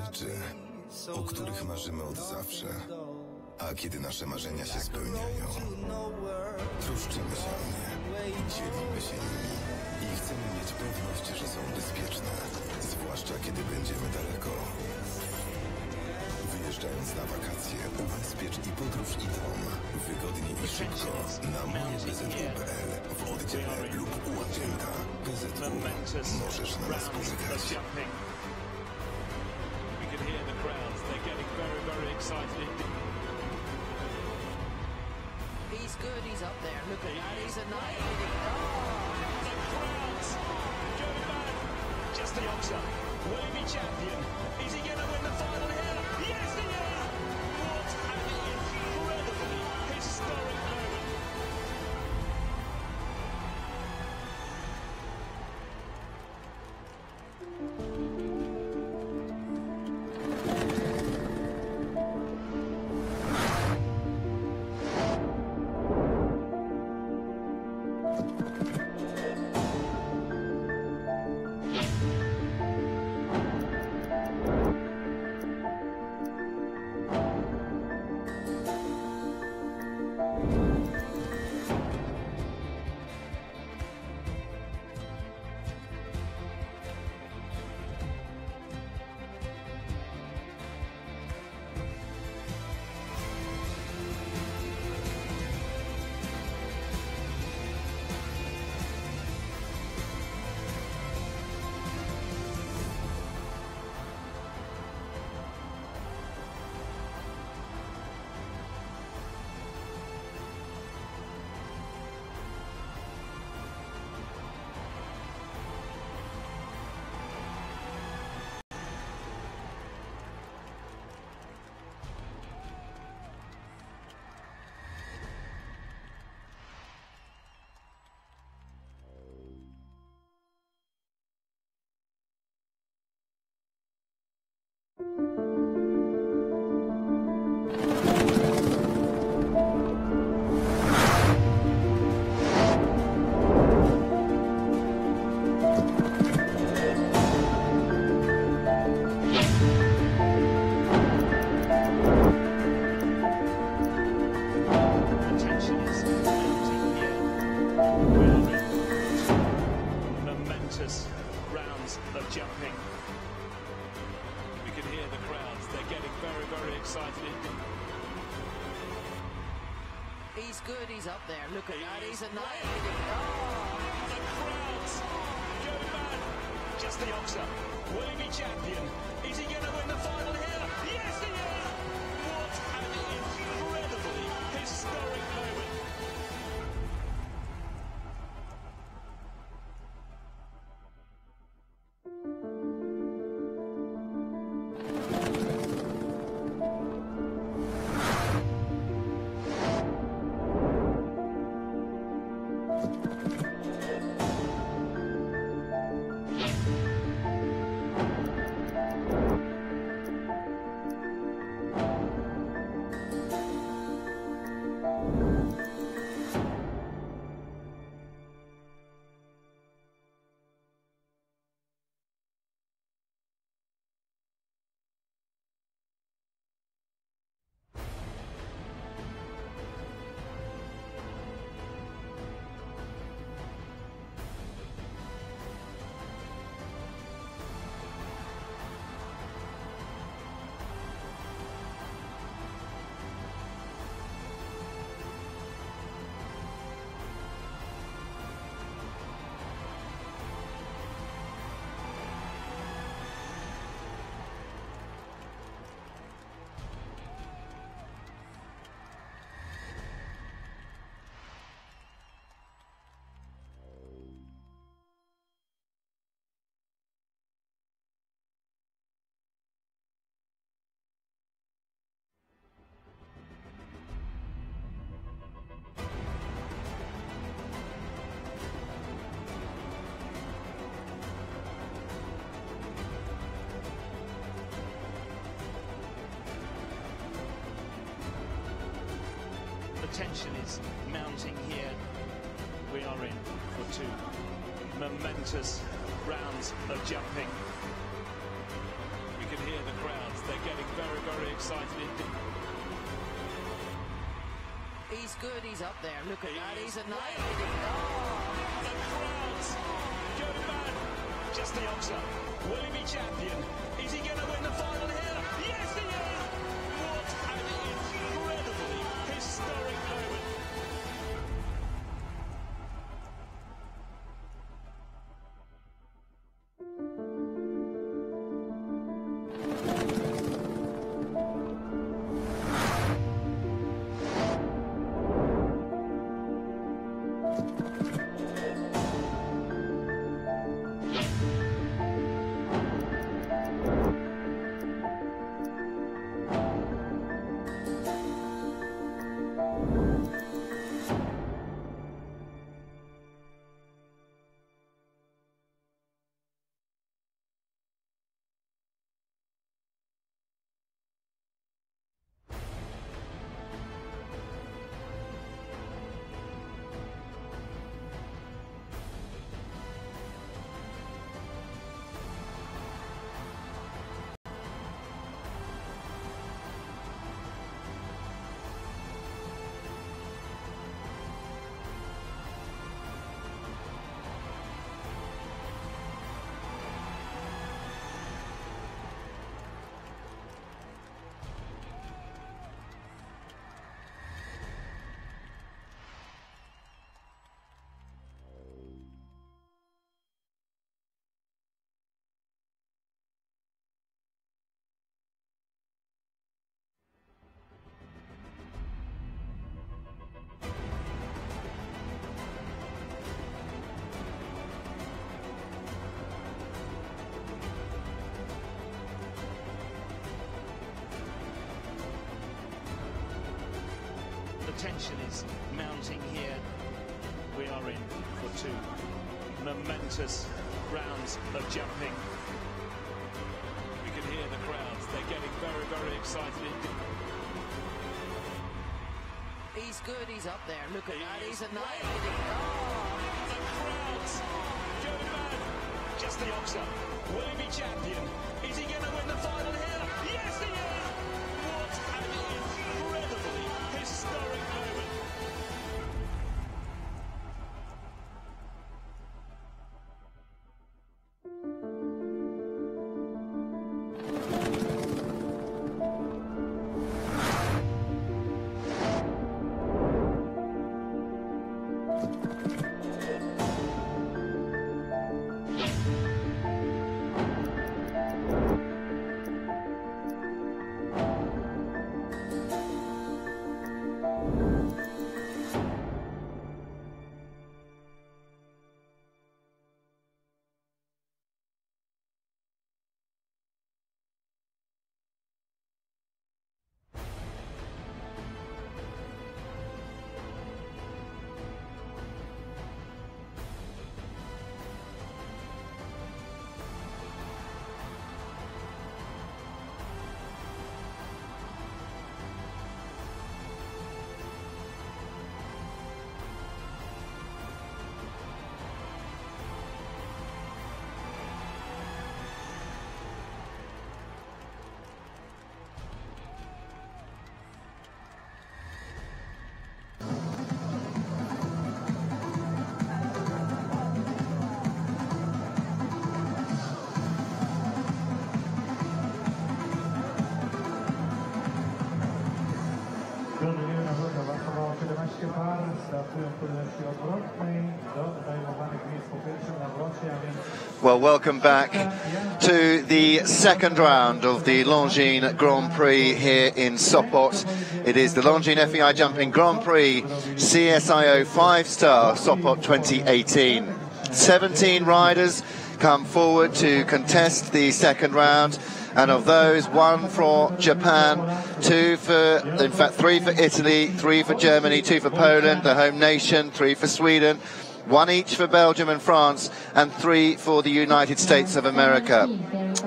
Rzeczy, o których marzymy od zawsze. A kiedy nasze marzenia się spełniają, troszczymy się o nie, dzielimy się nimi i chcemy mieć pewność, że są bezpieczne, zwłaszcza kiedy będziemy daleko. Wyjeżdżając na wakacje, ubezpiecz i podróż i dom. Wygodnie i szybko na mojebzw.pl w oddziale lub u agenta. PZU. Możesz na nas polegać. He's annihilating. The crowds go mad. Just the answer. Will he be champion? Is he going to win the final He's up there. Look at that, he's a nice. Oh, the crowds go mad. Just the oxer. Will he be champion? Tension is mounting here. We are in for two momentous rounds of jumping. We can hear the crowds. They're getting very, very excited indeed. He's good, he's up there. Look at that, he's a nice. The crowds. Just the oxer. Will he be champion? Is he going to tension is mounting here. We are in for two momentous rounds of jumping. We can hear the crowds. They're getting very, very excited. He's good, he's up there. Look at that, he's oh, a nice. The crowds go mad. Just the oxer. Will he be champion? Is he going to win the final here? Well, welcome back to the second round of the Longines Grand Prix here in Sopot. It is the Longines FEI Jumping Grand Prix CSIO 5-star Sopot 2018. 17 riders come forward to contest the second round. And of those, one for Japan, two for, in fact, three for Italy, three for Germany, two for Poland, the home nation, three for Sweden, one each for Belgium and France, and three for the United States of America.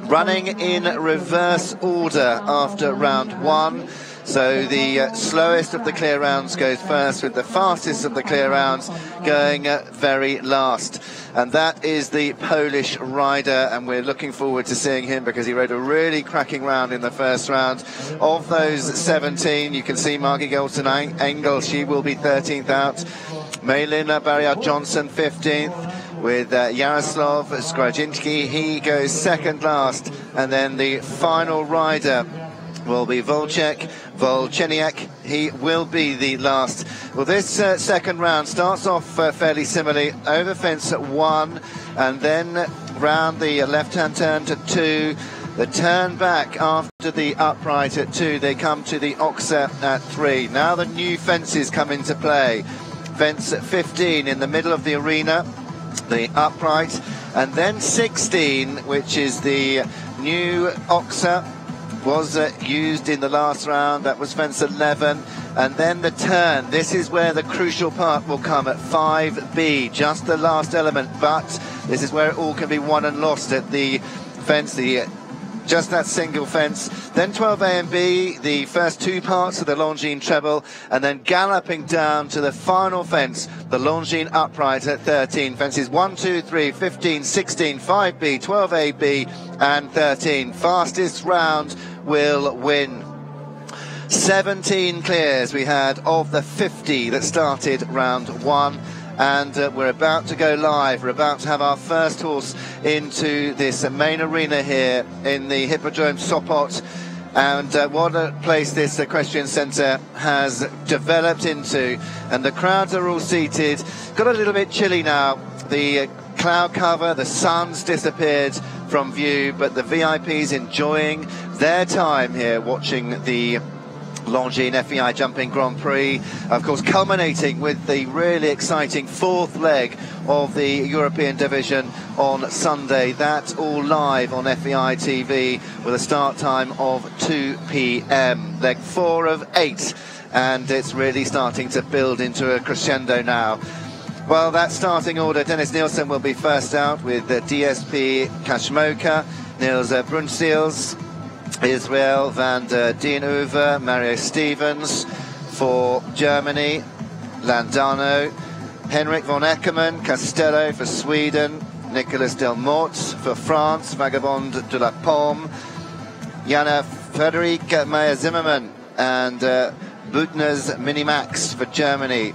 Running in reverse order after round one. So the uh, slowest of the clear rounds goes first, with the fastest of the clear rounds going uh, very last. And that is the Polish rider, and we're looking forward to seeing him because he rode a really cracking round in the first round. Of those 17, you can see Margie Goldstein Engle, she will be 13th out. Malin Baryard Johnsson 15th with uh, Yaroslav Skrzyczyński. He goes second last. And then the final rider will be Wojciech, Wojcianiec. He will be the last. Well, this uh, second round starts off uh, fairly similarly. Over fence at one, and then round the left-hand turn to two. The turn back after the upright at two. They come to the Oxa at three. Now the new fences come into play. Fence at 15 in the middle of the arena. The upright, and then 16, which is the new Oxa was uh, used in the last round. That was fence 11. And then the turn. This is where the crucial part will come at 5B, just the last element. But this is where it all can be won and lost at the fence, the just that single fence. Then 12A and B, the first two parts of the Longines treble, and then galloping down to the final fence, the Longines upright at 13. Fences 1, 2, 3, 15, 16, 5B, 12AB, and 13. Fastest round will win. 17 clears we had of the 50 that started round one and uh, we're about to go live. We're about to have our first horse into this main arena here in the Hippodrome Sopot. And uh, what a place this Equestrian Centre has developed into. And the crowds are all seated. Got a little bit chilly now. The uh, cloud cover, the sun's disappeared from view, but the VIPs enjoying their time here watching the Longines FEI Jumping Grand Prix, of course, culminating with the really exciting fourth leg of the European division on Sunday. That's all live on FEI TV with a start time of 2 p.m. Leg four of eight, and it's really starting to build into a crescendo now. Well, that starting order, Dennis Nielsen will be first out with the DSP Kashmoka, Niels uh, Bruynseels, Israel van der Dienhoever, Mario Stevens for Germany, Landano, Henrik von Eckermann, Castello for Sweden, Nicolas Delmotte for France, Vagabond de la Pomme, Janne Friederike Meyer Zimmermann, and uh, Butner's Minimax for Germany.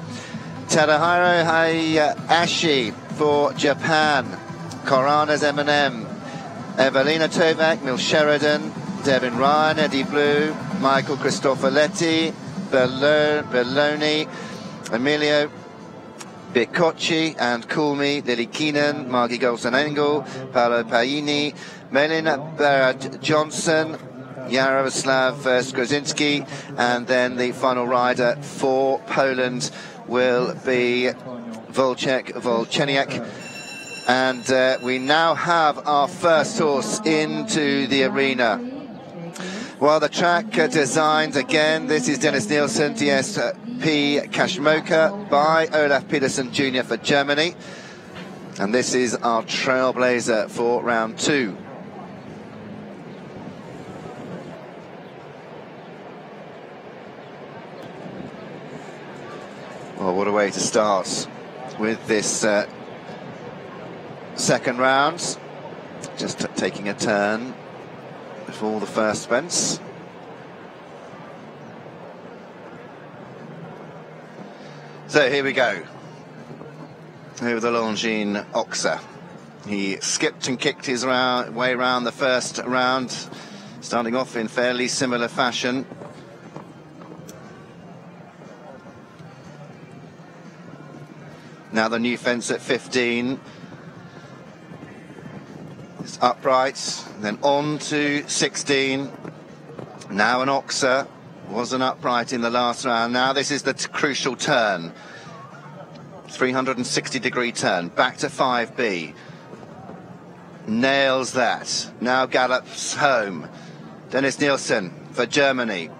Tadahiro Hayashi for Japan, Korana's M&M, Evelina Tovek, Mil Sheridan, Devin Ryan, Eddie Blue, Michael Cristofoletti, Belloni, Emilio Bicocci and Coolme, Lillie Keenan, Margie Goldstein Engle, Paolo Paini, Melina Baryard Johnsson, Yaroslav Skrzyczyński, and then the final rider for Poland will be Wojciech Wojcianiec. And uh, we now have our first horse into the arena. Well, the track uh, designed again, this is Dennis Nielsen, DSP Kashmoka by Olaf Petersen Jr. for Germany. And this is our trailblazer for round two. Well, what a way to start with this uh, second round. Just taking a turn before the first fence. So here we go. Over the Longines Oxer. He skipped and kicked his round, way around the first round, starting off in fairly similar fashion. Now the new fence at 15. It's upright, then on to 16. Now an Oxer wasn't upright in the last round. Now this is the crucial turn. 360 degree turn. Back to 5B. Nails that. Now gallops home. Dennis Nielsen for Germany.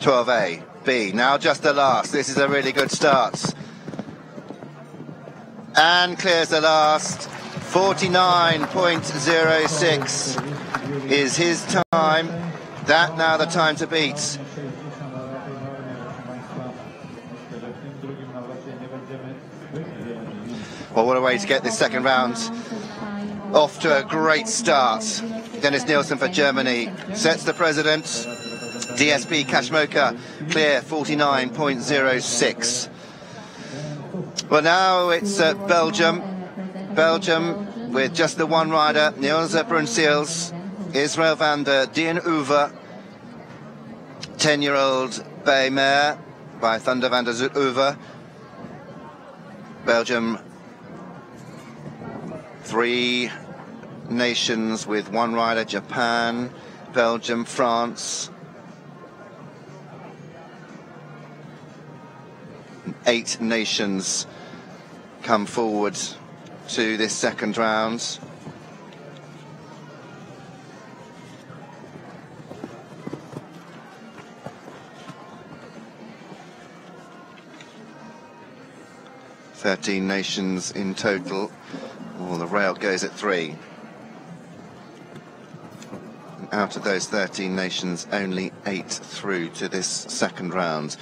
12A. B. Now just the last. This is a really good start. And clears the last. 49.06 is his time. That now the time to beat. Well, what a way to get this second round off to a great start. Dennis Nielsen for Germany sets the president. DSP Kashmoka clear 49.06. Well, now it's uh, Belgium. Belgium with just the one rider, Niels Bruynseels, Israel van der Dien Uwe, 10 year old Bay Mare by Thunder van der Zuuthoeve. Belgium, three nations with one rider Japan, Belgium, France. Eight nations come forward to this second round. Thirteen nations in total. Well, the rail goes at three. Out of those 13 nations, only eight through to this second round.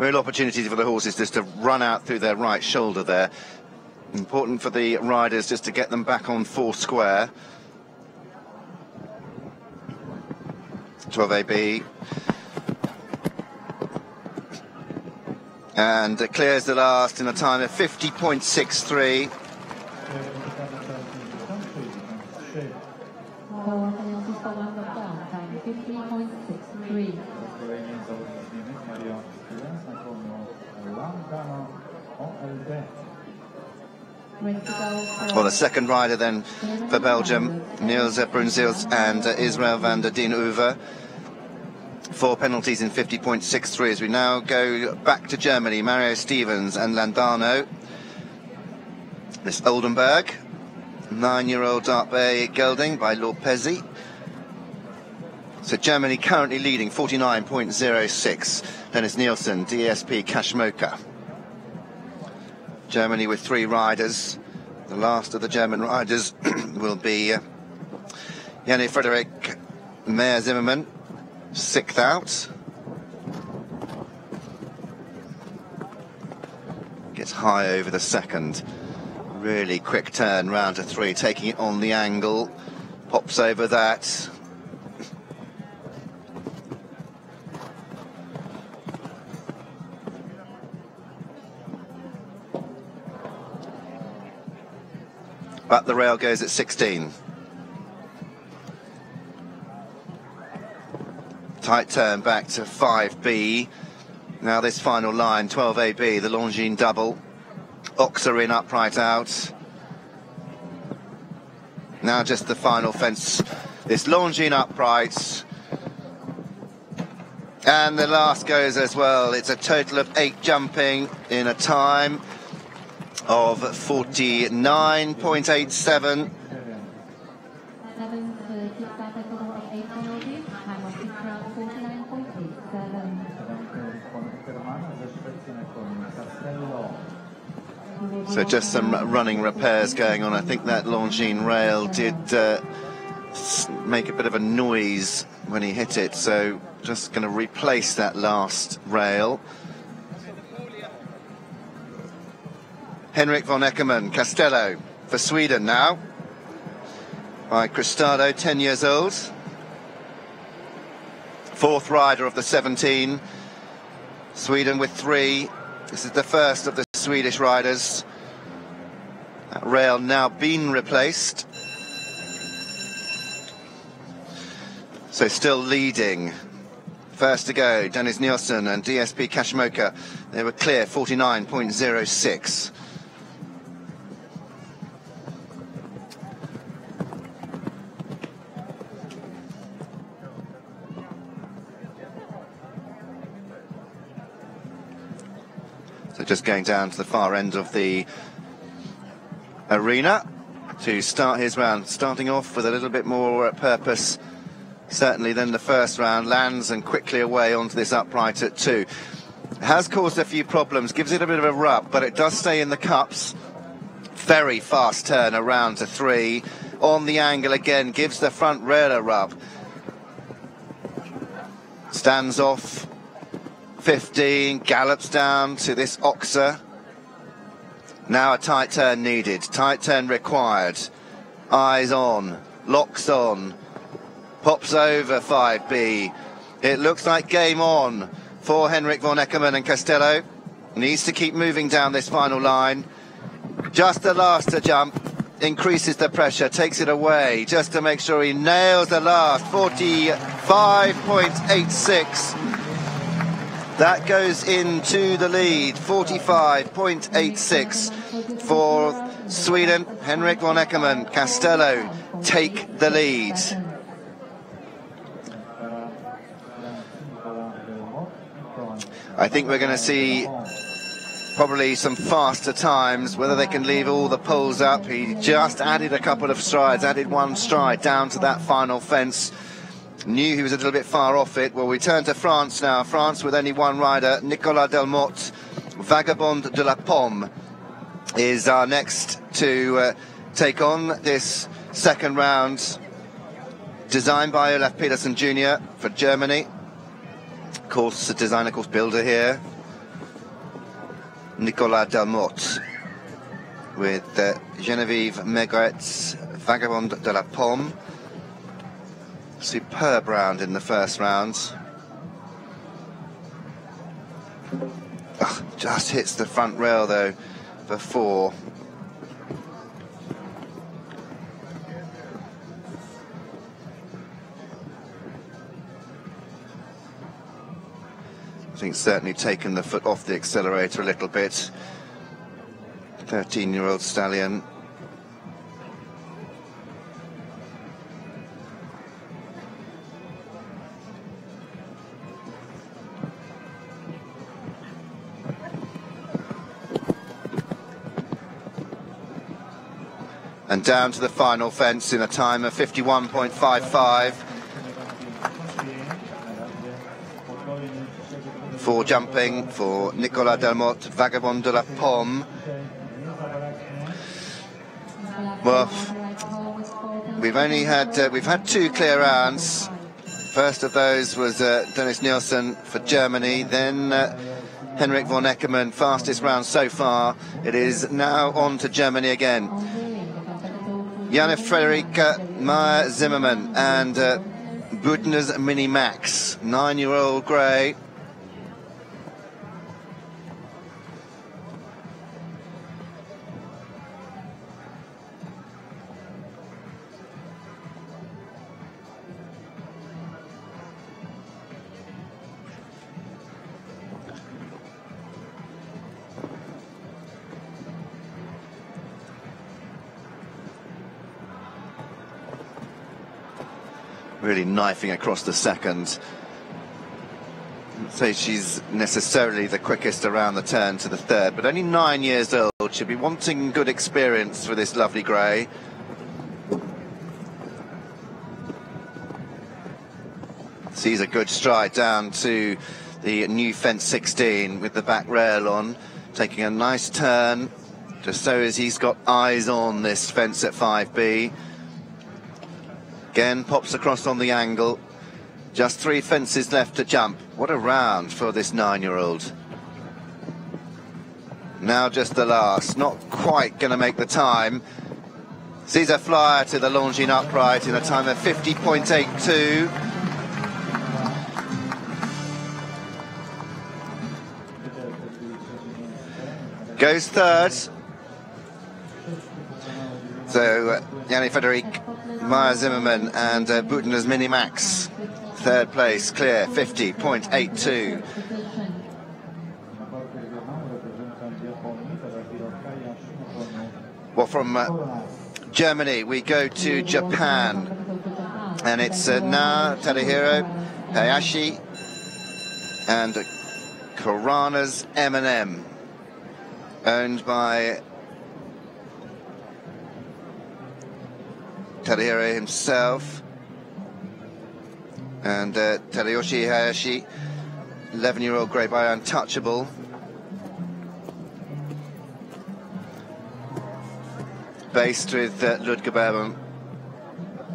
Real opportunity for the horses just to run out through their right shoulder there. Important for the riders just to get them back on four square. 12AB. And it clears the last in a time of 50.63. Koło penalty Poland of Dawn, time 50.63. Kolejny zawodnik z Niemiec, Mario Stevens na koniu Langano OLD. Ready to go for Well, the second rider then for Belgium, Niels Bruynseels and uh, Israel van der Dien Uwe. Four penalties in 50.63 as we now go back to Germany. Mario Stevens and Landano. This Oldenburg. Nine-year-old Dark Bay Gelding by Lopezi. So Germany currently leading 49.06. Dennis Nielsen, DSP Kashmoka. Germany with three riders. The last of the German riders will be uh, Janne Friederike Meyer Zimmermann, sixth out. Gets high over the second. Really quick turn round to three, taking it on the angle. Pops over that. But the rail goes at 16. Tight turn back to 5B. Now this final line, 12AB, the Longines double. Oxer in upright out. Now just the final fence. This Longines upright. And the last goes as well. It's a total of eight jumping in a time of 49.87. seven to kick back a total of eight penalties, time of six round 49.87. Pan Herman ze Szwecji na koniu Castello. So just some running repairs going on. I think that Longines rail did uh, make a bit of a noise when he hit it. So just going to replace that last rail. Henrik von Eckermann, Castello for Sweden now. By Cristado, 10 years old. Fourth rider of the 17. Sweden with three. This is the first of the Swedish riders. That rail now been replaced. So still leading. First to go, Dennis Nielsen and DSP Kashimoka. They were clear, 49.06. just going down to the far end of the arena to start his round, starting off with a little bit more uh, purpose, certainly than the first round. Lands and quickly away onto this upright at two. Has caused a few problems, gives it a bit of a rub, but it does stay in the cups. Very fast turn around to three. On the angle again, gives the front rail a rub. Stands off 15, gallops down to this Oxer. Now a tight turn needed, tight turn required. Eyes on, locks on, pops over 5B. It looks like game on for Henrik von Eckermann and Castello. Needs to keep moving down this final line. Just the last to jump, increases the pressure, takes it away, just to make sure he nails the last. 45.86. That goes into the lead, 45.86 for Sweden. Henrik von Eckermann, Castello take the lead. I think we're going to see probably some faster times, whether they can leave all the poles up. He just added a couple of strides, added one stride down to that final fence. Knew he was a little bit far off it. Well, we turn to France now. France with only one rider, Nicolas Delmotte, Vagabond de la Pomme, is our next to uh, take on this second round. Designed by Olaf Petersen Jr. for Germany. Of course designer, of course builder here. Nicolas Delmotte with uh, Genevieve Maigret's Vagabond de la Pomme. Superb round in the first round. Ugh, just hits the front rail though for four. I think certainly taken the foot off the accelerator a little bit. 13 year old stallion. And down to the final fence in a time of 51.55. For jumping for Nicolas Delmotte, Vagabond de la Pomme. Well, we've only had uh, we've had two clear rounds. First of those was uh, Dennis Nielsen for Germany, then uh, Henrik von Eckermann, fastest round so far. It is now on to Germany again. Janne Friederike Meyer Zimmermann and uh, Mini Max, nine year old grey. Really knifing across the second. Say she's necessarily the quickest around the turn to the third, but only nine years old. She'll be wanting good experience for this lovely grey. Sees a good stride down to the new fence 16 with the back rail on, taking a nice turn, just so as he's got eyes on this fence at 5B. Again, pops across on the angle. Just three fences left to jump. What a round for this nine-year-old. Now just the last. Not quite going to make the time. Sees a flyer to the Longines upright in a time of 50.82. Goes third. So, uh, Janne Friederike, Meyer Zimmermann, and uh, Mini Max, Third place, clear, 50.82. Well, from uh, Germany, we go to Japan, and it's uh, Na Tadahiro Hayashi and Korana's M&M, owned by Tadahiro himself and uh, Tadayoshi Hayashi, 11-year-old grey by Untouchable. Based with uh, Ludger Beerbaum,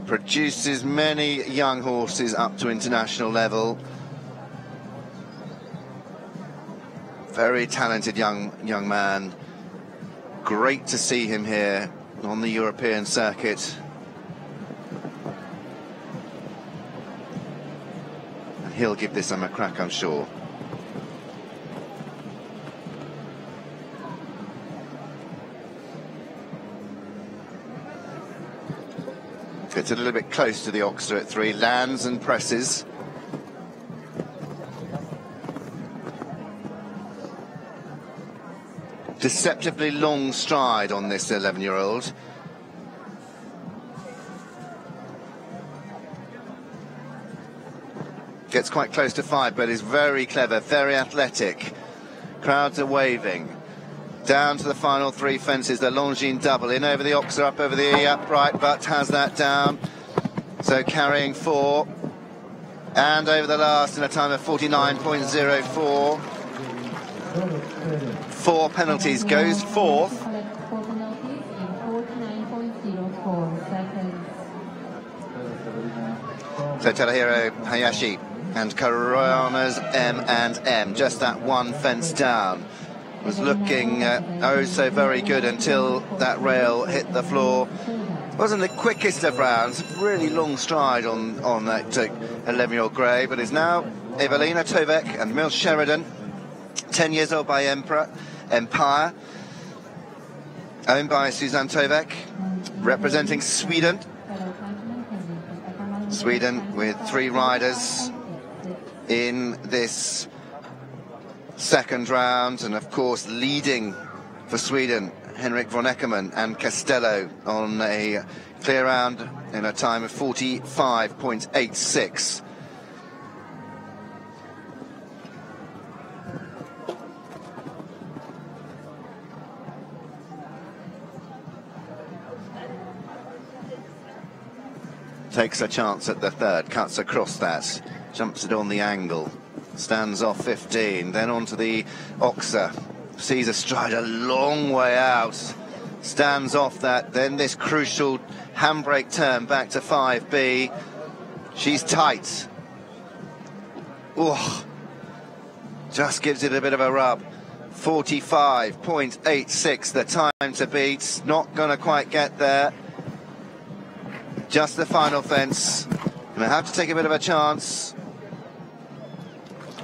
produces many young horses up to international level. Very talented young young man. Great to see him here on the European circuit. He'll give this a crack, I'm sure. Gets a little bit close to the Oxer at three, lands and presses. Deceptively long stride on this 11 Gets quite close to five, but is very clever, very athletic. Crowds are waving. Down to the final three fences, the Longines double. In over the Oxer, up over the upright, but has that down. So carrying four. And over the last in a time of 49.04. Four penalties, goes fourth. So Tadahiro Hayashi and Korana's M and M, just that one fence down. Was looking uh, oh so very good until that rail hit the floor. Wasn't the quickest of rounds, really long stride on, on that 11 year old grey, but is now Evelina Tovek and Mil Sheridan, 10 years old by Emperor, Empire, owned by Suzanne Tovek, representing Sweden. Sweden with three riders in this second round, and of course leading for Sweden, Henrik von Eckermann and Castello on a clear round in a time of 45.86. Takes a chance at the third, cuts across that, jumps it on the angle, stands off 15, then onto the Oxer, sees a stride a long way out, stands off that, then this crucial handbrake turn back to 5B. She's tight. Oh, just gives it a bit of a rub. 45.86 the time to beat. Not going to quite get there. Just the final fence. Gonna have to take a bit of a chance.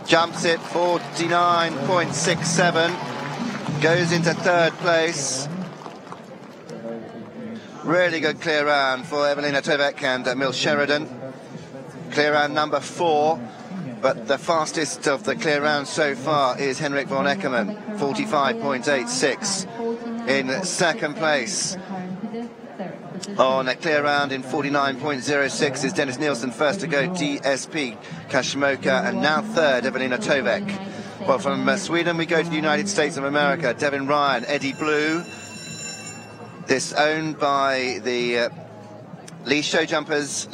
Jumps it 49.67. Goes into third place. Really good clear round for Evelina Tovek and Emil Sheridan. Clear round number four. But the fastest of the clear rounds so far is Henrik von Eckermann, 45.86 in second place. On a clear round in 49.06 is Dennis Nielsen first to go, DSP Kashimoka, and now third, Evelina Tovek. Well, from uh, Sweden we go to the United States of America, Devin Ryan, Eddie Blue. This owned by the uh, Lee Show Jumpers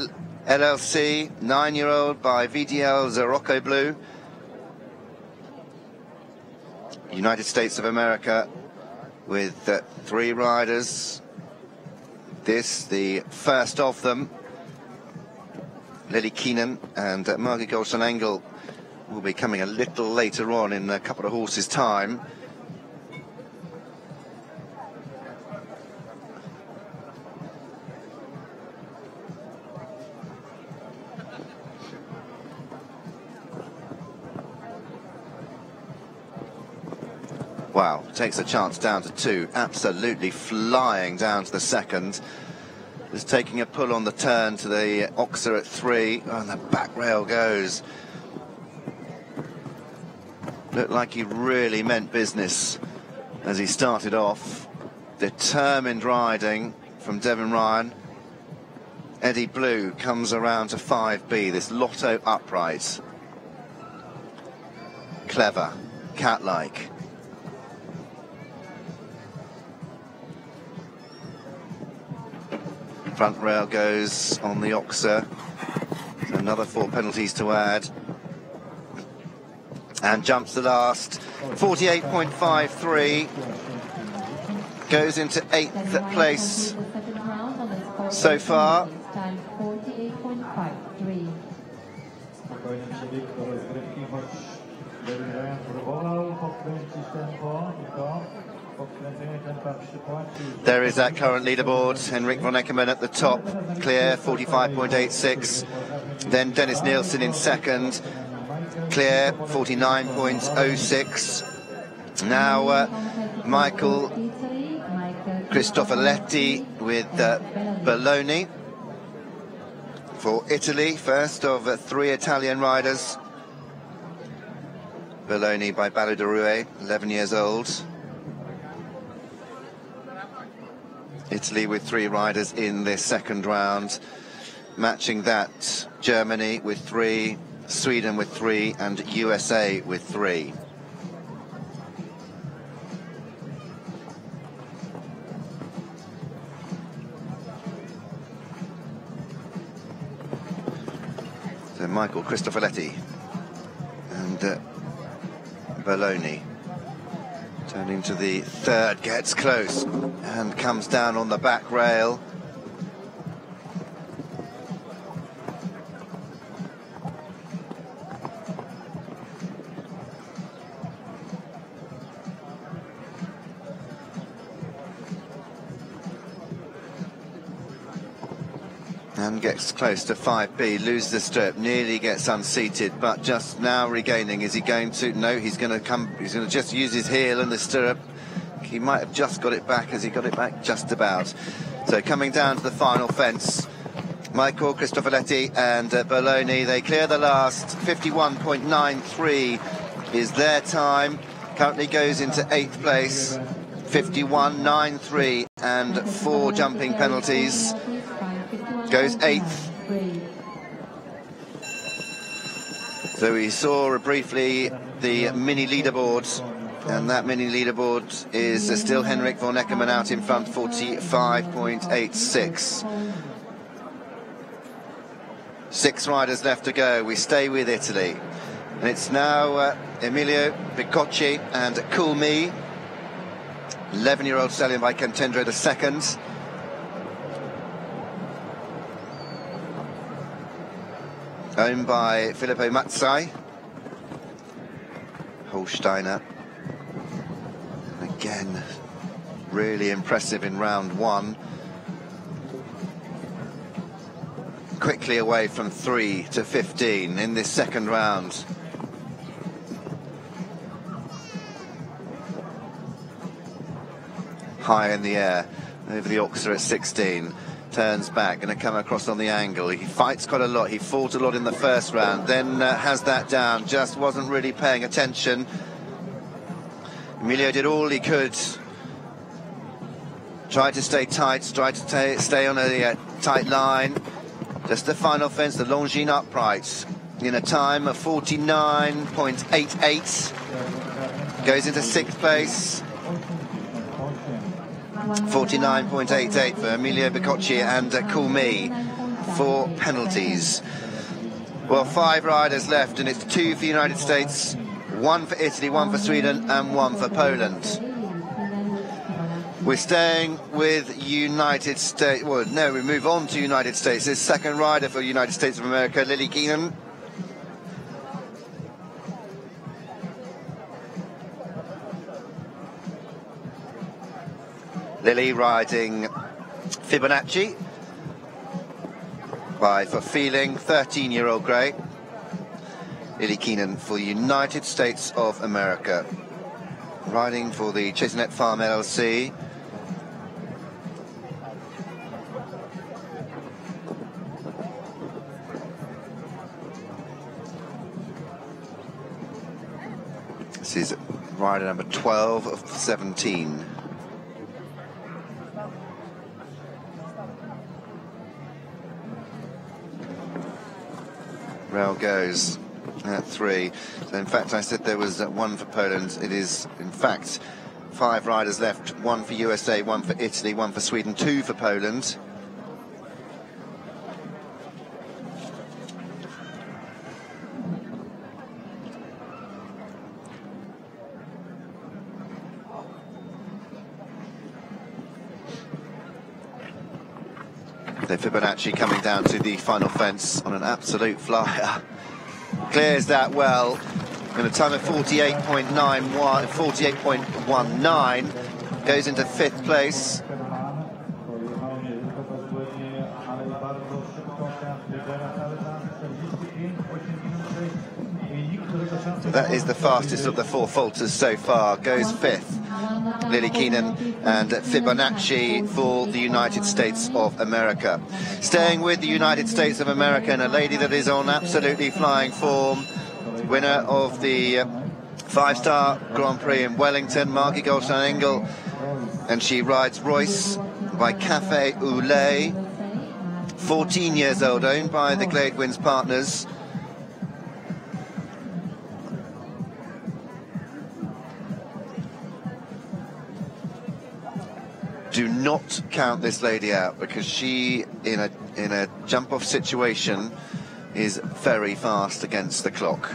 LLC, nine-year-old by VDL Zarocco Blue. United States of America with uh, three riders. This, the first of them, Lillie Keenan and uh, Margaret Goldstein Engle will be coming a little later on in a couple of horses' time. Wow, takes a chance down to two. Absolutely flying down to the second. Is taking a pull on the turn to the Oxer at three. Oh, and the back rail goes. Looked like he really meant business as he started off. Determined riding from Devin Ryan. Eddie Blue comes around to 5B, this Lotto upright. Clever, cat-like. Front rail goes on the Oxer. Another four penalties to add. And jumps the last. 48.53. Goes into eighth place so far. There is that current leaderboard. Henrik von Eckermann at the top, clear 45.86. Then Dennis Nielsen in second, clear 49.06. Now uh, Michael Cristofoletti with uh, Bologna for Italy, first of uh, three Italian riders. Bologna by Ballo 11 years old. Italy with three riders in this second round. Matching that, Germany with three, Sweden with three, and USA with three. So Michael Cristofoletti and uh, Bologna. Turning to the third, gets close and comes down on the back rail. And gets close to 5B, loses the strip, nearly gets unseated, but just now regaining. Is he going to? No, he's going to come. He's going to just use his heel in the stirrup. He might have just got it back as he got it back just about. So coming down to the final fence, Michael Cristofoletti and uh, Bologna, they clear the last. 51.93 is their time. Currently goes into eighth place. 51.93 and four jumping penalties goes eighth. So we saw briefly the mini leaderboard, and that mini leaderboard is still Henrik von Eckermann out in front, 45.86. Six riders left to go. We stay with Italy. And it's now uh, Emilio Bicocci and Cool Me. 11 year old stallion by Contendro the second. Owned by Filippo Matsai. Holsteiner. Again, really impressive in round one. Quickly away from 3 to 15 in this second round. High in the air over the Oxer at 16 turns back, going to come across on the angle. He fights quite a lot. He fought a lot in the first round, then uh, has that down. Just wasn't really paying attention. Emilio did all he could. Tried to stay tight, tried to stay on a uh, tight line. Just the final fence, the Longines upright, in a time of 49.88. Goes into sixth place. 49.88 for Emilio Bicocci and uh, Coolme for penalties. Well, five riders left, and it's two for the United States, one for Italy, one for Sweden, and one for Poland. We're staying with United States. Well, no, we move on to United States. This second rider for United States of America, Lillie Keenan. Lillie riding Fibonacci by For Feeling, 13 year old grey. Lillie Keenan for United States of America. riding for the Chansonette Farm LLC. This is rider number 12 of 17. Rail goes at three. So in fact, I said there was uh, one for Poland. It is, in fact, five riders left. One for USA, one for Italy, one for Sweden, two for Poland. Fibonacci coming down to the final fence on an absolute flyer. Clears that well in a time of 48.91, 48.19. Goes into fifth place. That is the fastest of the four falters so far. Goes fifth. Lillie Keenan and Fibonacci for the United States of America. Staying with the United States of America and a lady that is on absolutely flying form, winner of the uh, five-star Grand Prix in Wellington, Margie Goldstein Engle, and she rides Royce by Cafe Lait, 14 years old, owned by the Gladewinds partners. Do not count this lady out because she, in a in a jump off situation, is very fast against the clock.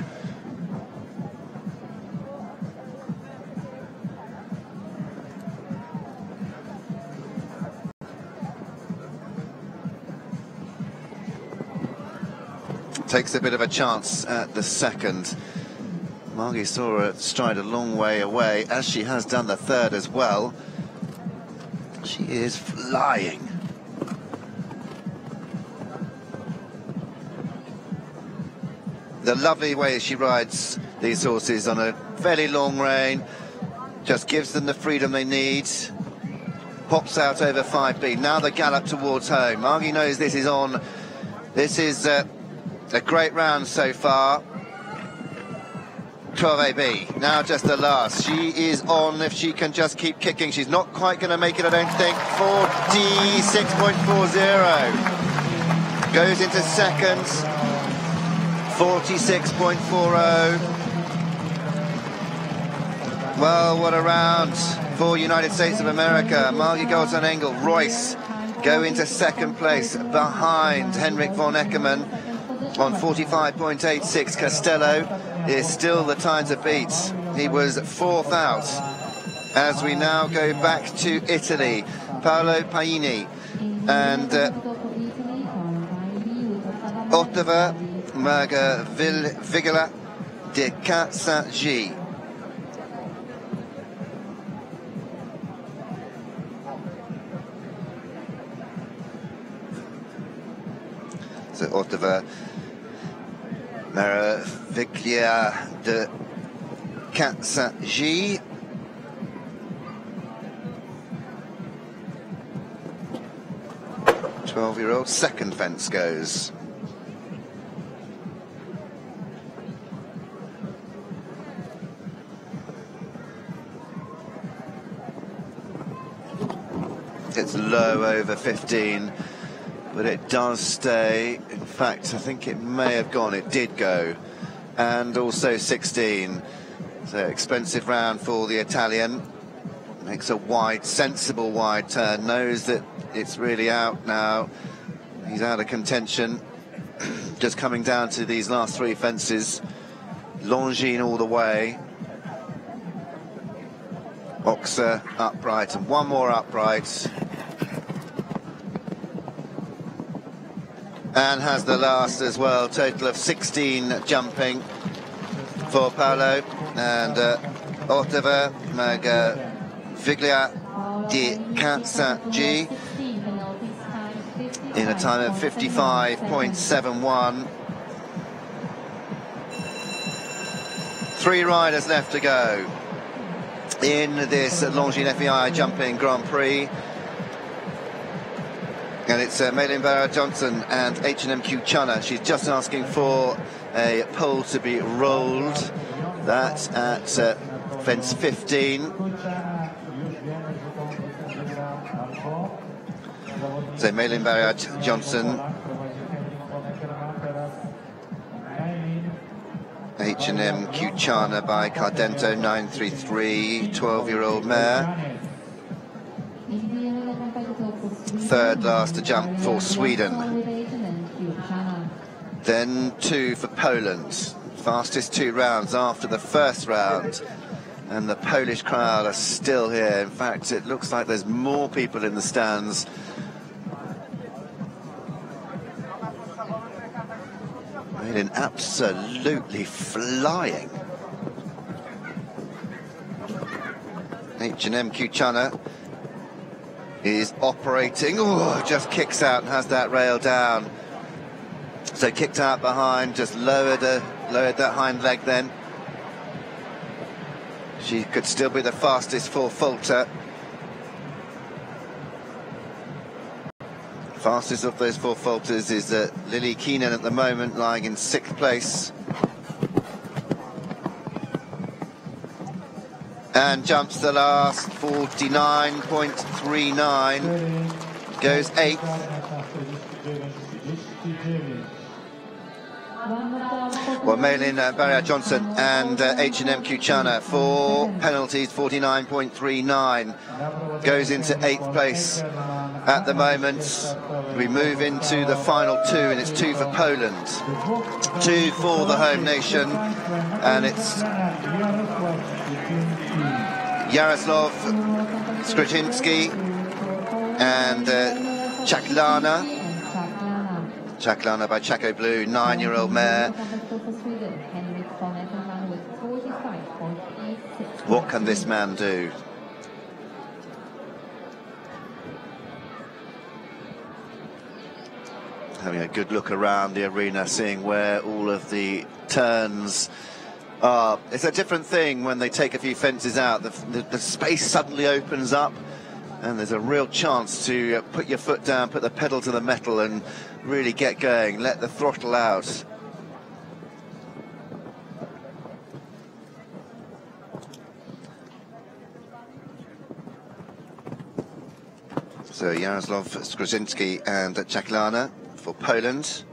Takes a bit of a chance at the second. Margie saw her stride a long way away, as she has done the third as well. She is flying. The lovely way she rides these horses on a fairly long rein, just gives them the freedom they need. Pops out over 5B. Now the gallop towards home. Margie knows this is on. This is uh, a great round so far. 12AB. Now just the last. She is on if she can just keep kicking. She's not quite going to make it, I don't think. 46.40. Goes into second. 46.40. Well, what a round for United States of America. Margie Goldstein Engle, Royce go into second place behind Henrik von Eckermann on 45.86. Castello is still the time to beat. He was fourth out. As we now go back to Italy, Paolo Paini and uh, Ottava Meraviglia de Casagi. So Ottava Meraviglia de Casagi. Twelve-year-old second fence goes. It's low over 15, but it does stay. In fact, I think it may have gone. It did go. And also 16. So expensive round for the Italian. Makes a wide, sensible wide turn. Knows that it's really out now. He's out of contention. Just coming down to these last three fences. Longines all the way. Boxer upright and one more upright. And has the last as well. Total of 16 jumping for Paolo and uh, Maga Viglia di Casagi in a time of 55.71. Three riders left to go. in this Longines FEI jumping Grand Prix. And it's uh, Baryard Johnsson and H&M Cue Channa. She's just asking for a pole to be rolled. That's at uh, fence 15. Kuciana, już wiemy, że tą pozycję wygra Albo. Zawodnik So Malin Baryard Johnsson. H&MQ Chana by Cardento 933, 12-year-old mare. Third last to jump for Sweden. Then two for Poland. Fastest two rounds after the first round. And the Polish crowd are still here. In fact, it looks like there's more people in the stands. Maiden absolutely flying. H&M Cue Channa is operating. Oh, just kicks out and has that rail down. So kicked out behind, just lowered, uh, lowered that hind leg then. She could still be the fastest full Falter. Fastest of those four falters is uh, Lillie Keenan at the moment, lying in sixth place. And jumps the last 49.39. Goes eighth. Well, Malin uh, Baryard Johnsson and uh, H&M Cue Channa for penalties 49.39 goes into eighth place at the moment. We move into the final two, and it's two for Poland, two for the home nation, and it's Yaroslav Skrzyczyński and uh, Chaklana. Chaklana by Chacco-Blue, nine-year-old mare. What can this man do? Having a good look around the arena, seeing where all of the turns are. It's a different thing when they take a few fences out. The, the, the space suddenly opens up, and there's a real chance to uh, put your foot down, put the pedal to the metal, and really get going. Let the throttle out. So Yaroslav Skrzyczyński and Chaklana for Poland.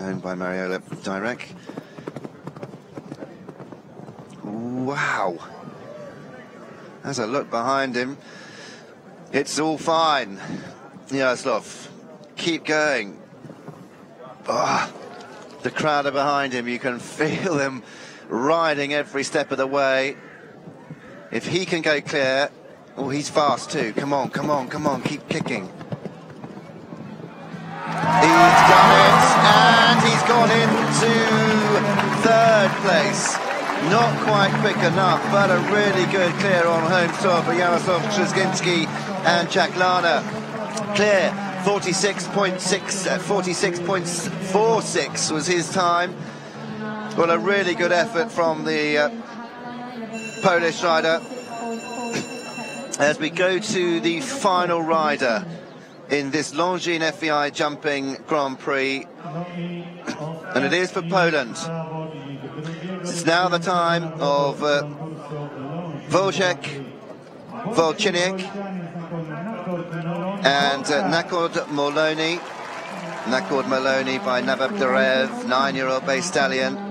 Owned by Mariola Direk. Wow. As I look behind him, it's all fine. Yaroslav, keep going. Ah, the crowd are behind him. You can feel them riding every step of the way. If he can go clear, oh, he's fast too. Come on, come on, come on, keep kicking. He's done it, and he's gone into third place. Not quite quick enough, but a really good clear on home soil for Yaroslav Skrzyczyński and Chaklana. Clear, 46.6, uh, 46.46 was his time. Well, a really good effort from the uh, Polish rider. As we go to the final rider in this Longines FEI jumping Grand Prix, and it is for Poland. It's now the time of uh, Wojciech and uh, Nakord Moloni. Nakord Moloni by Nabab de Rêve, nine-year-old bay stallion.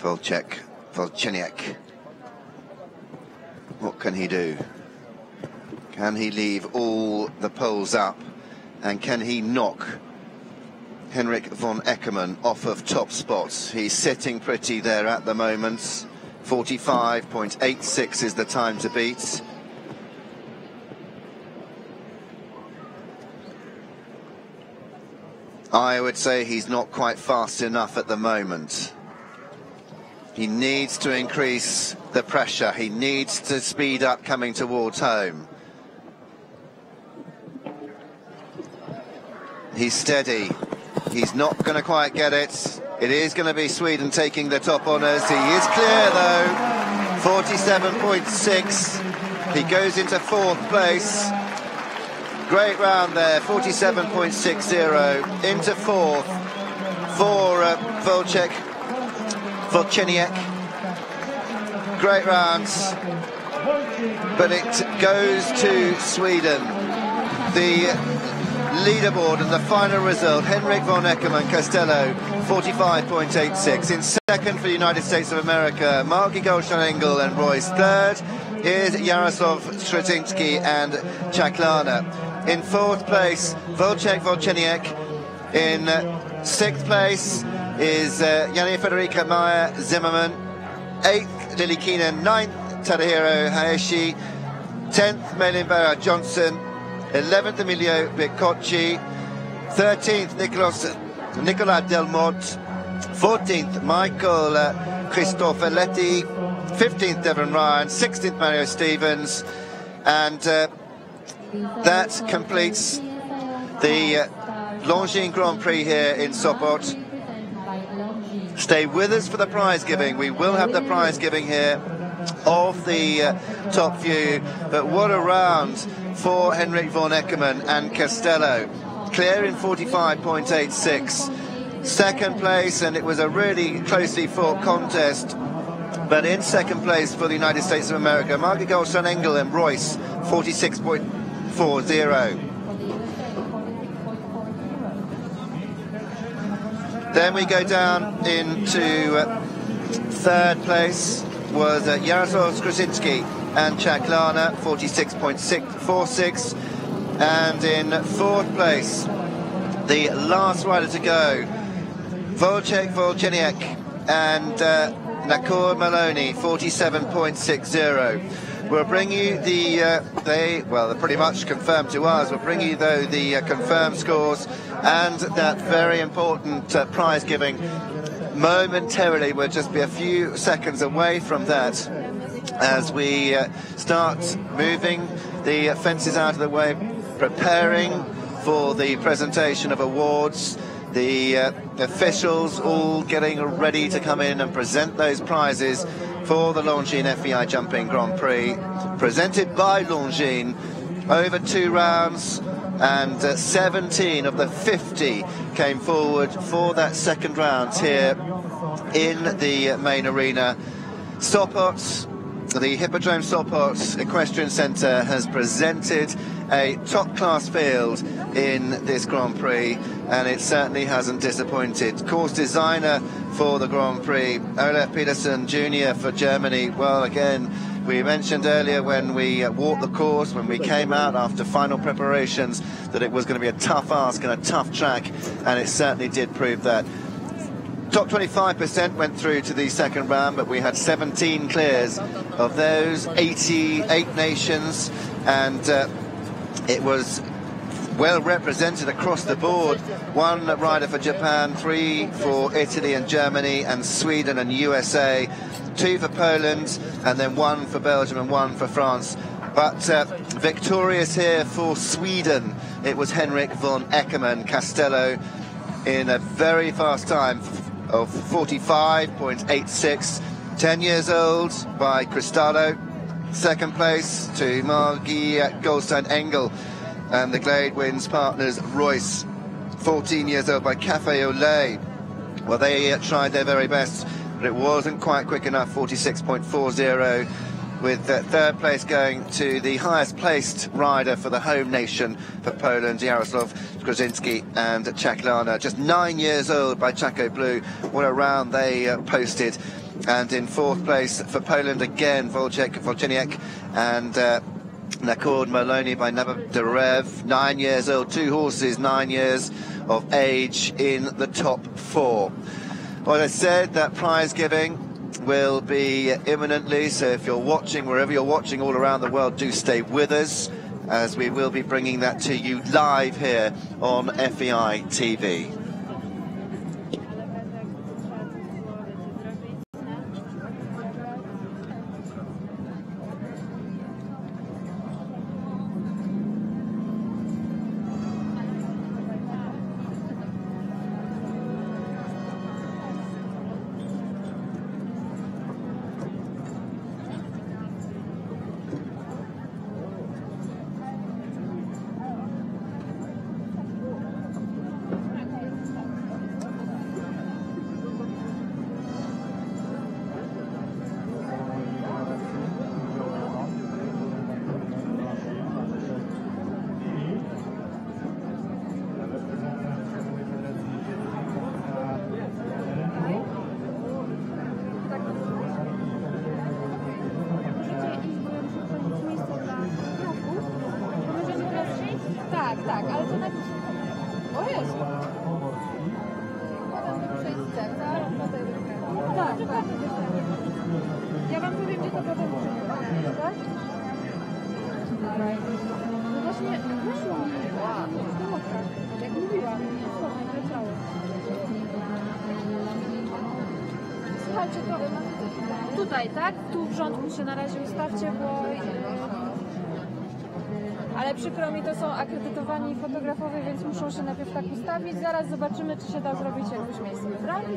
Volchek, Volczyniak. What can he do? Can he leave all the poles up? And can he knock Henrik von Eckermann off of top spots? He's sitting pretty there at the moment. 45.86 is the time to beat. I would say he's not quite fast enough at the moment. He needs to increase the pressure. He needs to speed up coming towards home. He's steady. He's not going to quite get it. It is going to be Sweden taking the top honours. He is clear though. 47.6. He goes into fourth place. Great round there, 47.60 into fourth for uh, Volcek, Volcheniek. Great rounds, but it goes to Sweden. The leaderboard and the final result, Henrik von Eckermann Castello, 45.86. In second for the United States of America, Marky Goldstein Engle and Royce. Third is Yaroslav Skrzyczyński and Chaklana. In fourth place, Volcek Volcheniek. In sixth place is uh, Janne Friederike Meyer Zimmermann. Eighth, Lillie Keenan. Ninth, Tadahiro Hayashi. Tenth, Malin Baryard Johnsson. 11th Emilio Bicocci, 13th Nicolas, Nicola Delmotte, 14th Michael uh, Cristofoletti, 15th Devin Ryan, 16th Mario Stevens, and uh, that completes the uh, Longines Grand Prix here in Sopot. Stay with us for the prize giving. We will have the prize giving here of the uh, top few, but what a round for Henrik von Eckermann and Castello. Clear in 45.86. Second place, and it was a really closely fought contest. But in second place for the United States of America, Margaret Goldstein Engle and Royce, 46.40. Then we go down into uh, third place was uh, Skrzyczyński and Chaklana, 46.46. And in fourth place, the last rider to go, Volcek Volcheniek and uh, Nakor Maloney, 47.60. We'll bring you the, uh, they, well, they're pretty much confirmed to us. We'll bring you, though, the uh, confirmed scores and that very important uh, prize giving momentarily. We'll just be a few seconds away from that as we uh, start moving the fences out of the way, preparing for the presentation of awards. The uh, officials all getting ready to come in and present those prizes for the Longines FEI Jumping Grand Prix, presented by Longines over two rounds and uh, 17 of the 50 came forward for that second round here in the main arena. Sopot the Hippodrome Sopot Equestrian Centre has presented a top-class field in this Grand Prix, and it certainly hasn't disappointed. Course designer for the Grand Prix, Olaf Petersen Jr. for Germany. Well, again, we mentioned earlier when we uh, walked the course, when we came out after final preparations, that it was going to be a tough ask and a tough track, and it certainly did prove that. Top 25% went through to the second round, but we had 17 clears of those, 88 nations, and uh, it was well represented across the board. One rider for Japan, three for Italy and Germany, and Sweden and USA, two for Poland, and then one for Belgium and one for France. But uh, victorious here for Sweden, it was Henrik von Eckermann Castello in a very fast time of 45.86. 10 years old by Cristallo. Second place to Margie Goldstein Engle. And the Gladewinds partners Royce. 14 years old by Cafe Olay. Well, they tried their very best, but it wasn't quite quick enough. 46.40 with uh, third place going to the highest placed rider for the home nation for Poland, Jaroslav Skrzyczyński and Chaklana. Just nine years old by Chacco-Blue. What a round they uh, posted. And in fourth place for Poland again, Volcek Volcheniek and uh, Nakord Maloney by Nabab de Rêve. Nine years old, two horses, nine years of age in the top four. Well, I said that prize giving will be imminently. So if you're watching, wherever you're watching all around the world, do stay with us as we will be bringing that to you live here on FEI TV. postawić, zaraz zobaczymy, czy się da zrobić jakąś miejsce, prawda?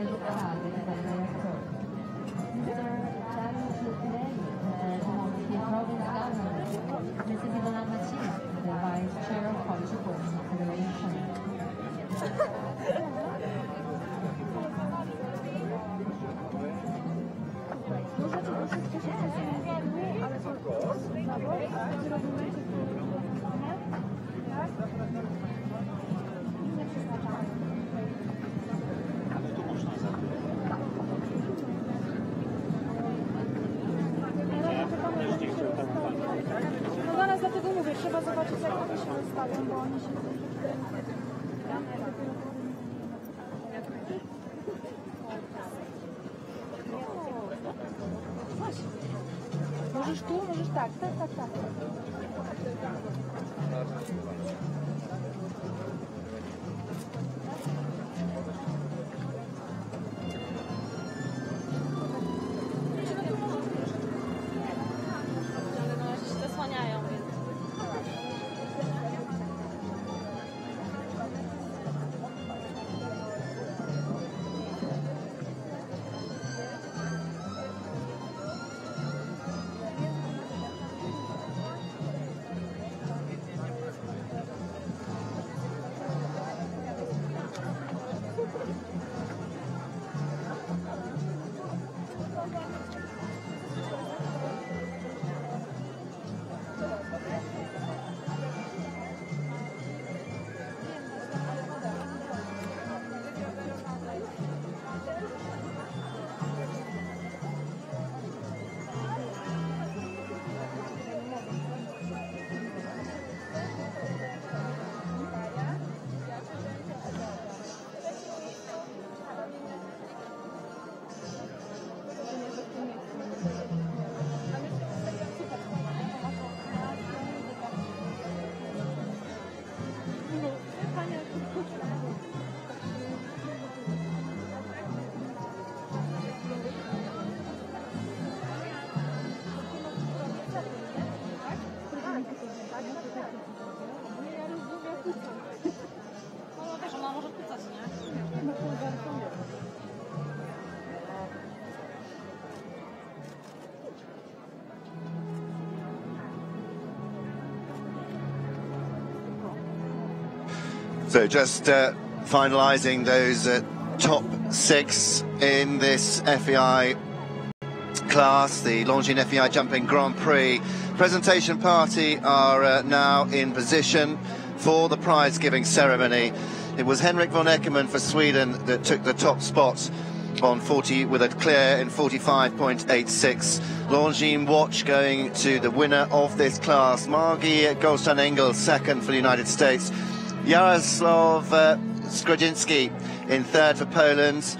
So just uh, finalising those uh, top six in this FEI class, the Longines FEI Jumping Grand Prix. Presentation party are uh, now in position for the prize giving ceremony. It was Henrik von Eckermann for Sweden that took the top spot on 40 with a clear in 45.86. Longines Watch going to the winner of this class. Margie Goldstein Engle second for the United States. Jaroslav uh, Skrzyczyński in third for Poland.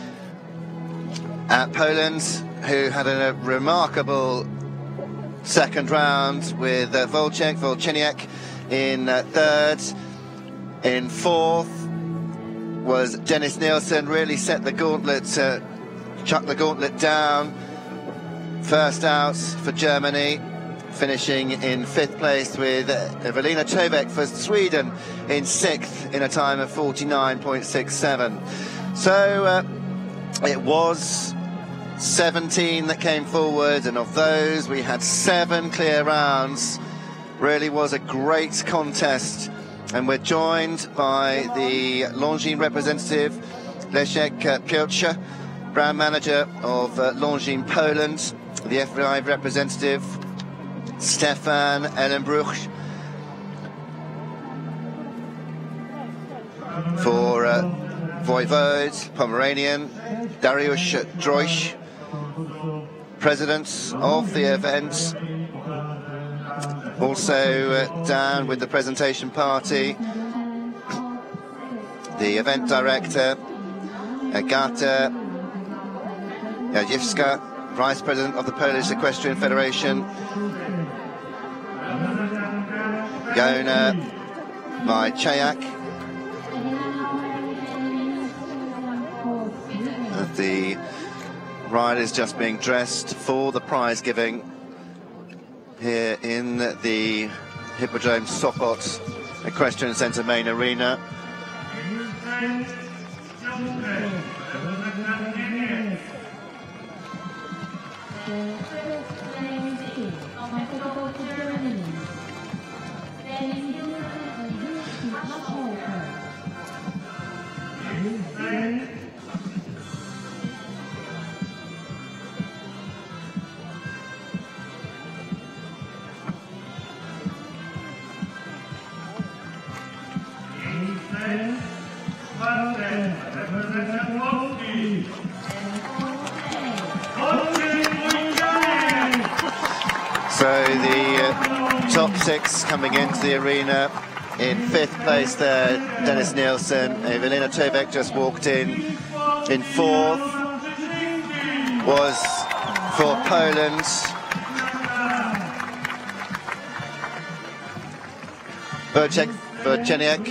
At Poland, who had a remarkable second round with uh, Volchek, Volcheniak in uh, third. In fourth was Dennis Nielsen, really set the gauntlet, uh, chuck the gauntlet down. First out for Germany, finishing in fifth place with Evelina Tovek for Sweden in sixth in a time of 49.67. So uh, it was 17 that came forward, and of those we had seven clear rounds. Really was a great contest, and we're joined by the Longines representative, Leszek Piotr, brand manager of uh, Longines Poland, the FEI representative, Stephan Ellenbruch, for uh, Voivode, Pomeranian, Dariusz Drelich, president of the event. Also uh, down with the presentation party, the event director, Agata Jadziewska, Vice President of the Polish Equestrian Federation. Gona by Chayak. The ride is just being dressed for the prize giving here in the Hippodrome Sopot Equestrian Centre main arena. So the uh, top six coming into the arena. In fifth place there, Dennis Nielsen. Evelina Tovek just walked in. In fourth was for Poland. Wojciech Wojcianiec.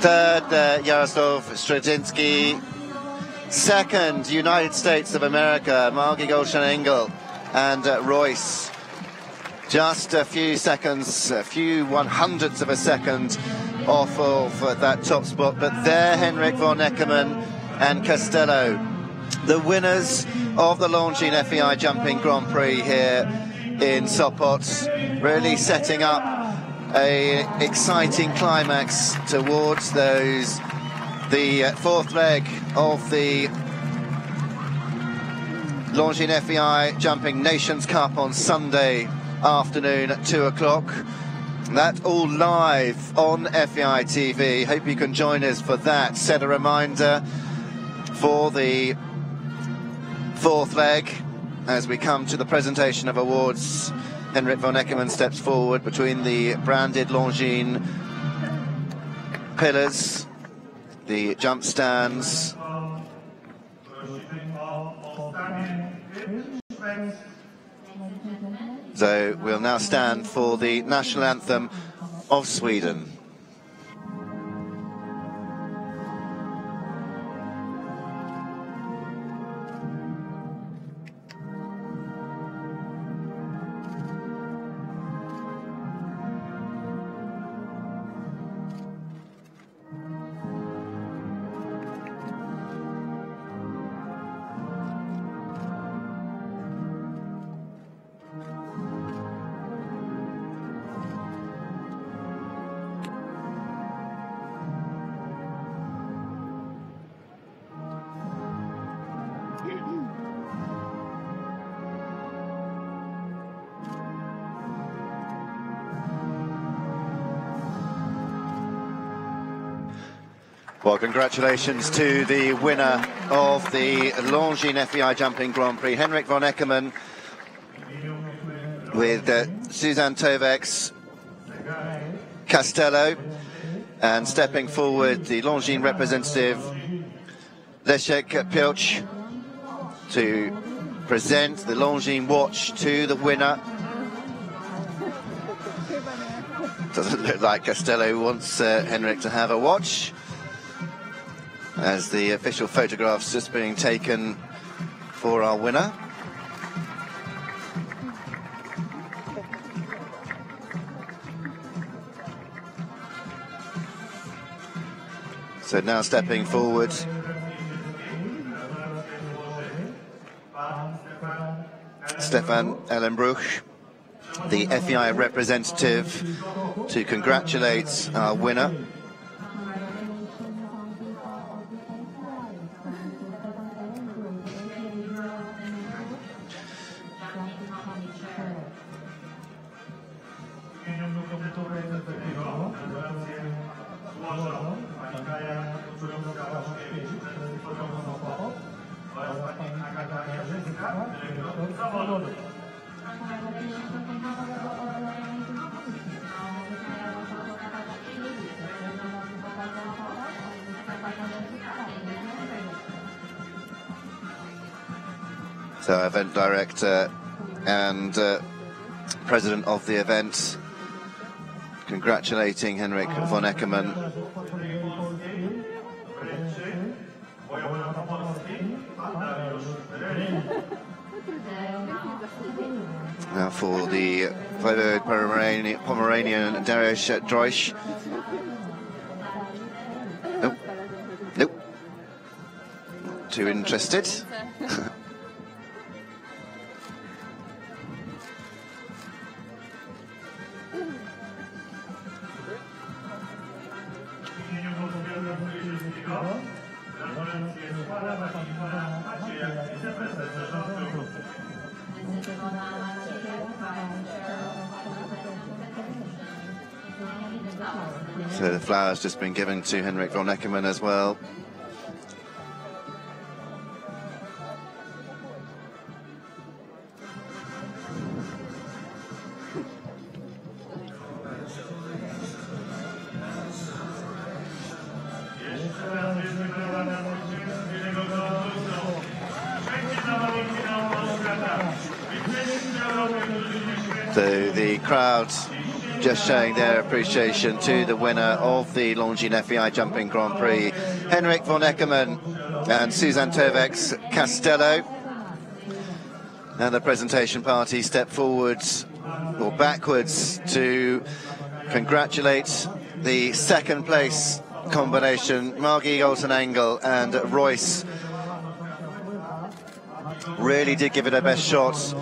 Third, uh, Jaroslav Skrzyczyński. Second, United States of America, Margie Goldstein Engle and uh, Royce. Just a few seconds, a few one hundredths of a second off of uh, that top spot. But there, Henrik von Eckermann and Castello, the winners of the Longines FEI Jumping Grand Prix here in Sopot, really setting up a exciting climax towards those the uh, fourth leg of the Longines FEI Jumping Nations Cup on Sunday afternoon at 2 o'clock. That all live on FEI TV. Hope you can join us for that. Set a reminder for the fourth leg as we come to the presentation of awards. Henrik von Eckermann steps forward between the branded Longines pillars, the jump stands, So we'll now stand for the national anthem of Sweden. Congratulations to the winner of the Longines FEI Jumping Grand Prix, Henrik von Eckermann, with uh, Suzanne Tovex, Castello, and stepping forward, the Longines representative, Leszek Pilch, to present the Longines watch to the winner. Doesn't look like Castello wants uh, Henrik to have a watch as the official photographs just being taken for our winner. So now stepping forward. Stephan Ellenbruch, the FEI representative, to congratulate our winner. So, event director and uh, president of the event, congratulating Henrik von Eckermann. Five Pomeranian, Pomeranian Darius Drelich. Nope. Nope. Too interested. Flower's just been given to Henrik von Eckermann as well. Just showing their appreciation to the winner of the Longines FEI Jumping Grand Prix, Henrik von Eckermann and Suzanne Tovex Castello. And the presentation party step forwards or backwards to congratulate the second place combination, Margie Golden Engel and Royce. Really did give it their best shots.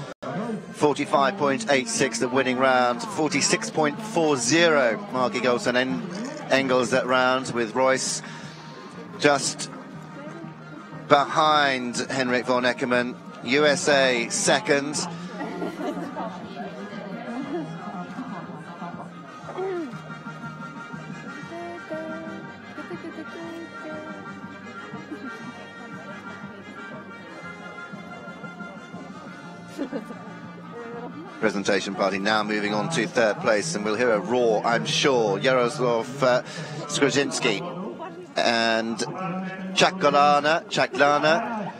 45.86 the winning round, 46.40 Mark Eagles and Engels that round with Royce just behind Henrik von Eckermann. USA second. Presentation party. Now moving on to third place and we'll hear a roar I'm sure Yaroslav uh, Skrzyczyński and Chakolana, Chaklana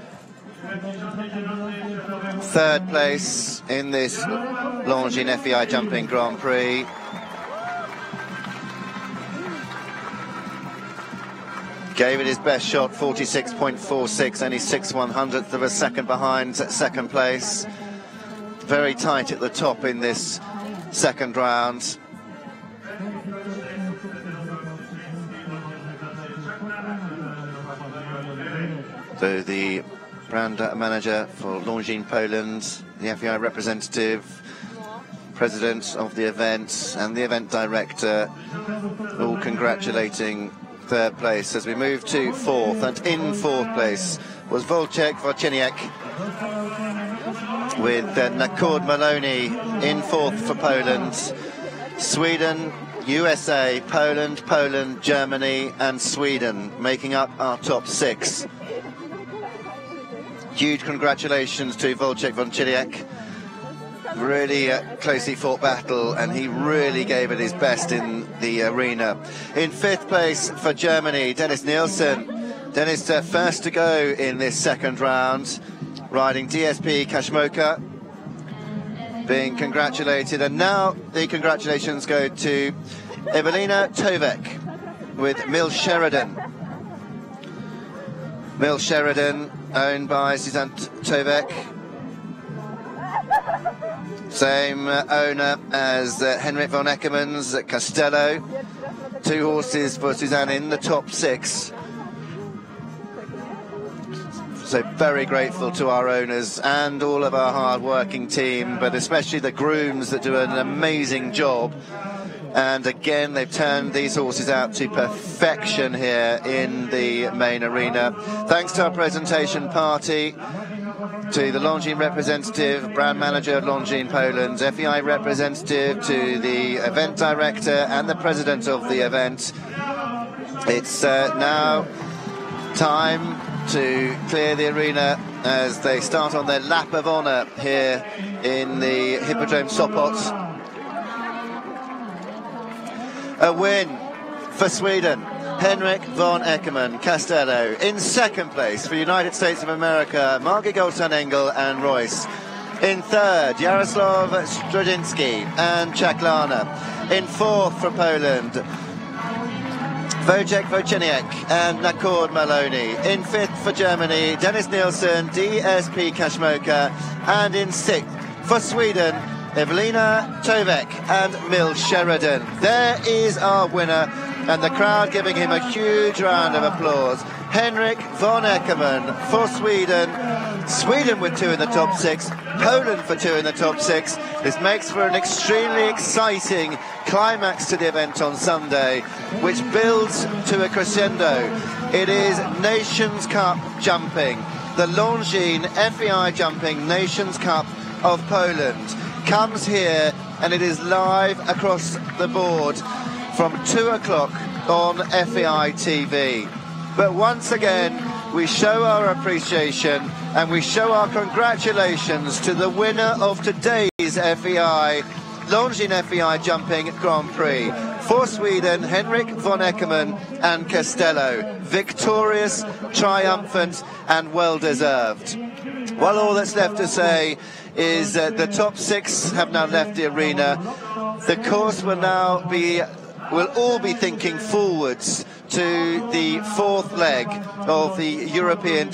third place in this Longines FEI Jumping Grand Prix. Gave it his best shot 46.46 only 6 one hundredth of a second behind second place very tight at the top in this second round. So the brand manager for Longines Poland, the FEI representative, president of the event, and the event director, all congratulating third place as we move to fourth. And in fourth place was Volchek Wojcianiec with uh, Nacord Maloney in fourth for Poland. Sweden, USA, Poland, Poland, Germany, and Sweden making up our top six. Huge congratulations to Wojciech Wojcianiec. Really a closely fought battle, and he really gave it his best in the arena. In fifth place for Germany, Denis Nielsen. Denis uh, first to go in this second round riding DSP Cashmoaker, being congratulated. And now the congratulations go to Evelina Tovek with Mill Sheridan. Mill Sheridan, owned by Suzanne Tovek. Same uh, owner as uh, Henrik von Eckermann's at Castello. Two horses for Suzanne in the top six. So very grateful to our owners and all of our hard-working team, but especially the grooms that do an amazing job. And again, they've turned these horses out to perfection here in the main arena. Thanks to our presentation party, to the Longines representative, brand manager of Longines Poland, FEI representative, to the event director and the president of the event. It's uh, now time to clear the arena as they start on their lap of honour here in the Hippodrome Sopot. A win for Sweden. Henrik von Eckermann Castello. In second place for United States of America, Margie Goldstein Engle and Royce. In third, Jaroslav Skrzyczyński and Chacclana. In fourth for Poland, Wojciech Wojcianiec and Nacord Maloney. In fifth for Germany, Denis Nielsen, DSP Cashmoaker. And in sixth for Sweden, Evelina Tovek and Mil Sheridan. There is our winner, and the crowd giving him a huge round of applause. Henrik von Eckermann for Sweden. Sweden with two in the top six, Poland for two in the top six. This makes for an extremely exciting climax to the event on Sunday, which builds to a crescendo. It is Nations Cup jumping, the Longines FEI jumping Nations Cup of Poland comes here and it is live across the board from 2 o'clock on FEI TV. But once again, we show our appreciation and we show our congratulations to the winner of today's FEI, Longines FEI Jumping Grand Prix. For Sweden, Henrik von Eckermann and Castello. Victorious, triumphant, and well deserved. Well, all that's left to say is uh, the top six have now left the arena. The course will now be, will all be thinking forwards to the fourth leg of the European